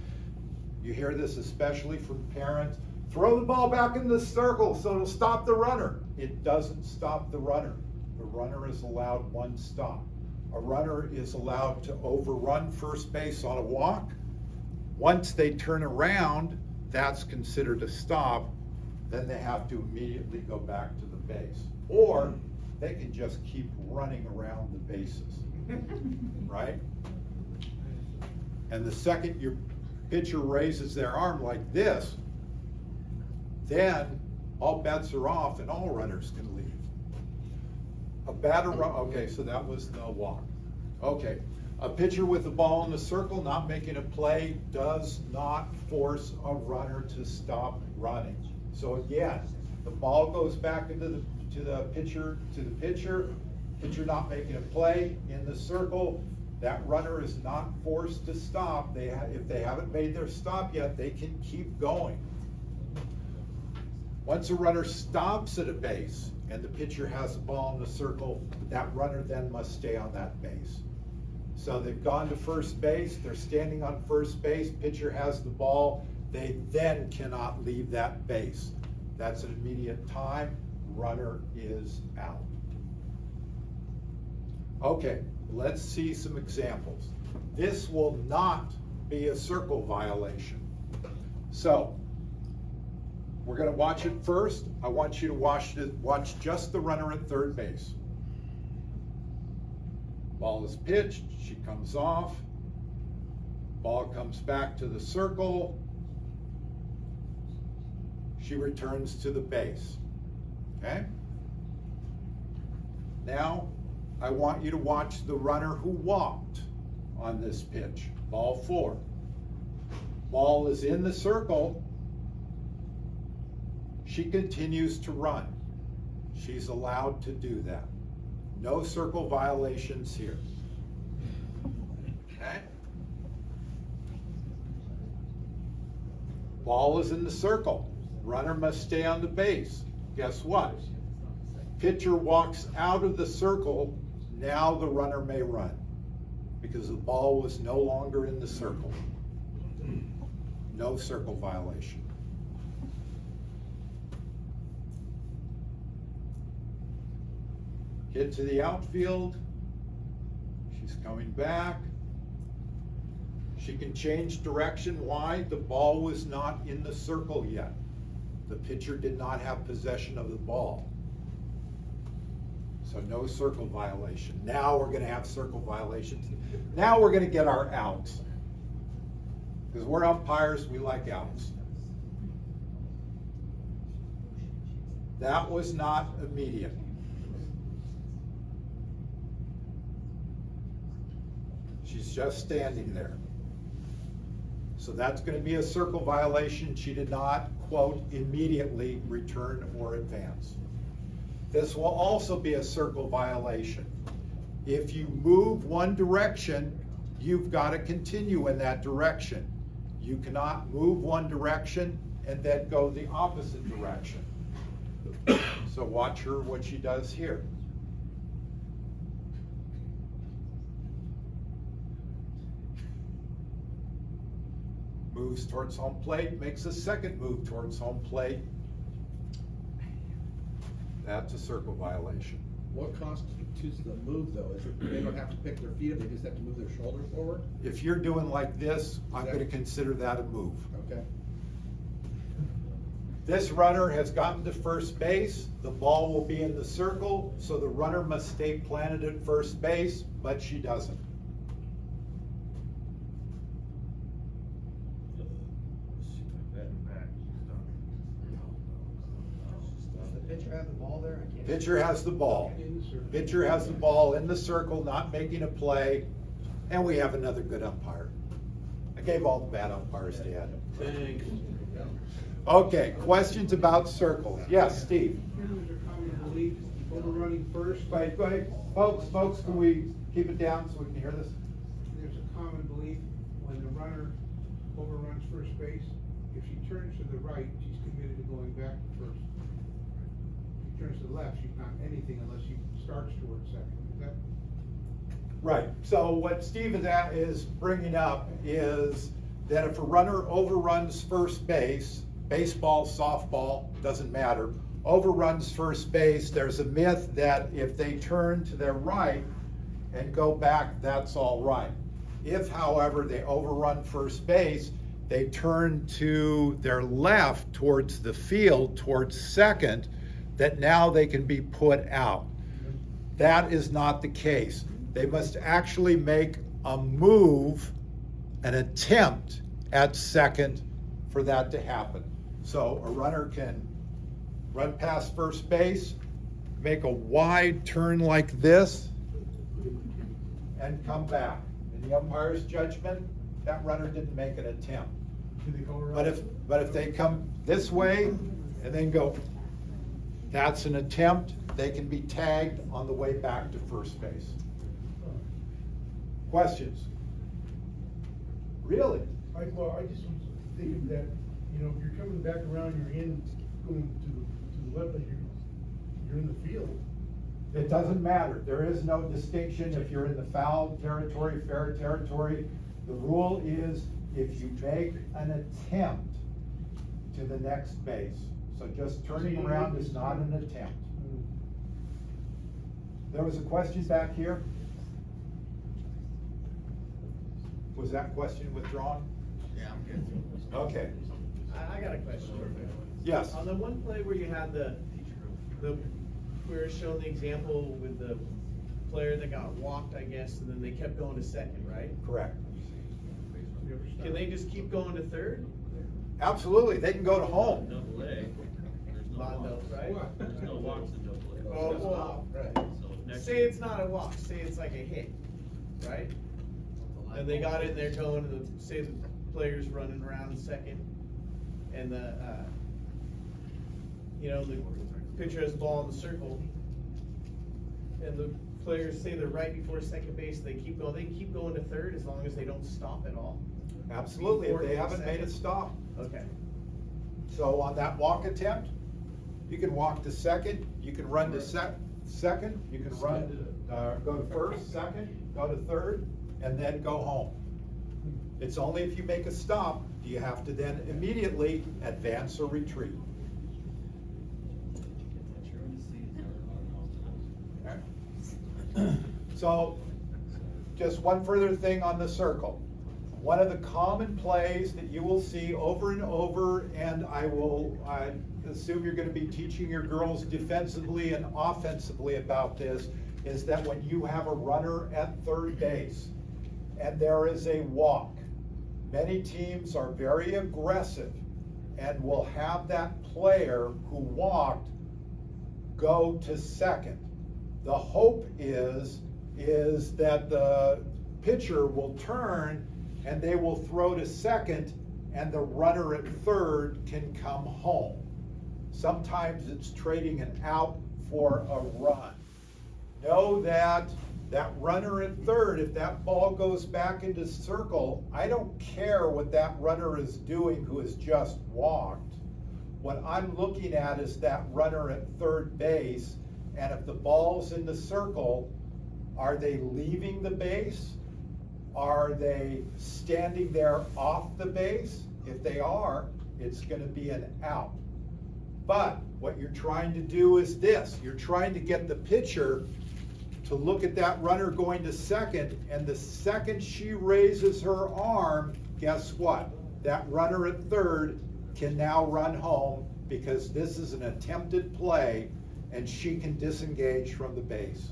You hear this especially from parents. Throw the ball back in the circle so it'll stop the runner. It doesn't stop the runner. The runner is allowed one stop. A runner is allowed to overrun first base on a walk. Once they turn around, that's considered a stop. Then they have to immediately go back to the base. Or they can just keep running around the bases, right? And the second your pitcher raises their arm like this, then all bets are off and all runners can leave. A batter okay, so that was the walk. Okay, a pitcher with the ball in the circle, not making a play, does not force a runner to stop running. So again, the ball goes back into the to the pitcher, to the pitcher, pitcher not making a play in the circle, that runner is not forced to stop. They if they haven't made their stop yet, they can keep going. Once a runner stops at a base and the pitcher has the ball in the circle, that runner then must stay on that base. So they've gone to first base, they're standing on first base, pitcher has the ball, they then cannot leave that base. That's an immediate time, runner is out. Okay, let's see some examples. This will not be a circle violation. So, we're going to watch it first. I want you to watch, it, watch just the runner at third base. Ball is pitched, she comes off. Ball comes back to the circle. She returns to the base. Okay? Now, I want you to watch the runner who walked on this pitch. Ball four. Ball is in the circle. She continues to run. She's allowed to do that. No circle violations here. Okay? Ball is in the circle. Runner must stay on the base. Guess what? Pitcher walks out of the circle now the runner may run because the ball was no longer in the circle. No circle violation. Hit to the outfield. She's coming back. She can change direction. Why? The ball was not in the circle yet. The pitcher did not have possession of the ball. So no circle violation. Now we're going to have circle violations. Now we're going to get our outs. Because we're umpires, we like outs. That was not immediate. Just standing there. So that's going to be a circle violation. She did not, quote, immediately return or advance. This will also be a circle violation. If you move one direction, you've got to continue in that direction. You cannot move one direction and then go the opposite direction. So watch her what she does here. Moves towards home plate, makes a second move towards home plate. That's a circle violation. What constitutes the move though? Is it, they don't have to pick their feet up, they just have to move their shoulder forward? If you're doing like this, I'm gonna consider that a move. Okay. This runner has gotten to first base, the ball will be in the circle, so the runner must stay planted at first base, but she doesn't. Does the pitcher have the ball there? I can't. Pitcher has the ball. Pitcher has the ball in the circle, not making a play, and we have another good umpire. I gave all the bad umpires to Ed. Thanks. Okay, questions about circles? Yes, Steve? There's a common belief, overrunning first. Wait, go ahead. Folks, folks, can we keep it down so we can hear this? There's a common belief, when the runner overruns first base, if she turns to the right, she's committed to going back to first. If she turns to the left, she's not anything unless she starts towards second. Is that? Right, so what Steve is at, is bringing up is that if a runner overruns first base, baseball, softball, doesn't matter, overruns first base, there's a myth that if they turn to their right and go back, that's all right. If, however, they overrun first base, they turn to their left towards the field, towards second, that now they can be put out. That is not the case. They must actually make a move, an attempt at second for that to happen. So a runner can run past first base, make a wide turn like this, and come back. In the umpire's judgment, that runner didn't make an attempt. Can they go around? But if, but if they come this way and then go, that's an attempt, they can be tagged on the way back to first base. Questions? Really? I, well, I just was thinking that, you know, if you're coming back around, you're in, going to the, to the left, like you're, you're in the field. It doesn't matter. There is no distinction if you're in the foul territory, fair territory. The rule is if you make an attempt to the next base. So just turning around is not an attempt. There was a question back here? Was that question withdrawn? Yeah, I'm good. Okay. I, I got a question. Yes. On the one play where you had the, the, we were shown the example with the player that got walked, I guess, and then they kept going to second, right? Correct. Can they just keep going to third? Absolutely. They can go to home. Double A, there's no walks. right? There's no walks in double A. Oh, well, right. So next Say it's not a walk, say it's like a hit, right? And they got in there going, and the, say the player's running around second, and the, uh, you know, the pitcher has the ball in the circle, and the players say they're right before second base, they keep going, they can keep going to third as long as they don't stop at all? Absolutely. If they haven't made a stop. Okay. So on that walk attempt, you can walk to second, you can run to sec, second, you can run, uh, go to first, second, go to third, and then go home. It's only if you make a stop, do you have to then immediately advance or retreat. So, just one further thing on the circle. One of the common plays that you will see over and over, and I will, I assume you're gonna be teaching your girls defensively and offensively about this, is that when you have a runner at third base and there is a walk, many teams are very aggressive and will have that player who walked go to second. The hope is, is that the pitcher will turn and they will throw to second and the runner at third can come home. Sometimes it's trading an out for a run. Know that that runner at third, if that ball goes back into circle, I don't care what that runner is doing who has just walked. What I'm looking at is that runner at third base, and if the ball's in the circle, are they leaving the base? Are they standing there off the base? If they are, it's going to be an out. But what you're trying to do is this you're trying to get the pitcher to look at that runner going to second, and the second she raises her arm, guess what? That runner at third can now run home because this is an attempted play and she can disengage from the base.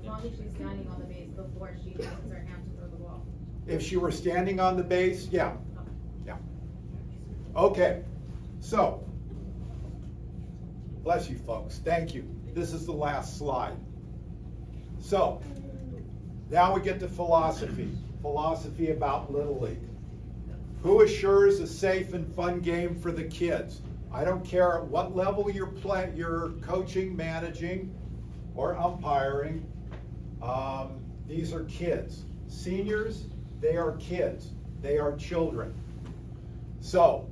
As long as she's standing on the base before she raises her hand to throw the ball. If she were standing on the base, yeah, yeah. Okay, so, bless you folks, thank you. This is the last slide. So, now we get to philosophy, philosophy about Little League. Who assures a safe and fun game for the kids? I don't care at what level you're play, you're coaching, managing, or umpiring. Um, these are kids. Seniors, they are kids. They are children. So,